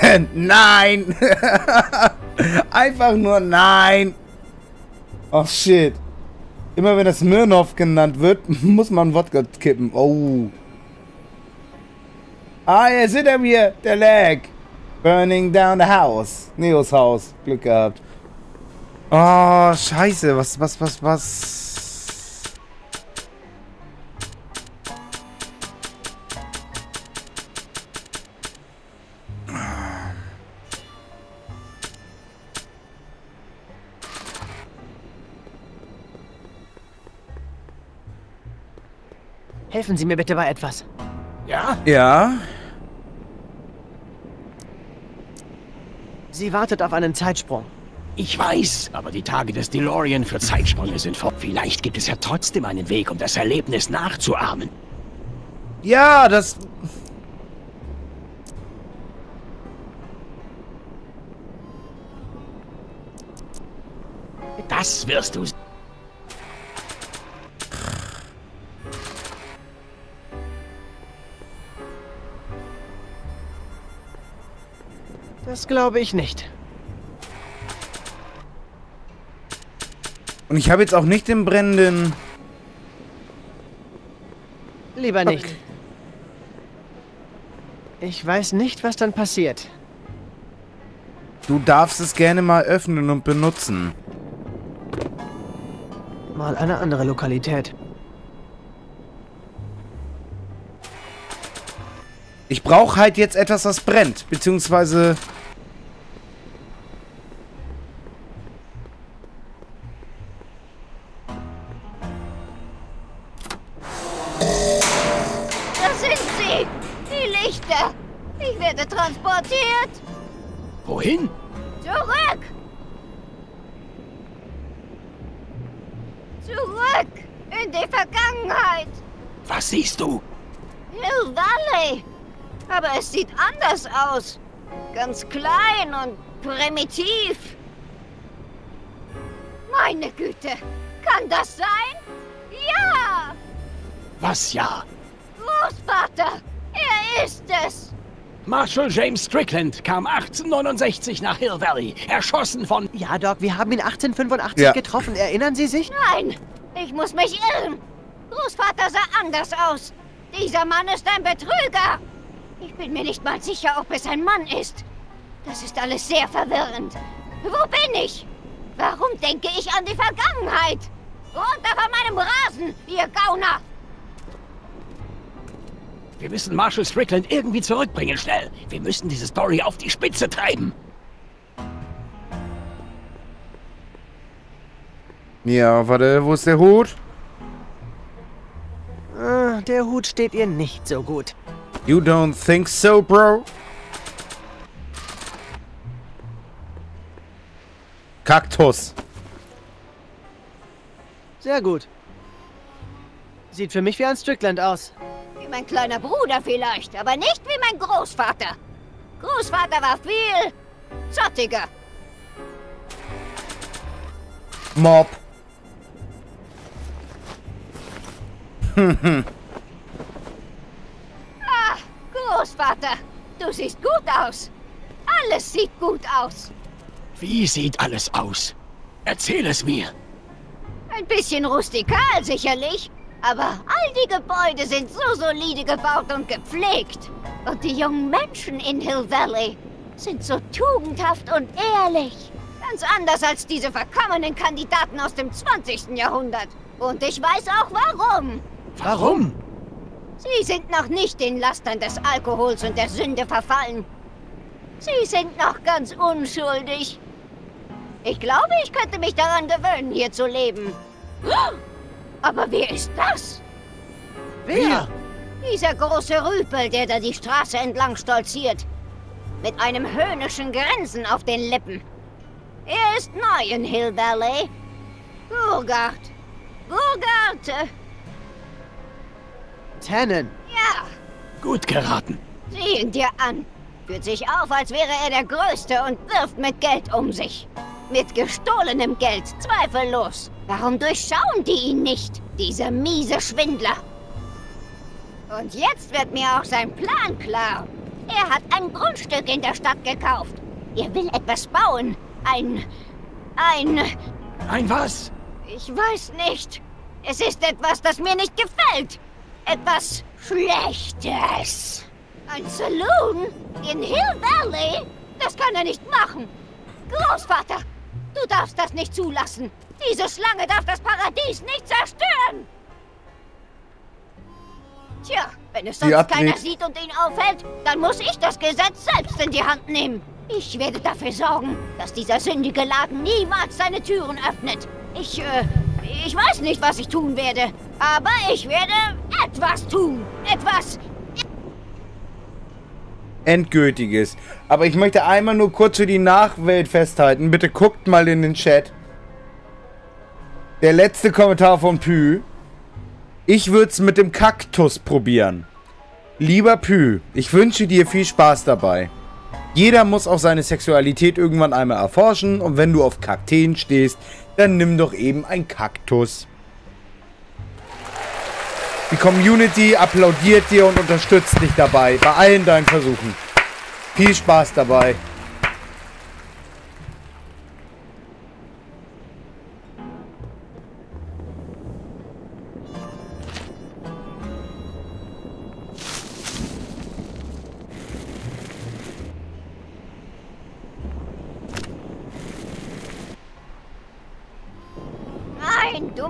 nein! Einfach nur nein! Oh shit. Immer wenn das Smirnoff genannt wird, muss man Wodka kippen. Oh. Ah, jetzt sind er mir, der Lag. Burning down the house. Neos Haus. Glück gehabt. Oh, scheiße. Was, was, was, was? Helfen Sie mir bitte bei etwas. Ja? Ja. Sie wartet auf einen Zeitsprung. Ich weiß, aber die Tage des DeLorean für Zeitsprünge sind vor. Vielleicht gibt es ja trotzdem einen Weg, um das Erlebnis nachzuahmen. Ja, das... Das wirst du. Das glaube ich nicht. Und ich habe jetzt auch nicht den brennenden... Lieber nicht. Ich weiß nicht, was dann passiert. Du darfst es gerne mal öffnen und benutzen. Mal eine andere Lokalität. Ich brauche halt jetzt etwas, was brennt. Beziehungsweise... Ich werde transportiert! Wohin? Zurück! Zurück! In die Vergangenheit! Was siehst du? Hill Valley! Aber es sieht anders aus. Ganz klein und primitiv. Meine Güte! Kann das sein? Ja! Was ja? Großvater! Er ist es! Marshall James Strickland kam 1869 nach Hill Valley, erschossen von... Ja, Doc, wir haben ihn 1885 Ja. getroffen. Erinnern Sie sich? Nein! Ich muss mich irren! Großvater sah anders aus! Dieser Mann ist ein Betrüger! Ich bin mir nicht mal sicher, ob es ein Mann ist. Das ist alles sehr verwirrend. Wo bin ich? Warum denke ich an die Vergangenheit? Runter von meinem Rasen, ihr Gauner! Wir müssen Marshall Strickland irgendwie zurückbringen, schnell. Wir müssen diese Story auf die Spitze treiben. Ja, warte, wo ist der Hut? Ah, der Hut steht ihr nicht so gut. You don't think so, bro? Kaktus. Sehr gut. Sieht für mich wie ein Strickland aus. Wie mein kleiner Bruder vielleicht, aber nicht wie mein Großvater. Großvater war viel zottiger. Mob. Ah, Großvater, du siehst gut aus. Alles sieht gut aus. Wie sieht alles aus? Erzähl es mir. Ein bisschen rustikal sicherlich, aber all die Gebäude sind so solide gebaut und gepflegt. Und die jungen Menschen in Hill Valley sind so tugendhaft und ehrlich. Ganz anders als diese verkommenen Kandidaten aus dem 20. Jahrhundert. Und ich weiß auch warum. Warum? Sie sind noch nicht den Lastern des Alkohols und der Sünde verfallen. Sie sind noch ganz unschuldig. Ich glaube, ich könnte mich daran gewöhnen, hier zu leben. Aber wer ist das? Wer? Dieser große Rüpel, der da die Straße entlang stolziert. Mit einem höhnischen Grinsen auf den Lippen. Er ist neu in Hill Valley. Burgard. Burgard. Tannen. Ja, Gut geraten. sieh ihn dir an. Führt sich auf, als wäre er der Größte und wirft mit Geld um sich. Mit gestohlenem Geld, zweifellos. Warum durchschauen die ihn nicht, diese miese Schwindler? Und jetzt wird mir auch sein Plan klar. Er hat ein Grundstück in der Stadt gekauft. Er will etwas bauen. Ein... ein... Ein was? Ich weiß nicht. Es ist etwas, das mir nicht gefällt. Etwas Schlechtes. Ein Saloon? In Hill Valley? Das kann er nicht machen. Großvater, du darfst das nicht zulassen. Diese Schlange darf das Paradies nicht zerstören. Tja, wenn es sonst keiner sieht und ihn aufhält, dann muss ich das Gesetz selbst in die Hand nehmen. Ich werde dafür sorgen, dass dieser sündige Laden niemals seine Türen öffnet. Ich, äh, ich weiß nicht, was ich tun werde, aber ich werde etwas tun. Etwas Endgültiges. Aber ich möchte einmal nur kurz für die Nachwelt festhalten. Bitte guckt mal in den Chat. Der letzte Kommentar von Pü. Ich würde es mit dem Kaktus probieren. Lieber Pü, ich wünsche dir viel Spaß dabei. Jeder muss auch seine Sexualität irgendwann einmal erforschen und wenn du auf Kakteen stehst, dann nimm doch eben ein Kaktus. Die Community applaudiert dir und unterstützt dich dabei, bei allen deinen Versuchen. Viel Spaß dabei.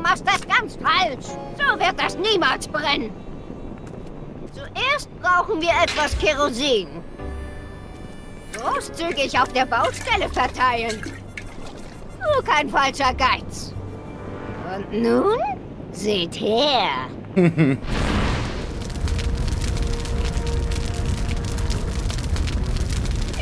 Machst das ganz falsch. So wird das niemals brennen. Zuerst brauchen wir etwas Kerosin. Großzügig auf der Baustelle verteilen. Nur kein falscher Geiz. Und nun? Seht her.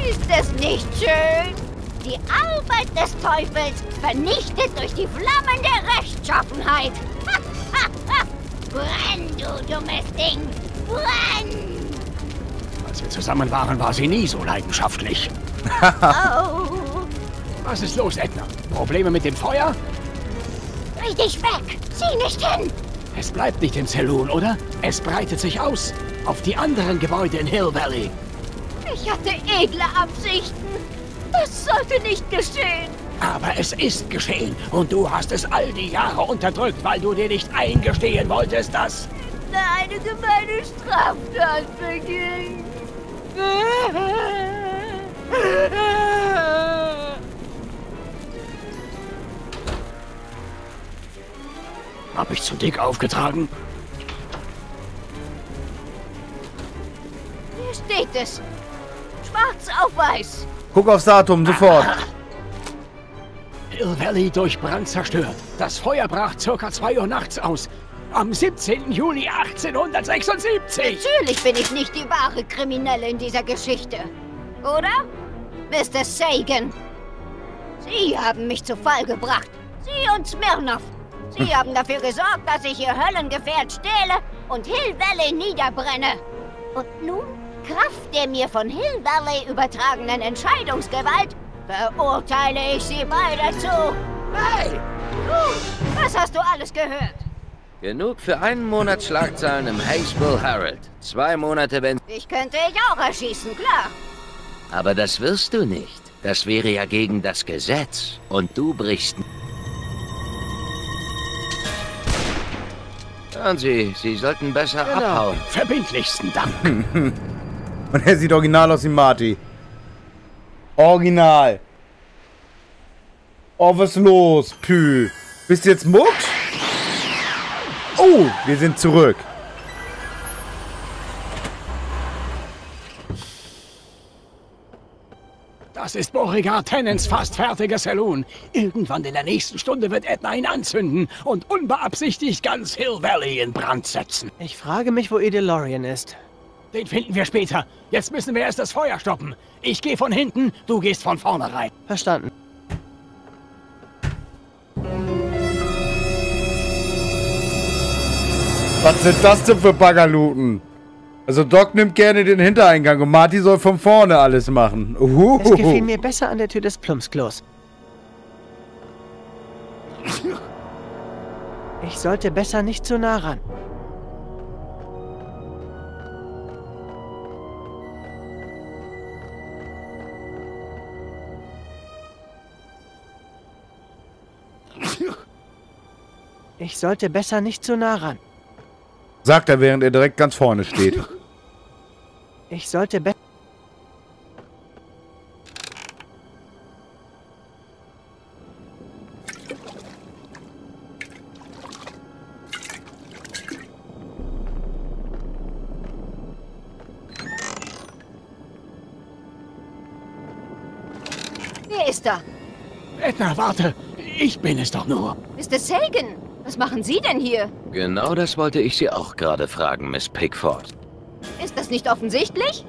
Ist es nicht schön? Die Arbeit des Teufels vernichtet durch die Flammen der Rechtschaffenheit. Brenn, du dummes Ding! Brenn! Als wir zusammen waren, war sie nie so leidenschaftlich. Oh, Was ist los, Edna? Probleme mit dem Feuer? dreh dich weg! Sieh nicht hin! Es bleibt nicht im Saloon, oder? Es breitet sich aus. Auf die anderen Gebäude in Hill Valley. Ich hatte edle Absichten. Das sollte nicht geschehen. Aber es ist geschehen. Und du hast es all die Jahre unterdrückt, weil du dir nicht eingestehen wolltest, dass... Eine gemeine Straftat beging. Hab ich zu dick aufgetragen? Hier steht es. Schwarz auf weiß. Guck aufs Datum, sofort. Hill Valley durch Brand zerstört. Das Feuer brach circa 2 Uhr nachts aus. Am 17. Juli 1876. Natürlich bin ich nicht die wahre Kriminelle in dieser Geschichte. Oder? Mr. Sagan. Sie haben mich zu Fall gebracht. Sie und Smirnov. Sie haben dafür gesorgt, dass ich ihr Höllengefährt stehle und Hill Valley niederbrenne. Und nun, Kraft der mir von Hill Valley übertragenen Entscheidungsgewalt, verurteile ich sie beide zu... Hey! Du, was hast du alles gehört? Genug für einen Monat Schlagzeilen im Hayesville Herald. Zwei Monate, wenn... Ich könnte ich auch erschießen, klar. Aber das wirst du nicht. Das wäre ja gegen das Gesetz. Und du brichst... Hören Sie, Sie sollten besser Genau. abhauen. Verbindlichsten Dank. Und er sieht original aus wie Marty. Original. Oh, was ist los, Pü? Bist du jetzt muckt? Oh, wir sind zurück. Das ist Beauregard Tennants fast fertiger Saloon. Irgendwann in der nächsten Stunde wird Edna ihn anzünden und unbeabsichtigt ganz Hill Valley in Brand setzen. Ich frage mich, wo Edelorian ist. Den finden wir später. Jetzt müssen wir erst das Feuer stoppen. Ich gehe von hinten, du gehst von vorne rein. Verstanden. Was sind das denn für Baggerluten? Also Doc nimmt gerne den Hintereingang und Marty soll von vorne alles machen. Uhuhu. Es gefiel mir besser an der Tür des Plumpsklos. Ich sollte besser nicht zu nah ran. Ich sollte besser nicht zu nah ran. Sagt er, während er direkt ganz vorne steht. Ich sollte besser... Wer ist da? Edna, warte. Ich bin es doch nur. Mr. Sagan, was machen Sie denn hier? Genau das wollte ich Sie auch gerade fragen, Miss Pickford. Ist das nicht offensichtlich?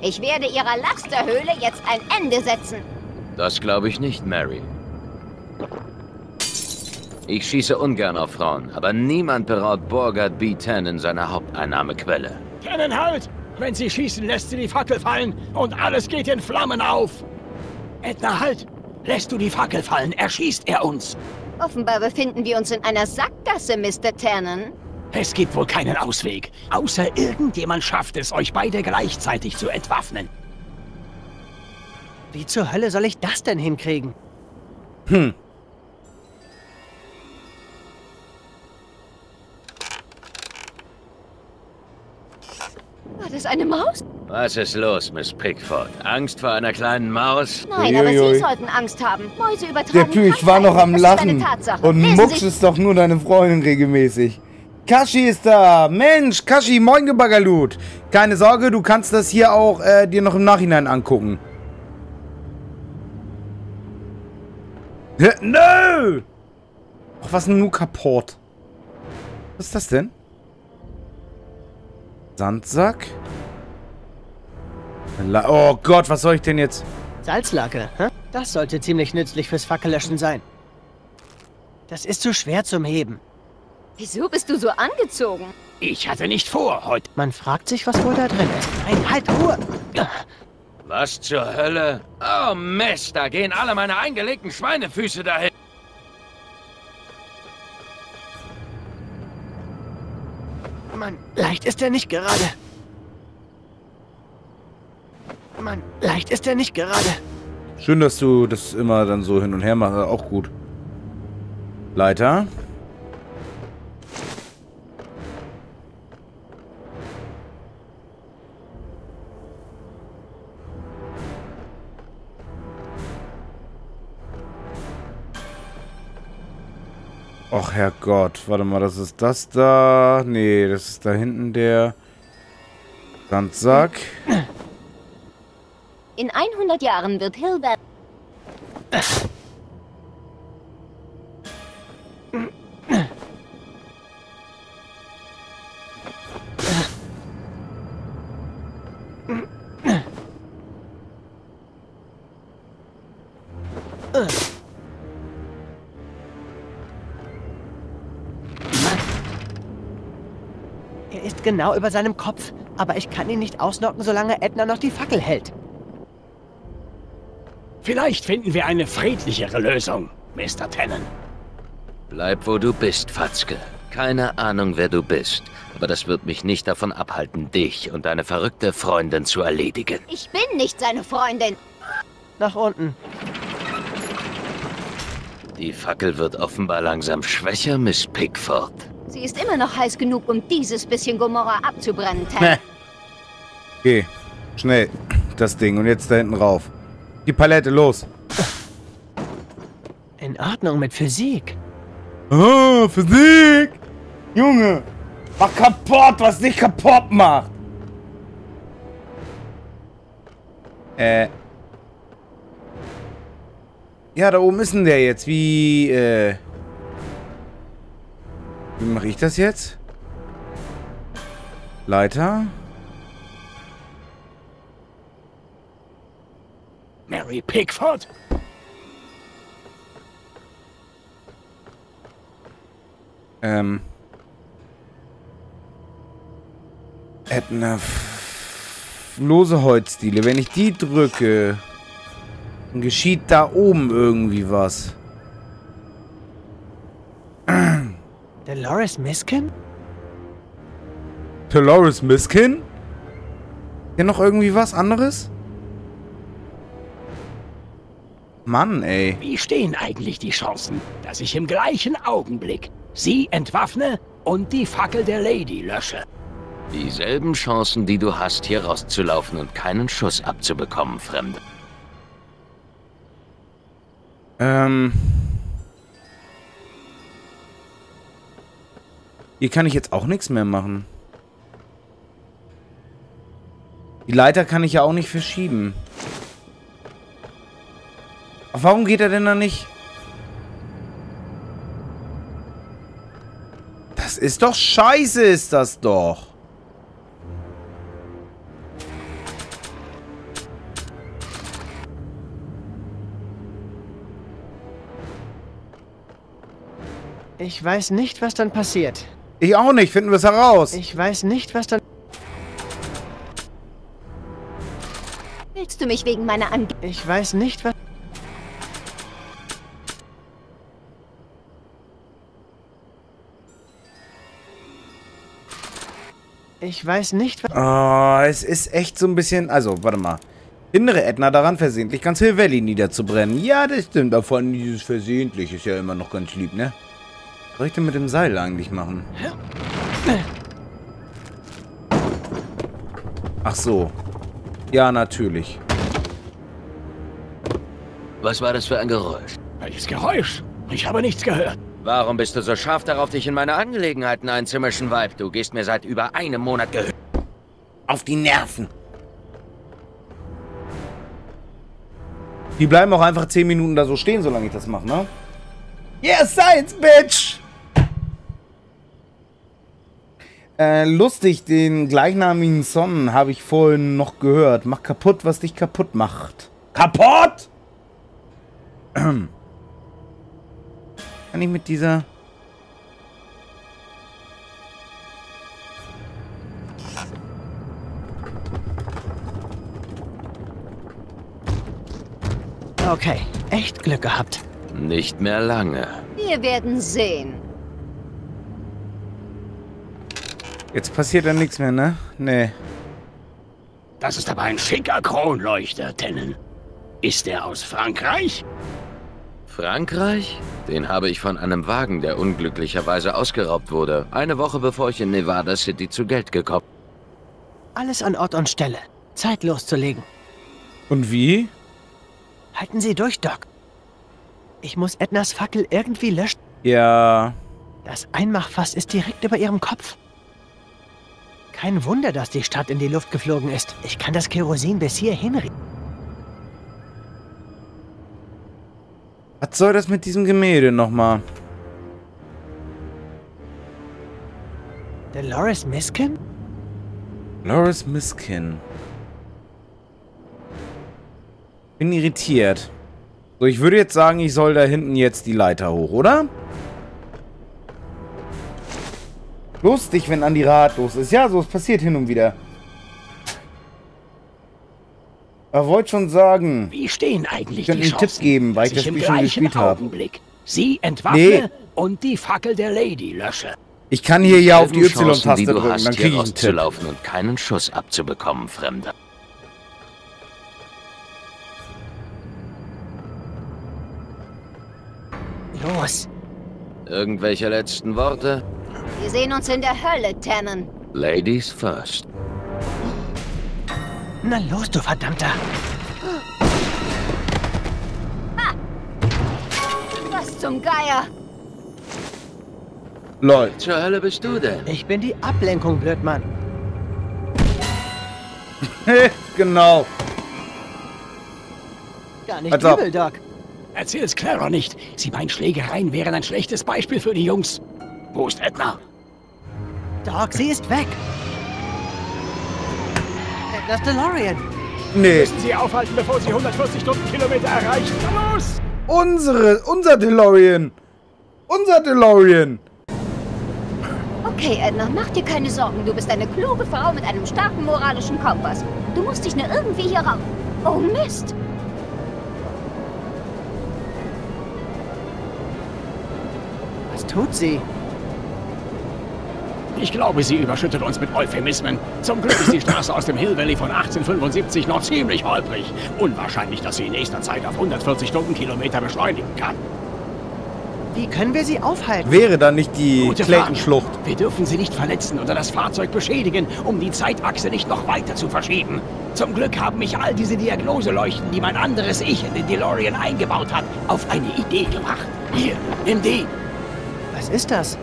Ich werde Ihrer Lasterhöhle jetzt ein Ende setzen. Das glaube ich nicht, Mary. Ich schieße ungern auf Frauen, aber niemand beraut Borgard B-10 in seiner Haupteinnahmequelle. Kennen halt! Wenn Sie schießen, lässt sie die Fackel fallen und alles geht in Flammen auf. Edna, halt! Lässt du die Fackel fallen, erschießt er uns. Offenbar befinden wir uns in einer Sackgasse, Mr. Tannen. Es gibt wohl keinen Ausweg, außer irgendjemand schafft es, euch beide gleichzeitig zu entwaffnen. Wie zur Hölle soll ich das denn hinkriegen? Hm. War das eine Maus? Was ist los, Miss Pickford? Angst vor einer kleinen Maus? Nein, aber Uiuiui. Sie sollten Angst haben. Mäuse übertragen Der Pü, ich war noch am. Das Lachen. Tatsache. Und Lesen Mucks Sie- ist doch nur deine Freundin regelmäßig. Kashi ist da. Mensch, Kashi, moin Gebaggerlut. Keine Sorge, du kannst das hier auch äh, dir noch im Nachhinein angucken. Nö! Ach, was denn nur kaputt? Was ist das denn? Sandsack? La oh Gott, was soll ich denn jetzt? Salzlake, hä? Das sollte ziemlich nützlich fürs Fackellöschen sein. Das ist zu schwer zum Heben. Wieso bist du so angezogen? Ich hatte nicht vor, heute... Man fragt sich, was wohl da drin ist. Nein, halt, Ruhe! Was zur Hölle? Oh Mist, da gehen alle meine eingelegten Schweinefüße dahin. Mann, leicht ist er nicht gerade. Mann, leicht ist er nicht gerade. Schön, dass du das immer dann so hin und her machst. Auch gut. Leiter. Och, Herrgott. Warte mal, das ist das da. Nee, das ist da hinten der Sandsack. In 100 Jahren wird Hilbert... Er ist genau über seinem Kopf, aber ich kann ihn nicht ausnocken, solange Edna noch die Fackel hält. Vielleicht finden wir eine friedlichere Lösung, Mr. Tannen. Bleib, wo du bist, Fatzke. Keine Ahnung, wer du bist. Aber das wird mich nicht davon abhalten, dich und deine verrückte Freundin zu erledigen. Ich bin nicht seine Freundin. Nach unten. Die Fackel wird offenbar langsam schwächer, Miss Pickford. Sie ist immer noch heiß genug, um dieses bisschen Gomorra abzubrennen, Ne. Tannen. Okay, schnell. Das Ding. Und jetzt da hinten rauf. Die Palette, los. In Ordnung mit Physik. Oh, Physik! Junge! Mach kaputt, was nicht kaputt macht! Äh. Ja, da oben ist denn der jetzt. Wie, äh. Wie mache ich das jetzt? Leiter? Mary Pickford? Ähm. Edna. Lose Holzdiele. Wenn ich die drücke, dann geschieht da oben irgendwie was. Dolores Miskin? Dolores Miskin? Hier noch irgendwie was anderes? Mann, ey. Wie stehen eigentlich die Chancen, dass ich im gleichen Augenblick sie entwaffne und die Fackel der Lady lösche? Dieselben Chancen, die du hast, hier rauszulaufen und keinen Schuss abzubekommen, Fremde. Ähm. Hier kann ich jetzt auch nichts mehr machen. Die Leiter kann ich ja auch nicht verschieben. Warum geht er denn da nicht? Das ist doch scheiße, ist das doch. Ich weiß nicht, was dann passiert. Ich auch nicht. Finden wir es heraus. Ich weiß nicht, was dann... Willst du mich wegen meiner Ange... Ich weiß nicht, was... Ich weiß nicht, was... Oh, es ist echt so ein bisschen... Also, warte mal. Hindere Edna daran, versehentlich ganz Hill Valley niederzubrennen. Ja, das stimmt. Davon dieses versehentlich ist ja immer noch ganz lieb, ne? Was soll ich denn mit dem Seil eigentlich machen? Ach so. Ja, natürlich. Was war das für ein Geräusch? Welches Geräusch? Ich habe nichts gehört. Warum bist du so scharf darauf, dich in meine Angelegenheiten einzumischen, Weib? Du gehst mir seit über einem Monat gehört. Auf die Nerven. Die bleiben auch einfach 10 Minuten da so stehen, solange ich das mache, ne? Yeah, Science, Bitch! Äh, lustig, den gleichnamigen Song habe ich vorhin noch gehört. Mach kaputt, was dich kaputt macht. Kaputt? Kann ich mit dieser... Okay, echt Glück gehabt. Nicht mehr lange. Wir werden sehen. Jetzt passiert dann nichts mehr, ne? Nee. Das ist aber ein schicker Kronleuchter, Tennen. Ist er aus Frankreich? Frankreich? Den habe ich von einem Wagen, der unglücklicherweise ausgeraubt wurde. Eine Woche bevor ich in Nevada City zu Geld gekommen Alles an Ort und Stelle. Zeit loszulegen. Und wie? Halten Sie durch, Doc. Ich muss Ednas Fackel irgendwie löschen. Ja. Das Einmachfass ist direkt über ihrem Kopf. Kein Wunder, dass die Stadt in die Luft geflogen ist. Ich kann das Kerosin bis hierhin riechen. Was soll das mit diesem Gemälde nochmal? Dolores Miskin? Dolores Miskin. Bin irritiert. So, ich würde jetzt sagen, ich soll da hinten jetzt die Leiter hoch, oder? Lustig, wenn Andi ratlos ist. Ja, so, es passiert hin und wieder. Er wollte schon sagen. Wie stehen eigentlich ich könnte die einen Tipp Chancen, geben, weil ich das Spiel schon gespielt habe. Sie entwaffne Nee. und die Fackel der Lady lösche. Ich kann hier ja auf die Chancen, Y-Taste drücken, hast, dann hier kriege ich einen Tipp. rauszulaufen und keinen Schuss abzubekommen, Fremder. Los. Irgendwelche letzten Worte? Wir sehen uns in der Hölle, Tannen. Ladies first. Na los, du Verdammter. Was zum Geier? Lol. Zur Hölle bist du denn? Ich bin die Ablenkung, Blödmann. genau. Gar nicht Also- übel, Doc. Erzähl's Clara nicht. Sie meint, Schlägereien wären ein schlechtes Beispiel für die Jungs. Wo ist Edna? Doc, sie ist weg. Das DeLorean. Nee. Müssen Sie aufhalten, bevor Sie 140 Stundenkilometer erreichen. Na los! Unsere, unser DeLorean. Unser DeLorean. Okay, Edna, mach dir keine Sorgen. Du bist eine kluge Frau mit einem starken moralischen Kompass. Du musst dich nur irgendwie hier raus. Oh Mist! Was tut sie? Ich glaube, sie überschüttet uns mit Euphemismen. Zum Glück ist die Straße aus dem Hill Valley von 1875 noch ziemlich holprig. Unwahrscheinlich, dass sie in nächster Zeit auf 140 Stundenkilometer beschleunigen kann. Wie können wir sie aufhalten? Wäre da nicht die. Clayton-Schlucht? Wir dürfen sie nicht verletzen oder das Fahrzeug beschädigen, um die Zeitachse nicht noch weiter zu verschieben. Zum Glück haben mich all diese Diagnoseleuchten, die mein anderes Ich in den DeLorean eingebaut hat, auf eine Idee gebracht. Hier, nimm die. Was ist das?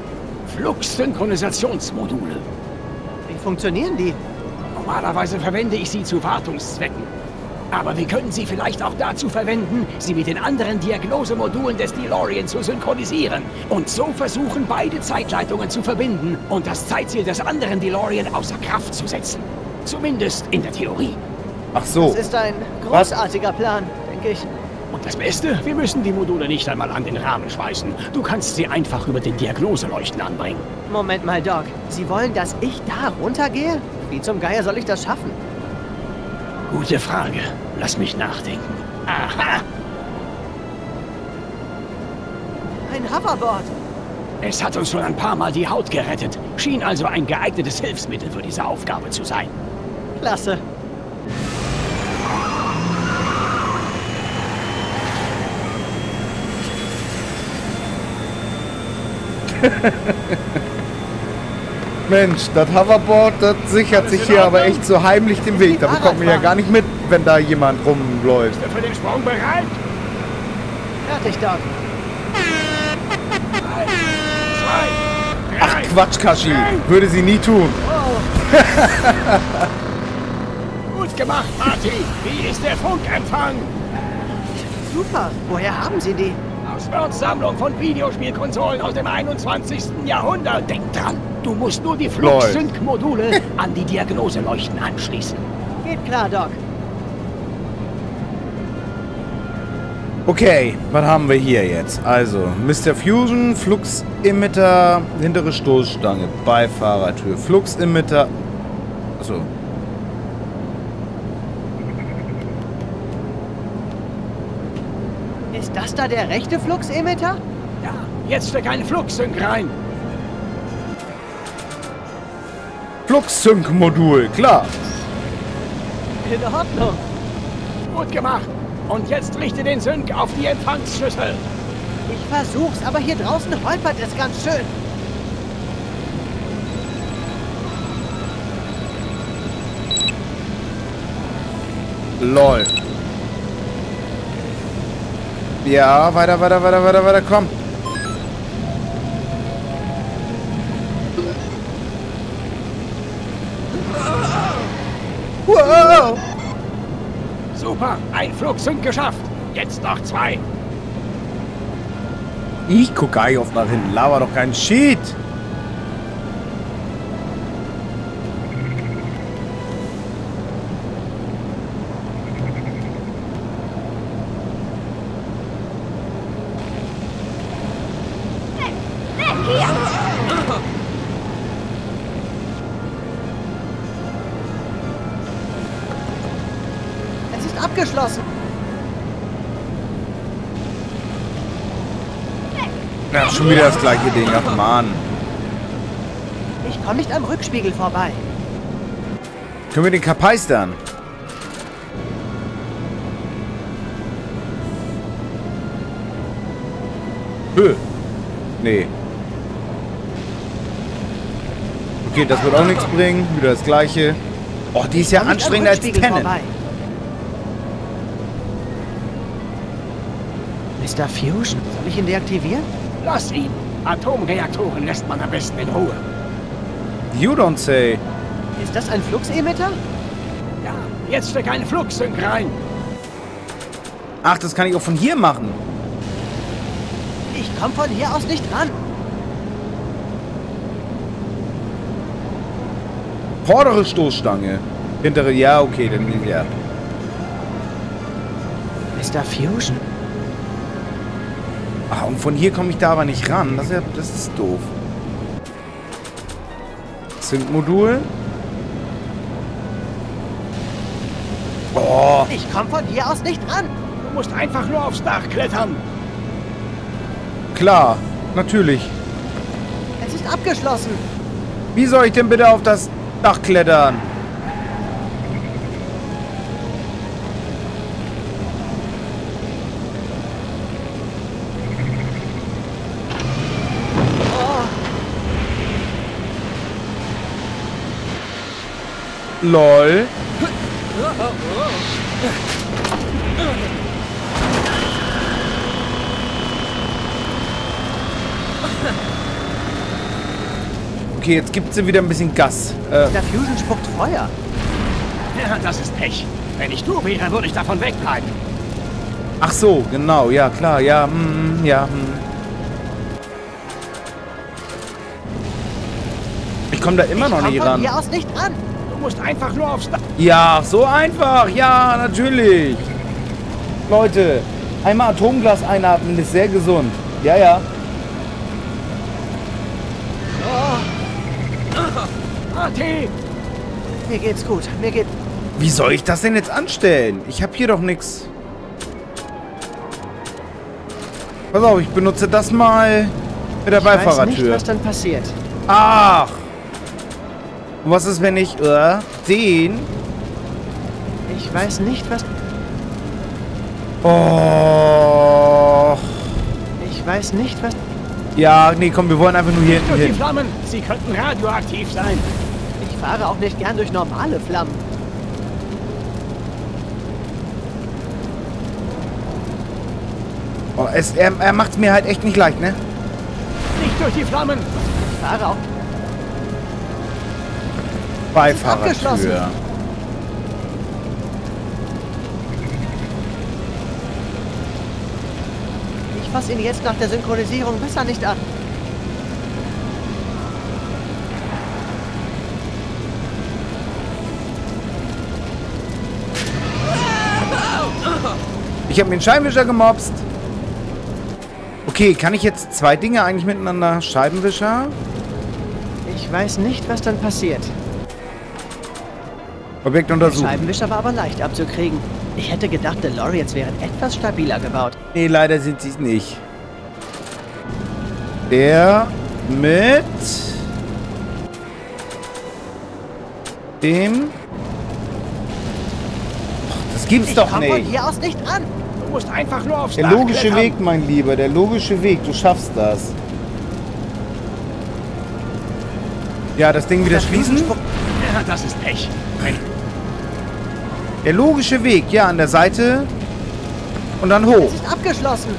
Aber wir können sie vielleicht auch dazu verwenden, sie mit den anderen Diagnosemodulen des DeLorean zu synchronisieren. Und so versuchen, beide Zeitleitungen zu verbinden und das Zeitziel des anderen DeLorean außer Kraft zu setzen. Zumindest in der Theorie. Ach so. Das ist ein großartiger Plan, denke ich. Und das Beste, wir müssen die Module nicht einmal an den Rahmen schweißen. Du kannst sie einfach über den Diagnoseleuchten anbringen. Moment mal, Doc. Sie wollen, dass ich da runtergehe? Wie zum Geier soll ich das schaffen? Gute Frage. Lass mich nachdenken. Aha! Ein Hoverboard. Es hat uns schon ein paar Mal die Haut gerettet. Schien also ein geeignetes Hilfsmittel für diese Aufgabe zu sein. Klasse. Mensch, das Hoverboard, das sichert sich hier aber echt so heimlich den Weg. Da bekommt man ja gar nicht mit, wenn da jemand rumläuft. Ist er für den Sprung bereit? Fertig, Doc. Zwei, Ach Quatsch, Kashi. Würde sie nie tun. Gut gemacht, Marty. Wie ist der Funkempfang? Super. Woher haben Sie die? Aus Wortsammlung von Videospielkonsolen aus dem 21. Jahrhundert. Denk dran, du musst nur die Flux-Sync-Module an die Diagnoseleuchten anschließen. Geht klar, Doc. Okay, was haben wir hier jetzt? Also, Mr. Fusion, Flux-Emitter, hintere Stoßstange, Beifahrertür, Flux-Emitter. Achso. Ist das da der rechte Flux-Emitter? Ja, jetzt steck einen Flux-Sync rein. Flux-Sync-Modul, klar. In Ordnung. Gut gemacht. Und jetzt richte den Sync auf die Empfangsschüssel. Ich versuch's, aber hier draußen holpert es ganz schön. LOL. Ja, weiter, weiter, weiter, weiter, weiter, komm. Wow. Super, ein Flux-Sync geschafft. Jetzt noch zwei. Ich gucke nicht oft nach hinten. Laber doch keinen Shit. Schon wieder das gleiche Ding. Ach, Mann. Ich komme nicht am Rückspiegel vorbei. Können wir den kapeistern? Höh. Nee. Okay, das wird auch nichts bringen. Wieder das gleiche. Oh, die ist ja anstrengender als Tennen. Mr. Fusion, soll ich ihn deaktivieren? Lass ihn. Atomreaktoren lässt man am besten in Ruhe. You don't say. Ist das ein Flux-Emitter? Ja, jetzt steck einen Flux-Sync rein. Ach, das kann ich auch von hier machen. Ich komme von hier aus nicht ran. Vordere Stoßstange. Hintere, ja, okay, dann ja. Mr. Fusion. Ah, und von hier komme ich da aber nicht ran. Das ist, ja, das ist doof. Sync-Modul. Oh, Ich komme von hier aus nicht ran. Du musst einfach nur aufs Dach klettern. klar. Natürlich. Es ist abgeschlossen. Wie soll ich denn bitte auf das Dach klettern? LOL. Okay, jetzt gibt sie wieder ein bisschen Gas. Äh, Der Fusion spuckt Feuer. Ja, das ist Pech. Wenn ich du wäre, würde ich davon wegbleiben. Ach so, genau, ja klar, ja, mm, ja. Mm. Ich komme da immer noch Komm nicht von ran. hier aus nicht ran. Musst einfach nur aufs Dach. Ja, so einfach. Ja, natürlich. Leute, einmal Atomglas einatmen ist sehr gesund. Ja, ja. Marty! Mir geht's gut. Mir geht... Wie soll ich das denn jetzt anstellen? Ich habe hier doch nichts. Pass auf, ich benutze das mal mit der Ich weiß nicht, Beifahrertür. was dann passiert. Ach. Und was ist, wenn ich äh, den... Ich weiß nicht, was... Oh. Ich weiß nicht, was... Ja, nee, komm, wir wollen einfach nur hier hinten Durch die hin. Flammen! Sie könnten radioaktiv sein. Ich fahre auch nicht gern durch normale Flammen. Oh, es, er, er macht es mir halt echt nicht leicht, ne? Nicht durch die Flammen! Ich fahre auch... Beifahrertür. Ich fasse ihn jetzt nach der Synchronisierung besser nicht an. Ich habe mir den Scheibenwischer gemobst. Okay, kann ich jetzt zwei Dinge eigentlich miteinander? Scheibenwischer? Ich weiß nicht, was dann passiert. Objekt Der untersuchen. Scheibenwischer war aber leicht abzukriegen. Ich hätte gedacht, DeLoreans wären etwas stabiler gebaut. Nee, leider sind sie es nicht. Der mit dem... Das gibt's Ich doch komm von nicht. hier aus nicht ran. Du musst einfach nur aufs Der Dach logische klettern. Weg, mein Lieber, der logische Weg. Du schaffst das. Ja, das Ding wieder schließen. Ja, das ist Pech. Der logische Weg, ja, an der Seite. Und dann hoch. Es ist abgeschlossen.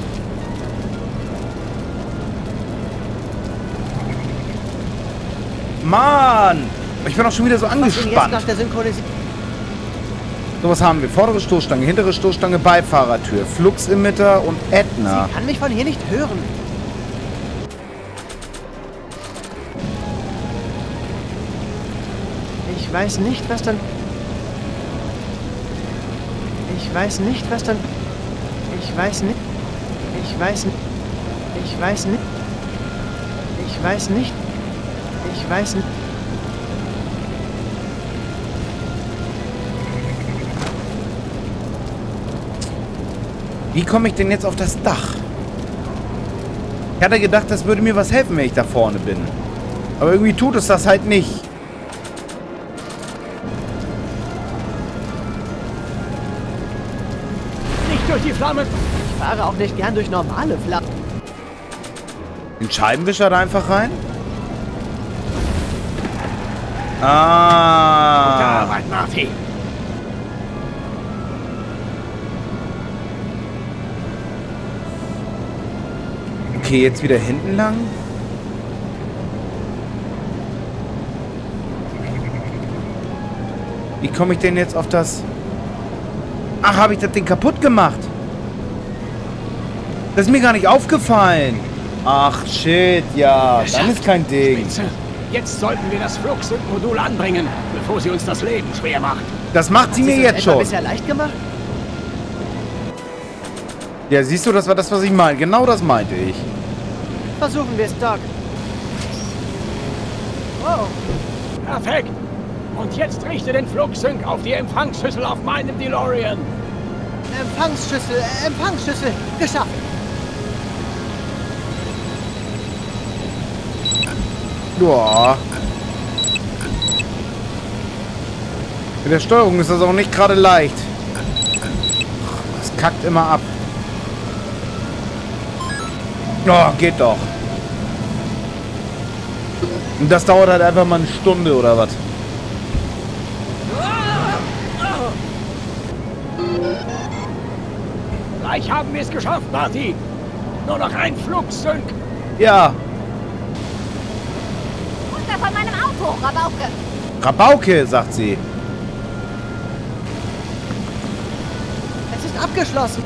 Mann! Ich bin auch schon wieder so Ich angespannt. So, was haben wir? Vordere Stoßstange, hintere Stoßstange, Beifahrertür, Flux-Emitter und Ätna. Kann mich von hier nicht hören. Ich weiß nicht, was dann... Ich weiß nicht, was dann... Ich weiß nicht... Ich weiß nicht... Ich weiß nicht... Ich weiß nicht... Ich weiß nicht... Wie komme ich denn jetzt auf das Dach? Ich hatte gedacht, das würde mir was helfen, wenn ich da vorne bin. Aber irgendwie tut es das halt. Nicht fahre auch nicht gern durch normale Flammen. Den Scheibenwischer da einfach rein? Ah. Gute Arbeit, Marty. Okay, jetzt wieder hinten lang. Wie komme ich denn jetzt auf das... Ach, habe ich das Ding kaputt gemacht? Das ist mir gar nicht aufgefallen. Ach, shit, ja. Dann ist kein Ding. Spitze. Jetzt sollten wir das Fluxmodul anbringen, bevor sie uns das Leben schwer macht. Das macht sie mir jetzt schon. bisher leicht gemacht? Ja, siehst du, das war das, was ich meine. Genau das meinte ich. Versuchen wir es, Doc. Wow. Perfekt. Und jetzt richte den Flugsync auf die Empfangsschüssel auf meinem DeLorean. Empfangsschüssel, Empfangsschüssel. Geschafft. Ja. Mit der Steuerung ist das auch nicht gerade leicht. Das kackt immer ab. Oh, geht doch. Und das dauert halt einfach mal eine Stunde oder was? Gleich haben wir es geschafft, Marty. Nur noch ein Flugsync. Ja, Auto, Rabauke. Rabauke, sagt sie. abgeschlossen.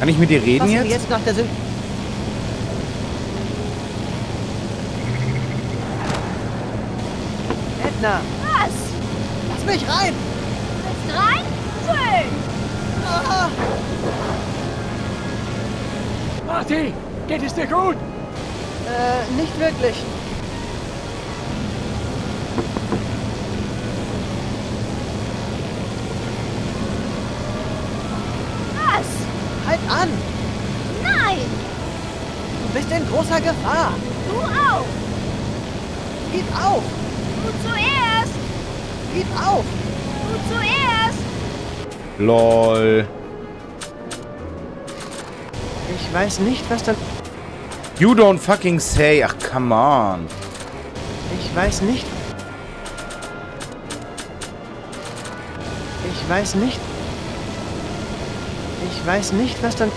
Kann ich mit dir reden Was jetzt? jetzt nach der Syn Edna, Was? lass mich rein! Willst rein? Schön. Ah, Marty, geht es dir gut? äh, nicht wirklich. Was? Halt an! Nein. Du bist in großer Gefahr. Du auch. Gib auf! Du zuerst. Gib auf! Du zuerst. Lol. Ich weiß nicht, was dann... You don't fucking say. Ach, come on. Ich weiß nicht... Ich weiß nicht... Ich weiß nicht, was dann...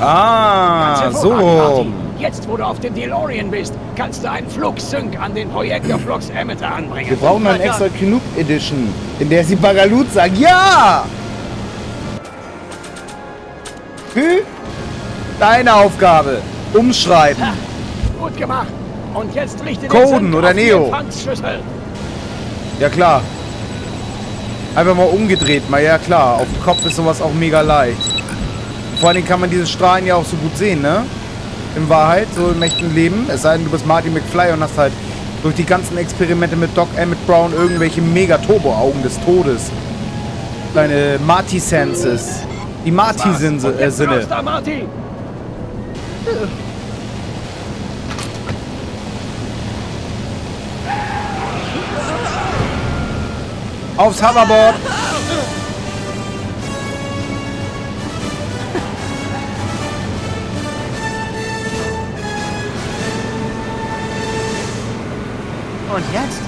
Ah, so. Jetzt, wo du auf dem DeLorean bist, kannst du einen Flugsync an den Projektor Flux Emitter anbringen. Wir brauchen eine extra Knup Edition, in der sie Bagalut sagen. Ja! Hü? Deine Aufgabe. Umschreiben. Gut gemacht. Und jetzt richte den Coden oder Neo? Ja klar. Einfach mal umgedreht, mal ja klar. Auf dem Kopf ist sowas auch mega leicht. Vor allen Dingen kann man diese Strahlen ja auch so gut sehen, ne? In Wahrheit, so im echten Leben. Es sei denn, du bist Marty McFly und hast halt durch die ganzen Experimente mit Doc Emmett Brown irgendwelche Mega-Turbo-Augen des Todes. Deine Marty-Senses. Die Und Marty-Sinne. Äh, Sinne. Marty. Aufs Hoverboard. Und jetzt?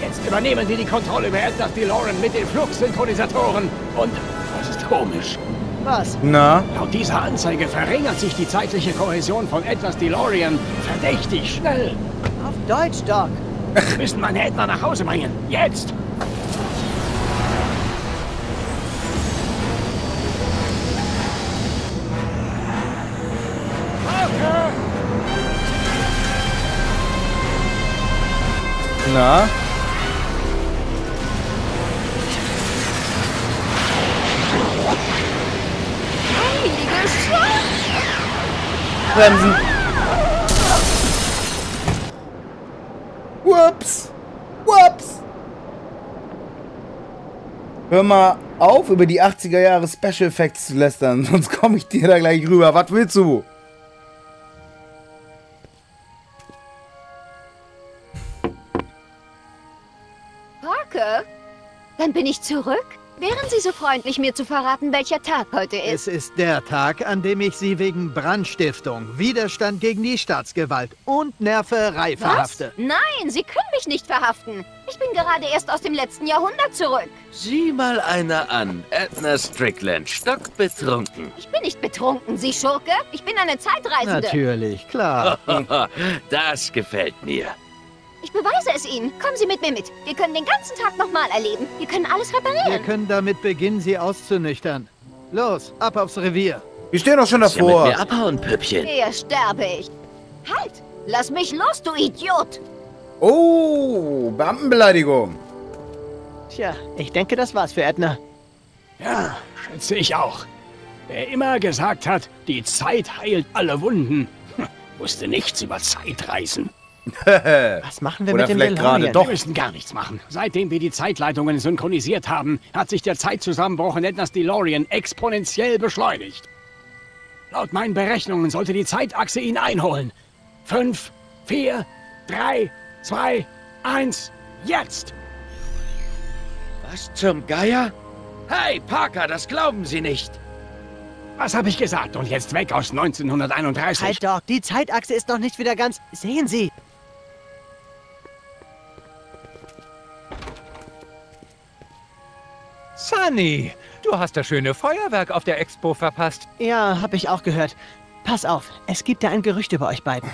Jetzt übernehmen wir die Kontrolle über Ednas DeLorean mit den Flugsynchronisatoren. Und komisch. Was? Na? Laut dieser Anzeige verringert sich die zeitliche Kohäsion von Ednas DeLorean verdächtig schnell. Auf Deutsch, Doc. Wir müssen meine Edna nach Hause bringen. Jetzt! Na? Bremsen. Whoops. Whoops. Hör mal auf, über die 80er Jahre Special Effects zu lästern, sonst komme ich dir da gleich rüber. Was willst du? Parker? Dann bin ich zurück? Wären Sie so freundlich, mir zu verraten, welcher Tag heute ist? Es ist der Tag, an dem ich Sie wegen Brandstiftung, Widerstand gegen die Staatsgewalt und Nerverei Was? verhafte. Nein, Sie können mich nicht verhaften. Ich bin gerade erst aus dem letzten Jahrhundert zurück. Sieh mal einer an. Edna Strickland, stockbetrunken. Ich bin nicht betrunken, Sie Schurke. Ich bin eine Zeitreisende. Natürlich, klar. das gefällt mir. Ich beweise es Ihnen. Kommen Sie mit mir mit. Wir können den ganzen Tag nochmal erleben. Wir können alles Wir reparieren. können damit beginnen, Sie auszunüchtern. Los, ab aufs Revier. Wir stehen doch schon Ja, mit davor. mir abhauen, Püppchen. Hier sterbe ich. Halt! Lass mich los, du Idiot! Oh, Beamtenbeleidigung. Tja, ich denke, das war's für Edna. Ja, schätze ich auch. Wer immer gesagt hat, die Zeit heilt alle Wunden, wusste nichts über Zeitreisen. Was machen wir Oder mit dem vielleicht gerade DeLorean? doch. Wir müssen gar nichts machen. Seitdem wir die Zeitleitungen synchronisiert haben, hat sich der Zeitzusammenbruch in Ednas DeLorean exponentiell beschleunigt. Laut meinen Berechnungen sollte die Zeitachse ihn einholen. Fünf, vier, drei, zwei, eins, jetzt! Was zum Geier? Hey, Parker, das glauben Sie nicht. Was habe ich gesagt? Und jetzt weg aus 1931. Halt doch, die Zeitachse ist noch nicht wieder ganz... Sehen Sie! Sunny, du hast das schöne Feuerwerk auf der Expo verpasst. Ja, hab ich auch gehört. Pass auf, es gibt da ein Gerücht über euch beiden.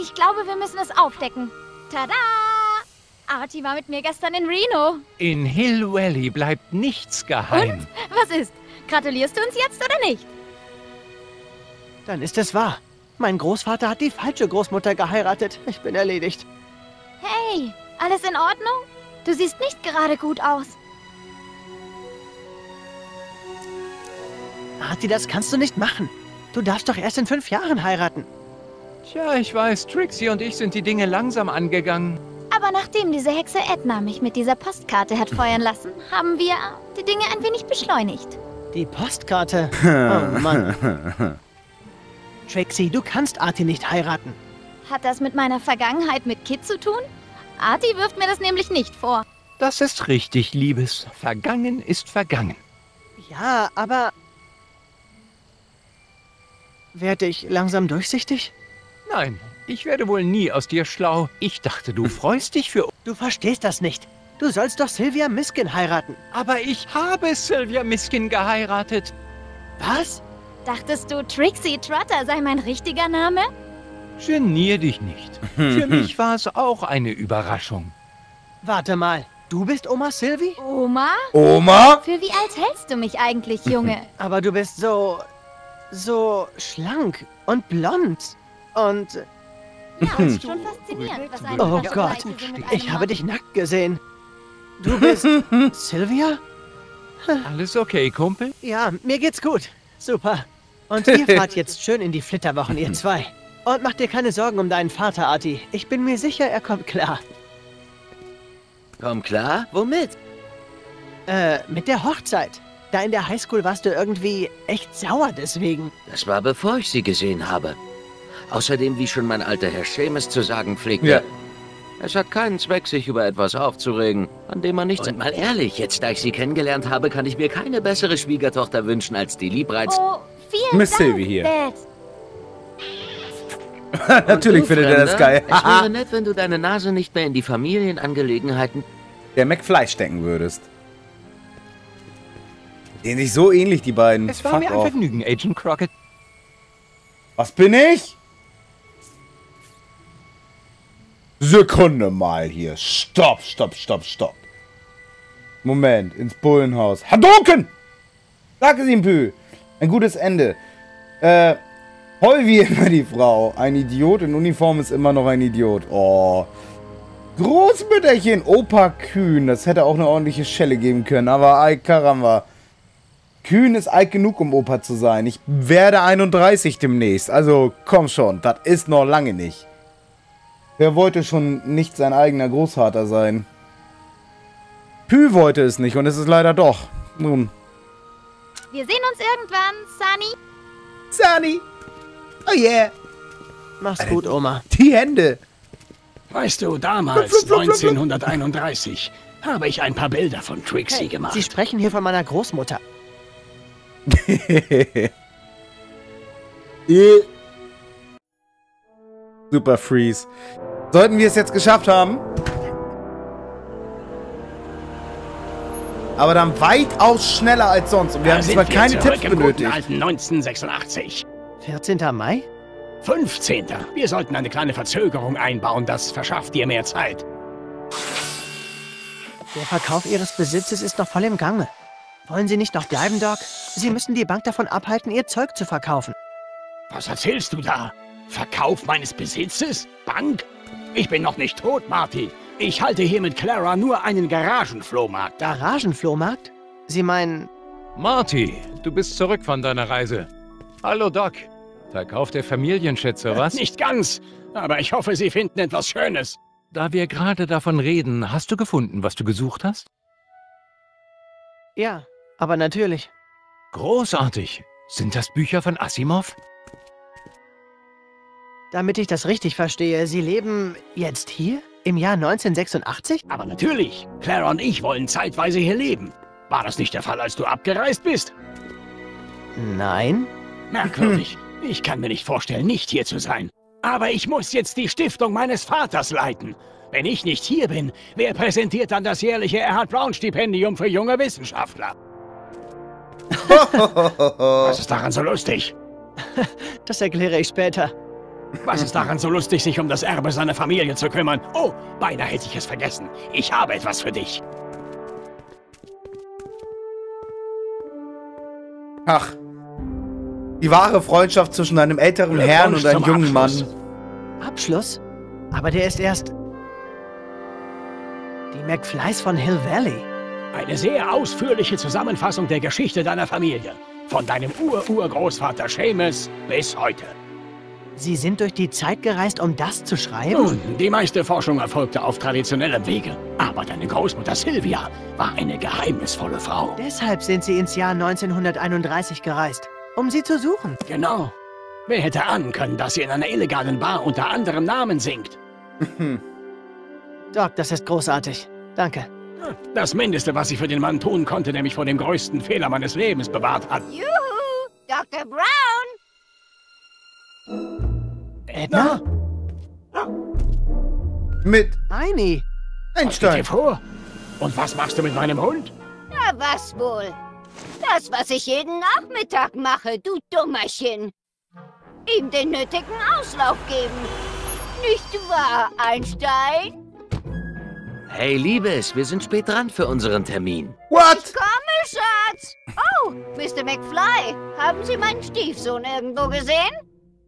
Ich glaube, wir müssen es aufdecken. Tada! Artie war mit mir gestern in Reno. In Hill Valley bleibt nichts geheim. Und? Was ist? Gratulierst du uns jetzt oder nicht? Dann ist es wahr. Mein Großvater hat die falsche Großmutter geheiratet. Ich bin erledigt. Hey, alles in Ordnung? Du siehst nicht gerade gut aus. Artie, das kannst du nicht machen. Du darfst doch erst in fünf Jahren heiraten. Tja, ich weiß, Trixie und ich sind die Dinge langsam angegangen. Aber nachdem diese Hexe Edna mich mit dieser Postkarte hat feuern lassen, haben wir die Dinge ein wenig beschleunigt. Die Postkarte? Oh Mann. Trixie, du kannst Artie nicht heiraten. Hat das mit meiner Vergangenheit mit Kid zu tun? Artie wirft mir das nämlich nicht vor. Das ist richtig, Liebes. Vergangen ist vergangen. Ja, aber... Werde ich langsam durchsichtig? Nein, ich werde wohl nie aus dir schlau. Ich dachte, du freust dich für... Du verstehst das nicht. Du sollst doch Sylvia Miskin heiraten. Aber ich habe Sylvia Miskin geheiratet. Was? Dachtest du, Trixie Trotter sei mein richtiger Name? Genier dich nicht. Für mich war es auch eine Überraschung. Warte mal, du bist Oma Sylvie? Oma? Oma? Für wie alt hältst du mich eigentlich, Junge? Aber du bist so... so schlank und blond. Und... Ja, ist schon faszinierend, was eine Oh Gott, ich habe dich nackt gesehen. Du bist Sylvia? Alles okay, Kumpel? Ja, mir geht's gut. Super. Und ihr fahrt jetzt schön in die Flitterwochen, ihr zwei. Und mach dir keine Sorgen um deinen Vater, Arti. Ich bin mir sicher, er kommt klar. Komm klar, womit? Äh, mit der Hochzeit. Da in der Highschool warst du irgendwie echt sauer deswegen. Das war bevor ich sie gesehen habe. Außerdem, wie schon mein alter Herr Seamus zu sagen pflegte, Ja. es hat keinen Zweck, sich über etwas aufzuregen, an dem man nichts... Und mal ehrlich, jetzt da ich sie kennengelernt habe, kann ich mir keine bessere Schwiegertochter wünschen als die liebreiz... Oh, vielen Miss Dank, Sylvie hier. Dad. Natürlich Du, findet er das geil. Es wäre nett, wenn du deine Nase nicht mehr in die Familienangelegenheiten... Der McFly stecken würdest. Sehen sich so ähnlich, die beiden. Es war Fuck mir ein off. Vergnügen, Agent Crockett. Was bin ich? Sekunde mal hier. Stopp, stopp, stopp, stopp. Moment, ins Bullenhaus. Hadouken! Sag es ihm, Pü. Ein gutes Ende. Äh, heul wie immer die Frau. Ein Idiot in Uniform ist immer noch ein Idiot. Oh. Großmütterchen, Opa Kühn. Das hätte auch eine ordentliche Schelle geben können. Aber ay caramba. Kühn ist alt genug, um Opa zu sein. Ich werde 31 demnächst. Also komm schon, das ist noch lange nicht. Wer wollte schon nicht sein eigener Großvater sein? Pü wollte es nicht und es ist leider doch. Nun. Wir sehen uns irgendwann, Sunny. Sunny. Oh yeah. Mach's gut, Oma. Die Hände. Weißt du, damals, 1931, habe ich ein paar Bilder von Trixie Hey, gemacht. Sie sprechen hier von meiner Großmutter. Super Freeze. Sollten wir es jetzt geschafft haben? Aber dann weitaus schneller als sonst. Und wir Da haben wir keine Tipps benötigt. alten 1986. 14. Mai? 15. Wir sollten eine kleine Verzögerung einbauen, das verschafft dir mehr Zeit. Der Verkauf Ihres Besitzes ist noch voll im Gange. Wollen Sie nicht noch bleiben, Doc? Sie müssen die Bank davon abhalten, Ihr Zeug zu verkaufen. Was erzählst du da? Verkauf meines Besitzes? Bank? Ich bin noch nicht tot, Marty. Ich halte hier mit Clara nur einen Garagenflohmarkt. Garagenflohmarkt? Sie meinen... Marty, du bist zurück von deiner Reise. Hallo, Doc. Verkauf der Familienschätze, was? Nicht ganz, aber ich hoffe, Sie finden etwas Schönes. Da wir gerade davon reden, hast du gefunden, was du gesucht hast? Ja, aber natürlich. Großartig. Sind das Bücher von Asimov? Damit ich das richtig verstehe, Sie leben jetzt hier? Im Jahr 1986? Aber natürlich, Clara und ich wollen zeitweise hier leben. War das nicht der Fall, als du abgereist bist? Nein. Merkwürdig. Ich kann mir nicht vorstellen, nicht hier zu sein. Aber ich muss jetzt die Stiftung meines Vaters leiten. Wenn ich nicht hier bin, wer präsentiert dann das jährliche Erhard Brown Stipendium für junge Wissenschaftler? Was ist daran so lustig? Das erkläre ich später. Was ist daran so lustig, sich um das Erbe seiner Familie zu kümmern? Oh, beinahe hätte ich es vergessen. Ich habe etwas für dich. Ach. Die wahre Freundschaft zwischen einem älteren Herrn und einem jungen Mann. Abschluss. Abschluss? Aber der ist erst... Die McFlys von Hill Valley. Eine sehr ausführliche Zusammenfassung der Geschichte deiner Familie. Von deinem Ur-Urgroßvater Seamus bis heute. Sie sind durch die Zeit gereist, um das zu schreiben? Nun, die meiste Forschung erfolgte auf traditionellem Wege. Aber deine Großmutter Sylvia war eine geheimnisvolle Frau. Deshalb sind Sie ins Jahr 1931 gereist, um sie zu suchen. Genau. Wer hätte ahnen können, dass sie in einer illegalen Bar unter anderem Namen singt? Doc, das ist großartig. Danke. Das Mindeste, was sie für den Mann tun konnte, der mich vor dem größten Fehler meines Lebens bewahrt hat. Juhu, Dr. Brown! Edna? Mit Heini. Stell Einstein. dir vor. Und was machst du mit meinem Hund? Na, was wohl? Das, was ich jeden Nachmittag mache, du Dummerchen. Ihm den nötigen Auslauf geben. Nicht wahr, Einstein? Hey, Liebes, wir sind spät dran für unseren Termin. What? Komme, Schatz! Oh, Mr. McFly, haben Sie meinen Stiefsohn irgendwo gesehen?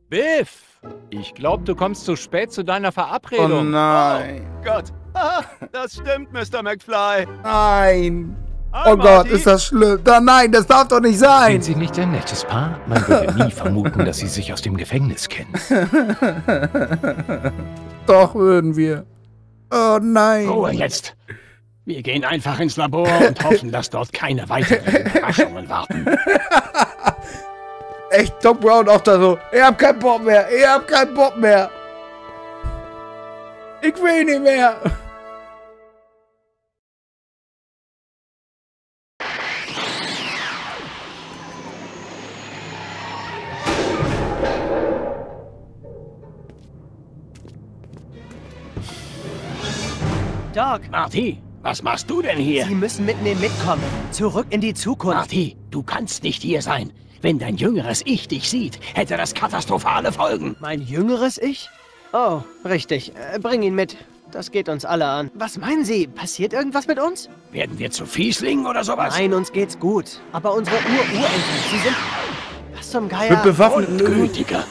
Biff! Ich glaube, du kommst zu spät zu deiner Oh Verabredung. nein. Gott. Ah, das stimmt, Mr. McFly. Nein. Oh Gott, ist das schlimm. Da, nein, das darf doch nicht sein. Sind Sie nicht ein nettes Paar? Man würde nie vermuten, dass Sie sich aus dem Gefängnis kennen. Doch würden wir. Oh nein. Ruhe jetzt. Wir gehen einfach ins Labor und hoffen, dass dort keine weiteren Überraschungen warten. Echt, Doc Brown auch da so. Ich hab keinen Bock mehr. Ich hab keinen Bock mehr. Ich will nicht mehr. Doc, Marty, was machst du denn hier? Sie müssen mit mir mitkommen. Zurück in die Zukunft. Marty, du kannst nicht hier sein. Wenn dein jüngeres Ich dich sieht, hätte das katastrophale Folgen. Mein jüngeres Ich? Oh, richtig. Äh, bring ihn mit. Das geht uns alle an. Was meinen Sie? Passiert irgendwas mit uns? Werden wir zu Fieslingen oder sowas? Nein, uns geht's gut. Aber unsere Ur-Urenkel, sie sind... Was zum Geier? Mit bewaffneten Gütiger.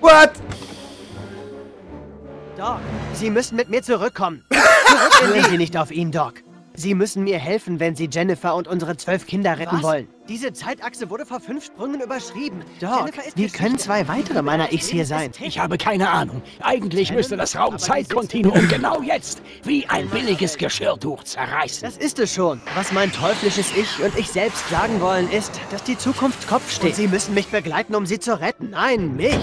What? Doc, Sie müssen mit mir zurückkommen. Zurück Sie nicht auf ihn, Doc. Sie müssen mir helfen, wenn Sie Jennifer und unsere zwölf Kinder retten Was? wollen. Diese Zeitachse wurde vor fünf Sprüngen überschrieben. Doc, wie Geschichte. können zwei weitere meiner Ichs hier sein? Ich habe keine Ahnung. Eigentlich müsste das Raumzeitkontinuum genau jetzt wie ein billiges Geschirrtuch zerreißen. Das ist es schon. Was mein teuflisches Ich und ich selbst sagen wollen, ist, dass die Zukunft Kopf steht. Und Sie müssen mich begleiten, um sie zu retten. Nein, mich.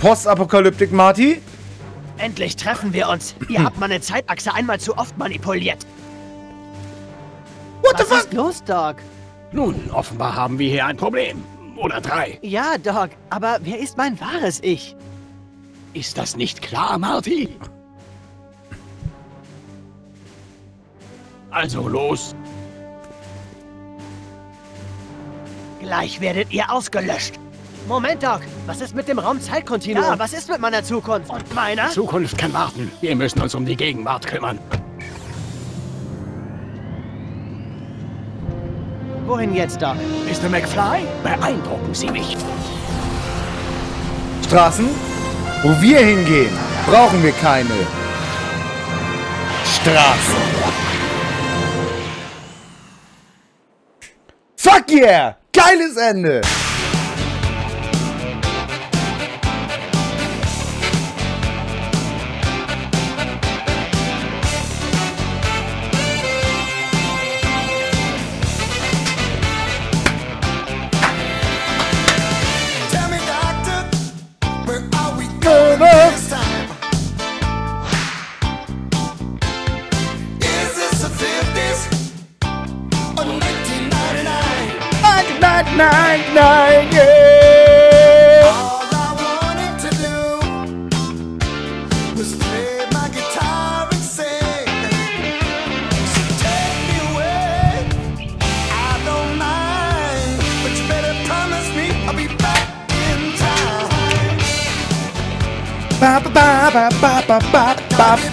Postapokalyptik, Marty? Endlich treffen wir uns. Ihr habt meine Zeitachse einmal zu oft manipuliert. What the Was fuck? ist los, Doc? Nun, offenbar haben wir hier ein Problem. Oder drei. Ja, Doc, aber wer ist mein wahres Ich? Ist das nicht klar, Marty? Also los. Gleich werdet ihr ausgelöscht. Moment, Doc. Was ist mit dem Raumzeitkontinuum? Ja, was ist mit meiner Zukunft? Und meiner? Zukunft kann warten. Wir müssen uns um die Gegenwart kümmern. Wohin jetzt, Doc? Mr. McFly, beeindrucken Sie mich. Straßen? Wo wir hingehen, brauchen wir keine Straßen. Fuck yeah! Geiles Ende!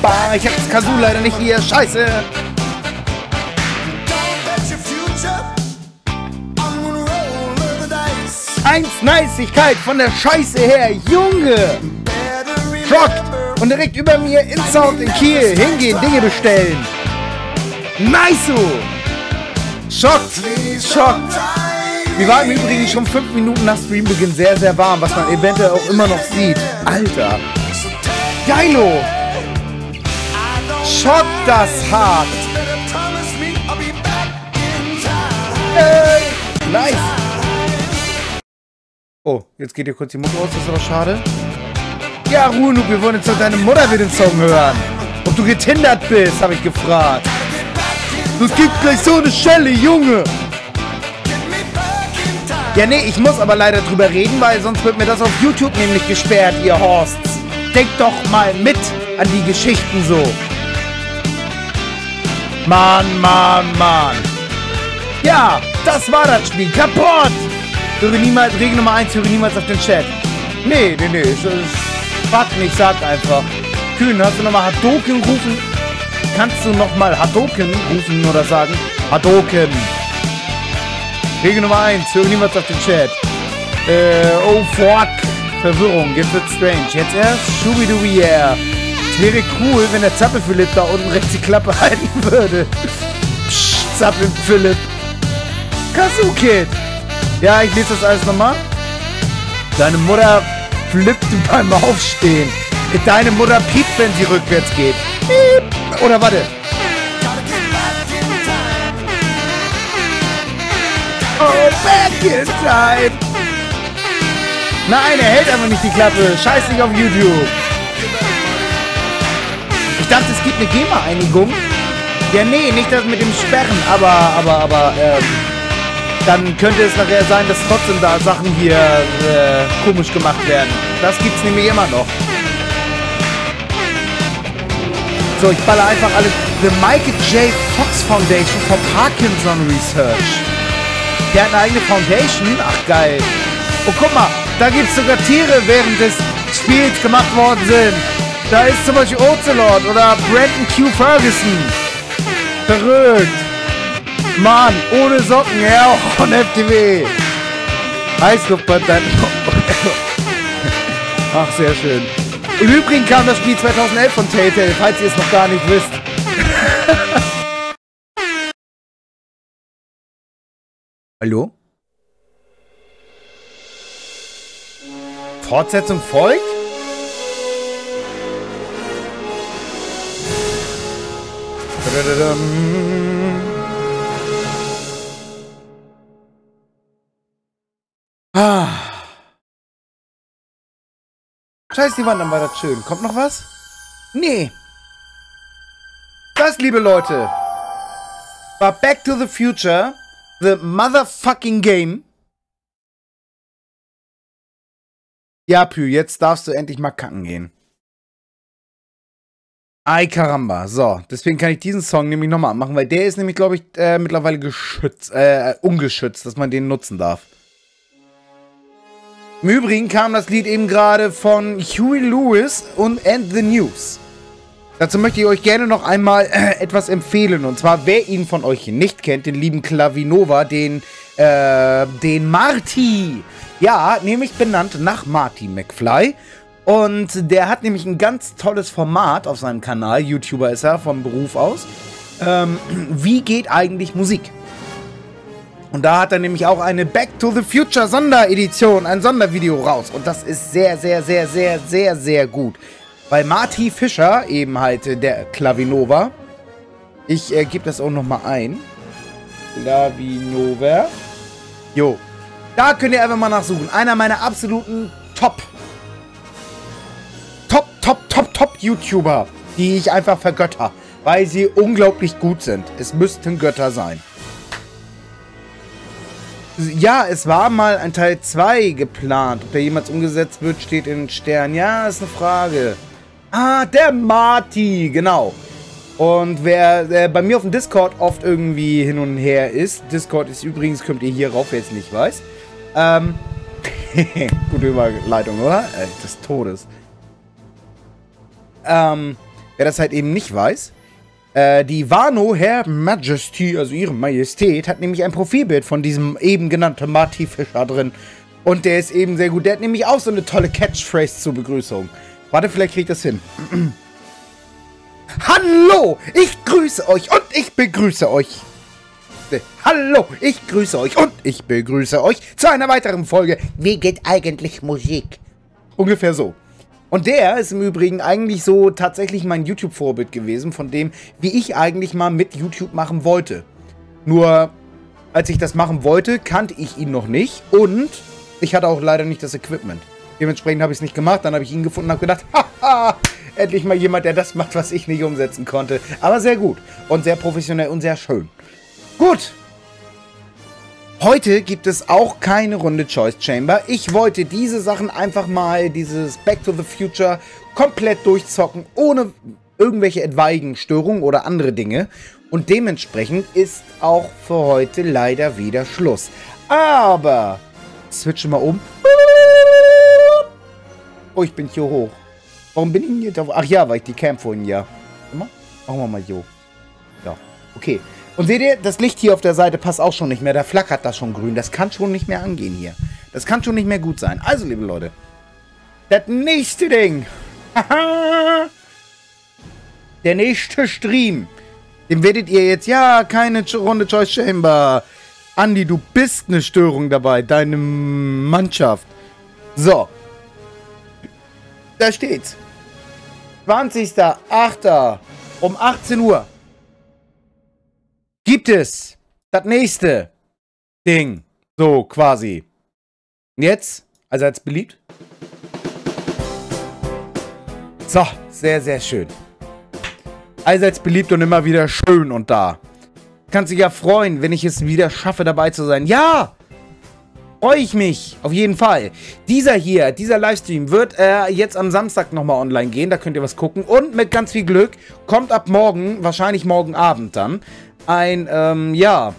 Ba. Ich hab das Kazoo leider nicht hier. Scheiße. Eins Niceigkeit von der Scheiße her. Junge. Schockt. Und direkt über mir in Sound in Kiel. Hingehen, Dinge bestellen. Nice. Schockt. Schockt. Wir waren im Übrigen schon fünf Minuten nach Streambeginn sehr, sehr warm, was man eventuell auch immer noch sieht. Alter. Geilo. Schockt das hart. Nice. Oh, jetzt geht hier kurz die Mutter aus, das ist aber schade. Ja, Noob, wir wollen jetzt noch deine Mutter will den Song hören. Ob du getindert bist, habe ich gefragt. Es gibt gleich so eine Schelle, Junge. Ja, nee, ich muss aber leider drüber reden, weil sonst wird mir das auf YouTube nämlich gesperrt, ihr Horsts. Denkt doch mal mit an die Geschichten so. Mann, Mann, Mann. Ja, das war das Spiel. Kaputt! Höre niemals, Regel Nummer 1, höre niemals auf den Chat. Nee, nee, nee, es ist Fuck nicht, sag einfach. Kühn, hast du nochmal Hadoken rufen? Kannst du nochmal Hadoken rufen oder sagen? Hadoken. Regel Nummer 1, höre niemals auf den Chat. Äh, oh fuck. Verwirrung, jetzt wird strange. Jetzt erst Schubidubi, yeah. Es wäre cool, wenn der Zappel-Philipp da unten rechts die Klappe halten würde. Psst, Zappel-Philipp. Kazoo-Kid. Ja, ich lese das alles nochmal. Deine Mutter flippt beim Aufstehen. Deine Mutter piept, wenn sie rückwärts geht. Oder warte. Oh, back in time. Nein, er hält einfach nicht die Klappe. Scheiß nicht auf YouTube. Gibt eine GEMA-Einigung. Ja, nee, nicht das mit dem Sperren, aber, aber, aber, ähm, dann könnte es nachher sein, dass trotzdem da Sachen hier äh, komisch gemacht werden. Das gibt's nämlich immer noch. So, ich baller einfach alles. The Michael J. Fox Foundation for Parkinson Research. Der hat eine eigene Foundation. Ach, geil. Oh, guck mal. Da gibt's sogar Tiere, während des Spiels gemacht worden sind. Da ist zum Beispiel Ocelot oder Brandon Q. Ferguson. Verrückt. Mann, ohne Socken, ja, auch von FTW. Heißluftbandant. Ach, sehr schön. Im Übrigen kam das Spiel 2011 von Telltale, falls ihr es noch gar nicht wisst. Hallo? Fortsetzung folgt? Ah. Scheiß die Wand, dann war das schön. Kommt noch was? Nee. Das, liebe Leute, war Back to the Future, the motherfucking game. Ja, Pü, jetzt darfst du endlich mal kacken gehen. Ay caramba. So, deswegen kann ich diesen Song nämlich nochmal anmachen, weil der ist nämlich, glaube ich, äh, mittlerweile geschützt, äh, ungeschützt, dass man den nutzen darf. Im Übrigen kam das Lied eben gerade von Huey Lewis und And the News. Dazu möchte ich euch gerne noch einmal äh, etwas empfehlen. Und zwar, wer ihn von euch nicht kennt, den lieben Klavinova, den, äh, den Marty. Ja, nämlich benannt nach Marty McFly. Und der hat nämlich ein ganz tolles Format auf seinem Kanal. YouTuber ist er vom Beruf aus. Ähm, wie geht eigentlich Musik? Und da hat er nämlich auch eine Back to the Future Sonderedition, ein Sondervideo raus. Und das ist sehr, sehr, sehr, sehr, sehr, sehr gut. Weil Marty Fischer, eben halt äh, der Klavinova, ich äh, gebe das auch nochmal ein. Klavinova. Jo. Da könnt ihr einfach mal nachsuchen. Einer meiner absoluten Top, Top, Top, Top, Top YouTuber, die ich einfach vergötter. Weil sie unglaublich gut sind. Es müssten Götter sein. Ja, es war mal ein Teil 2 geplant. Ob der jemals umgesetzt wird, steht in den Sternen. Ja, ist eine Frage. Ah, der Marty, genau. Und wer äh, bei mir auf dem Discord oft irgendwie hin und her ist, Discord ist übrigens, kommt ihr hier rauf, wer es nicht weiß. Ähm, gute Überleitung, oder? Äh, des Todes. Ähm, wer das halt eben nicht weiß, äh, die Wano Her Majesty, also ihre Majestät, hat nämlich ein Profilbild von diesem eben genannten Marty Fischer drin. Und der ist eben sehr gut. Der hat nämlich auch so eine tolle Catchphrase zur Begrüßung. Warte, vielleicht kriege ich das hin. Hallo, ich grüße euch und ich begrüße euch. Hallo, ich grüße euch und ich begrüße euch zu einer weiteren Folge Wie geht eigentlich Musik? Ungefähr so. Und der ist im Übrigen eigentlich so tatsächlich mein YouTube-Vorbild gewesen, von dem, wie ich eigentlich mal mit YouTube machen wollte. Nur, als ich das machen wollte, kannte ich ihn noch nicht und ich hatte auch leider nicht das Equipment. Dementsprechend habe ich es nicht gemacht, dann habe ich ihn gefunden und habe gedacht, haha, endlich mal jemand, der das macht, was ich nicht umsetzen konnte. Aber sehr gut und sehr professionell und sehr schön. Gut. Heute gibt es auch keine Runde Choice Chamber. Ich wollte diese Sachen einfach mal, dieses Back to the Future, komplett durchzocken, ohne irgendwelche etwaigen Störungen oder andere Dinge. Und dementsprechend ist auch für heute leider wieder Schluss. Aber, switche mal um. Oh, ich bin hier hoch. Warum bin ich hier? Ach ja, weil ich die Cam vorhin ja. Machen wir mal so. Ja, okay. Und seht ihr, das Licht hier auf der Seite passt auch schon nicht mehr. Da flackert das schon grün. Das kann schon nicht mehr angehen hier. Das kann schon nicht mehr gut sein. Also, liebe Leute. Das nächste Ding. der nächste Stream. Dem werdet ihr jetzt... Ja, keine Runde Choice Chamber. Andi, du bist eine Störung dabei. Deine Mannschaft. So. Da steht's. 20.08. um 18 Uhr gibt es das nächste Ding. So, quasi. Jetzt, also als beliebt. So, sehr, sehr schön. Allseits beliebt und immer wieder schön und da. Kannst dich ja freuen, wenn ich es wieder schaffe, dabei zu sein. Ja! Freue ich mich, auf jeden Fall. Dieser hier, dieser Livestream wird äh, jetzt am Samstag nochmal online gehen, da könnt ihr was gucken. Und mit ganz viel Glück kommt ab morgen, wahrscheinlich morgen Abend dann, ein, ähm, ja,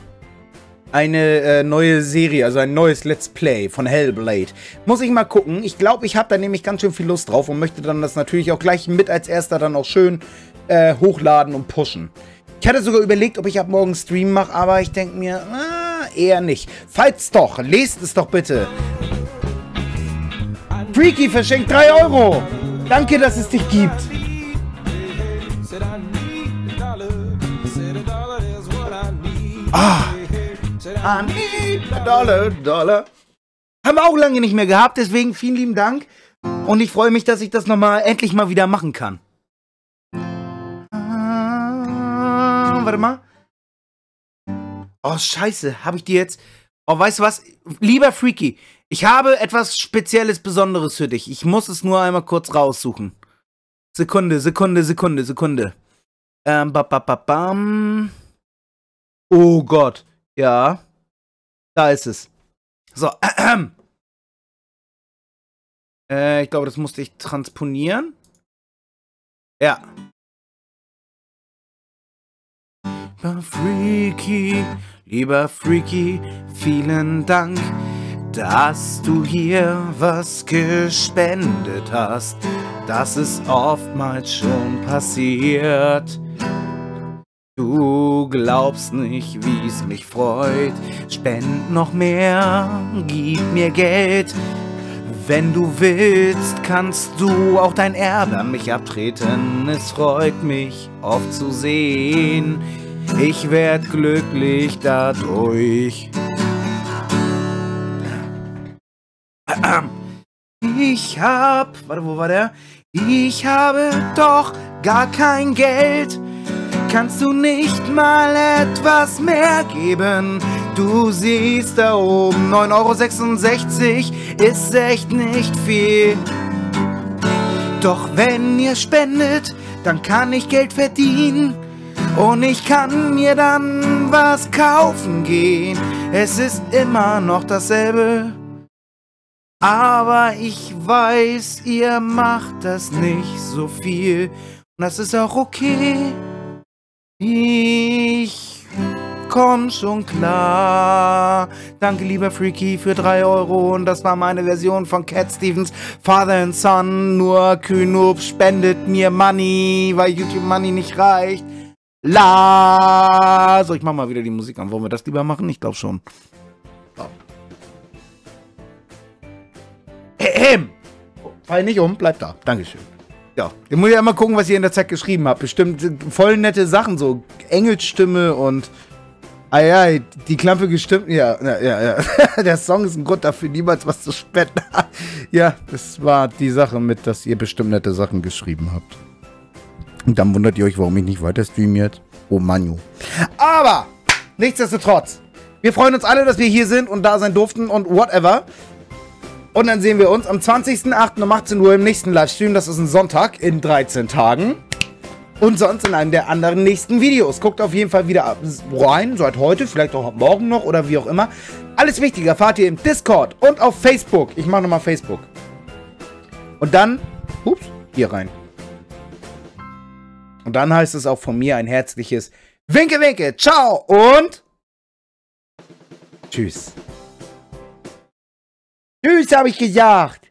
eine äh, neue Serie, also ein neues Let's Play von Hellblade. Muss ich mal gucken. Ich glaube, ich habe da nämlich ganz schön viel Lust drauf und möchte dann das natürlich auch gleich mit als erster dann auch schön äh, hochladen und pushen. Ich hatte sogar überlegt, ob ich ab morgen Stream mache, aber ich denke mir, ah, eher nicht. Falls doch, lest es doch bitte. Freaky verschenkt 3 Euro. Danke, dass es dich gibt. Ah. I need a dollar, dollar. Haben wir auch lange nicht mehr gehabt, deswegen vielen lieben Dank. Und ich freue mich, dass ich das nochmal endlich mal wieder machen kann. Ah, warte mal. Oh, scheiße. Habe ich die jetzt... Oh, weißt du was? Lieber Freaky, ich habe etwas Spezielles, Besonderes für dich. Ich muss es nur einmal kurz raussuchen. Sekunde, Sekunde, Sekunde, Sekunde. Ähm, ba, ba, ba, bam. Oh Gott. Ja. Da ist es. So. Äh, ich glaube, das musste ich transponieren. Ja. Lieber Freaky, lieber Freaky, vielen Dank, dass du hier was gespendet hast. Das ist oftmals schon passiert. Du glaubst nicht, wie es mich freut. Spend noch mehr, gib mir Geld. Wenn du willst, kannst du auch dein Erbe an mich abtreten. Es freut mich oft zu sehen. Ich werd glücklich dadurch. Ich hab, warte, wo war der? Ich habe doch gar kein Geld. Kannst du nicht mal etwas mehr geben? Du siehst da oben 9,66 Euro ist echt nicht viel. Doch wenn ihr spendet, dann kann ich Geld verdienen. Und ich kann mir dann was kaufen gehen. Es ist immer noch dasselbe. Aber ich weiß, ihr macht das nicht so viel. Und das ist auch okay. Ich komm schon klar. Danke, lieber Freaky, für 3 Euro. Und das war meine Version von Cat Stevens Father and Son. Nur Kühnub spendet mir Money, weil YouTube Money nicht reicht. La. So, ich mach mal wieder die Musik an. Wollen wir das lieber machen? Ich glaube schon. So. Ahem. Fall nicht um, bleib da. Dankeschön. Ja, ich muss ja immer gucken, was ihr in der Zeit geschrieben habt. Bestimmt voll nette Sachen, so Engelsstimme und. Ah ja, die Klampe gestimmt. Ja, ja, ja. Der Song ist ein Grund dafür, niemals was zu spenden. ja, das war die Sache mit, dass ihr bestimmt nette Sachen geschrieben habt. Und dann wundert ihr euch, warum ich nicht weiter stream jetzt. Oh Manu. Aber, nichtsdestotrotz, wir freuen uns alle, dass wir hier sind und da sein durften und whatever. Und dann sehen wir uns am 20.08. um 18 Uhr im nächsten Livestream. Das ist ein Sonntag in 13 Tagen. Und sonst in einem der anderen nächsten Videos. Guckt auf jeden Fall wieder rein, seit heute, vielleicht auch morgen noch oder wie auch immer. Alles Wichtige erfahrt ihr im Discord und auf Facebook. Ich mache nochmal Facebook. Und dann, ups, hier rein. Und dann heißt es auch von mir ein herzliches Winke, Winke, ciao und tschüss. Tschüss, habe ich gesagt.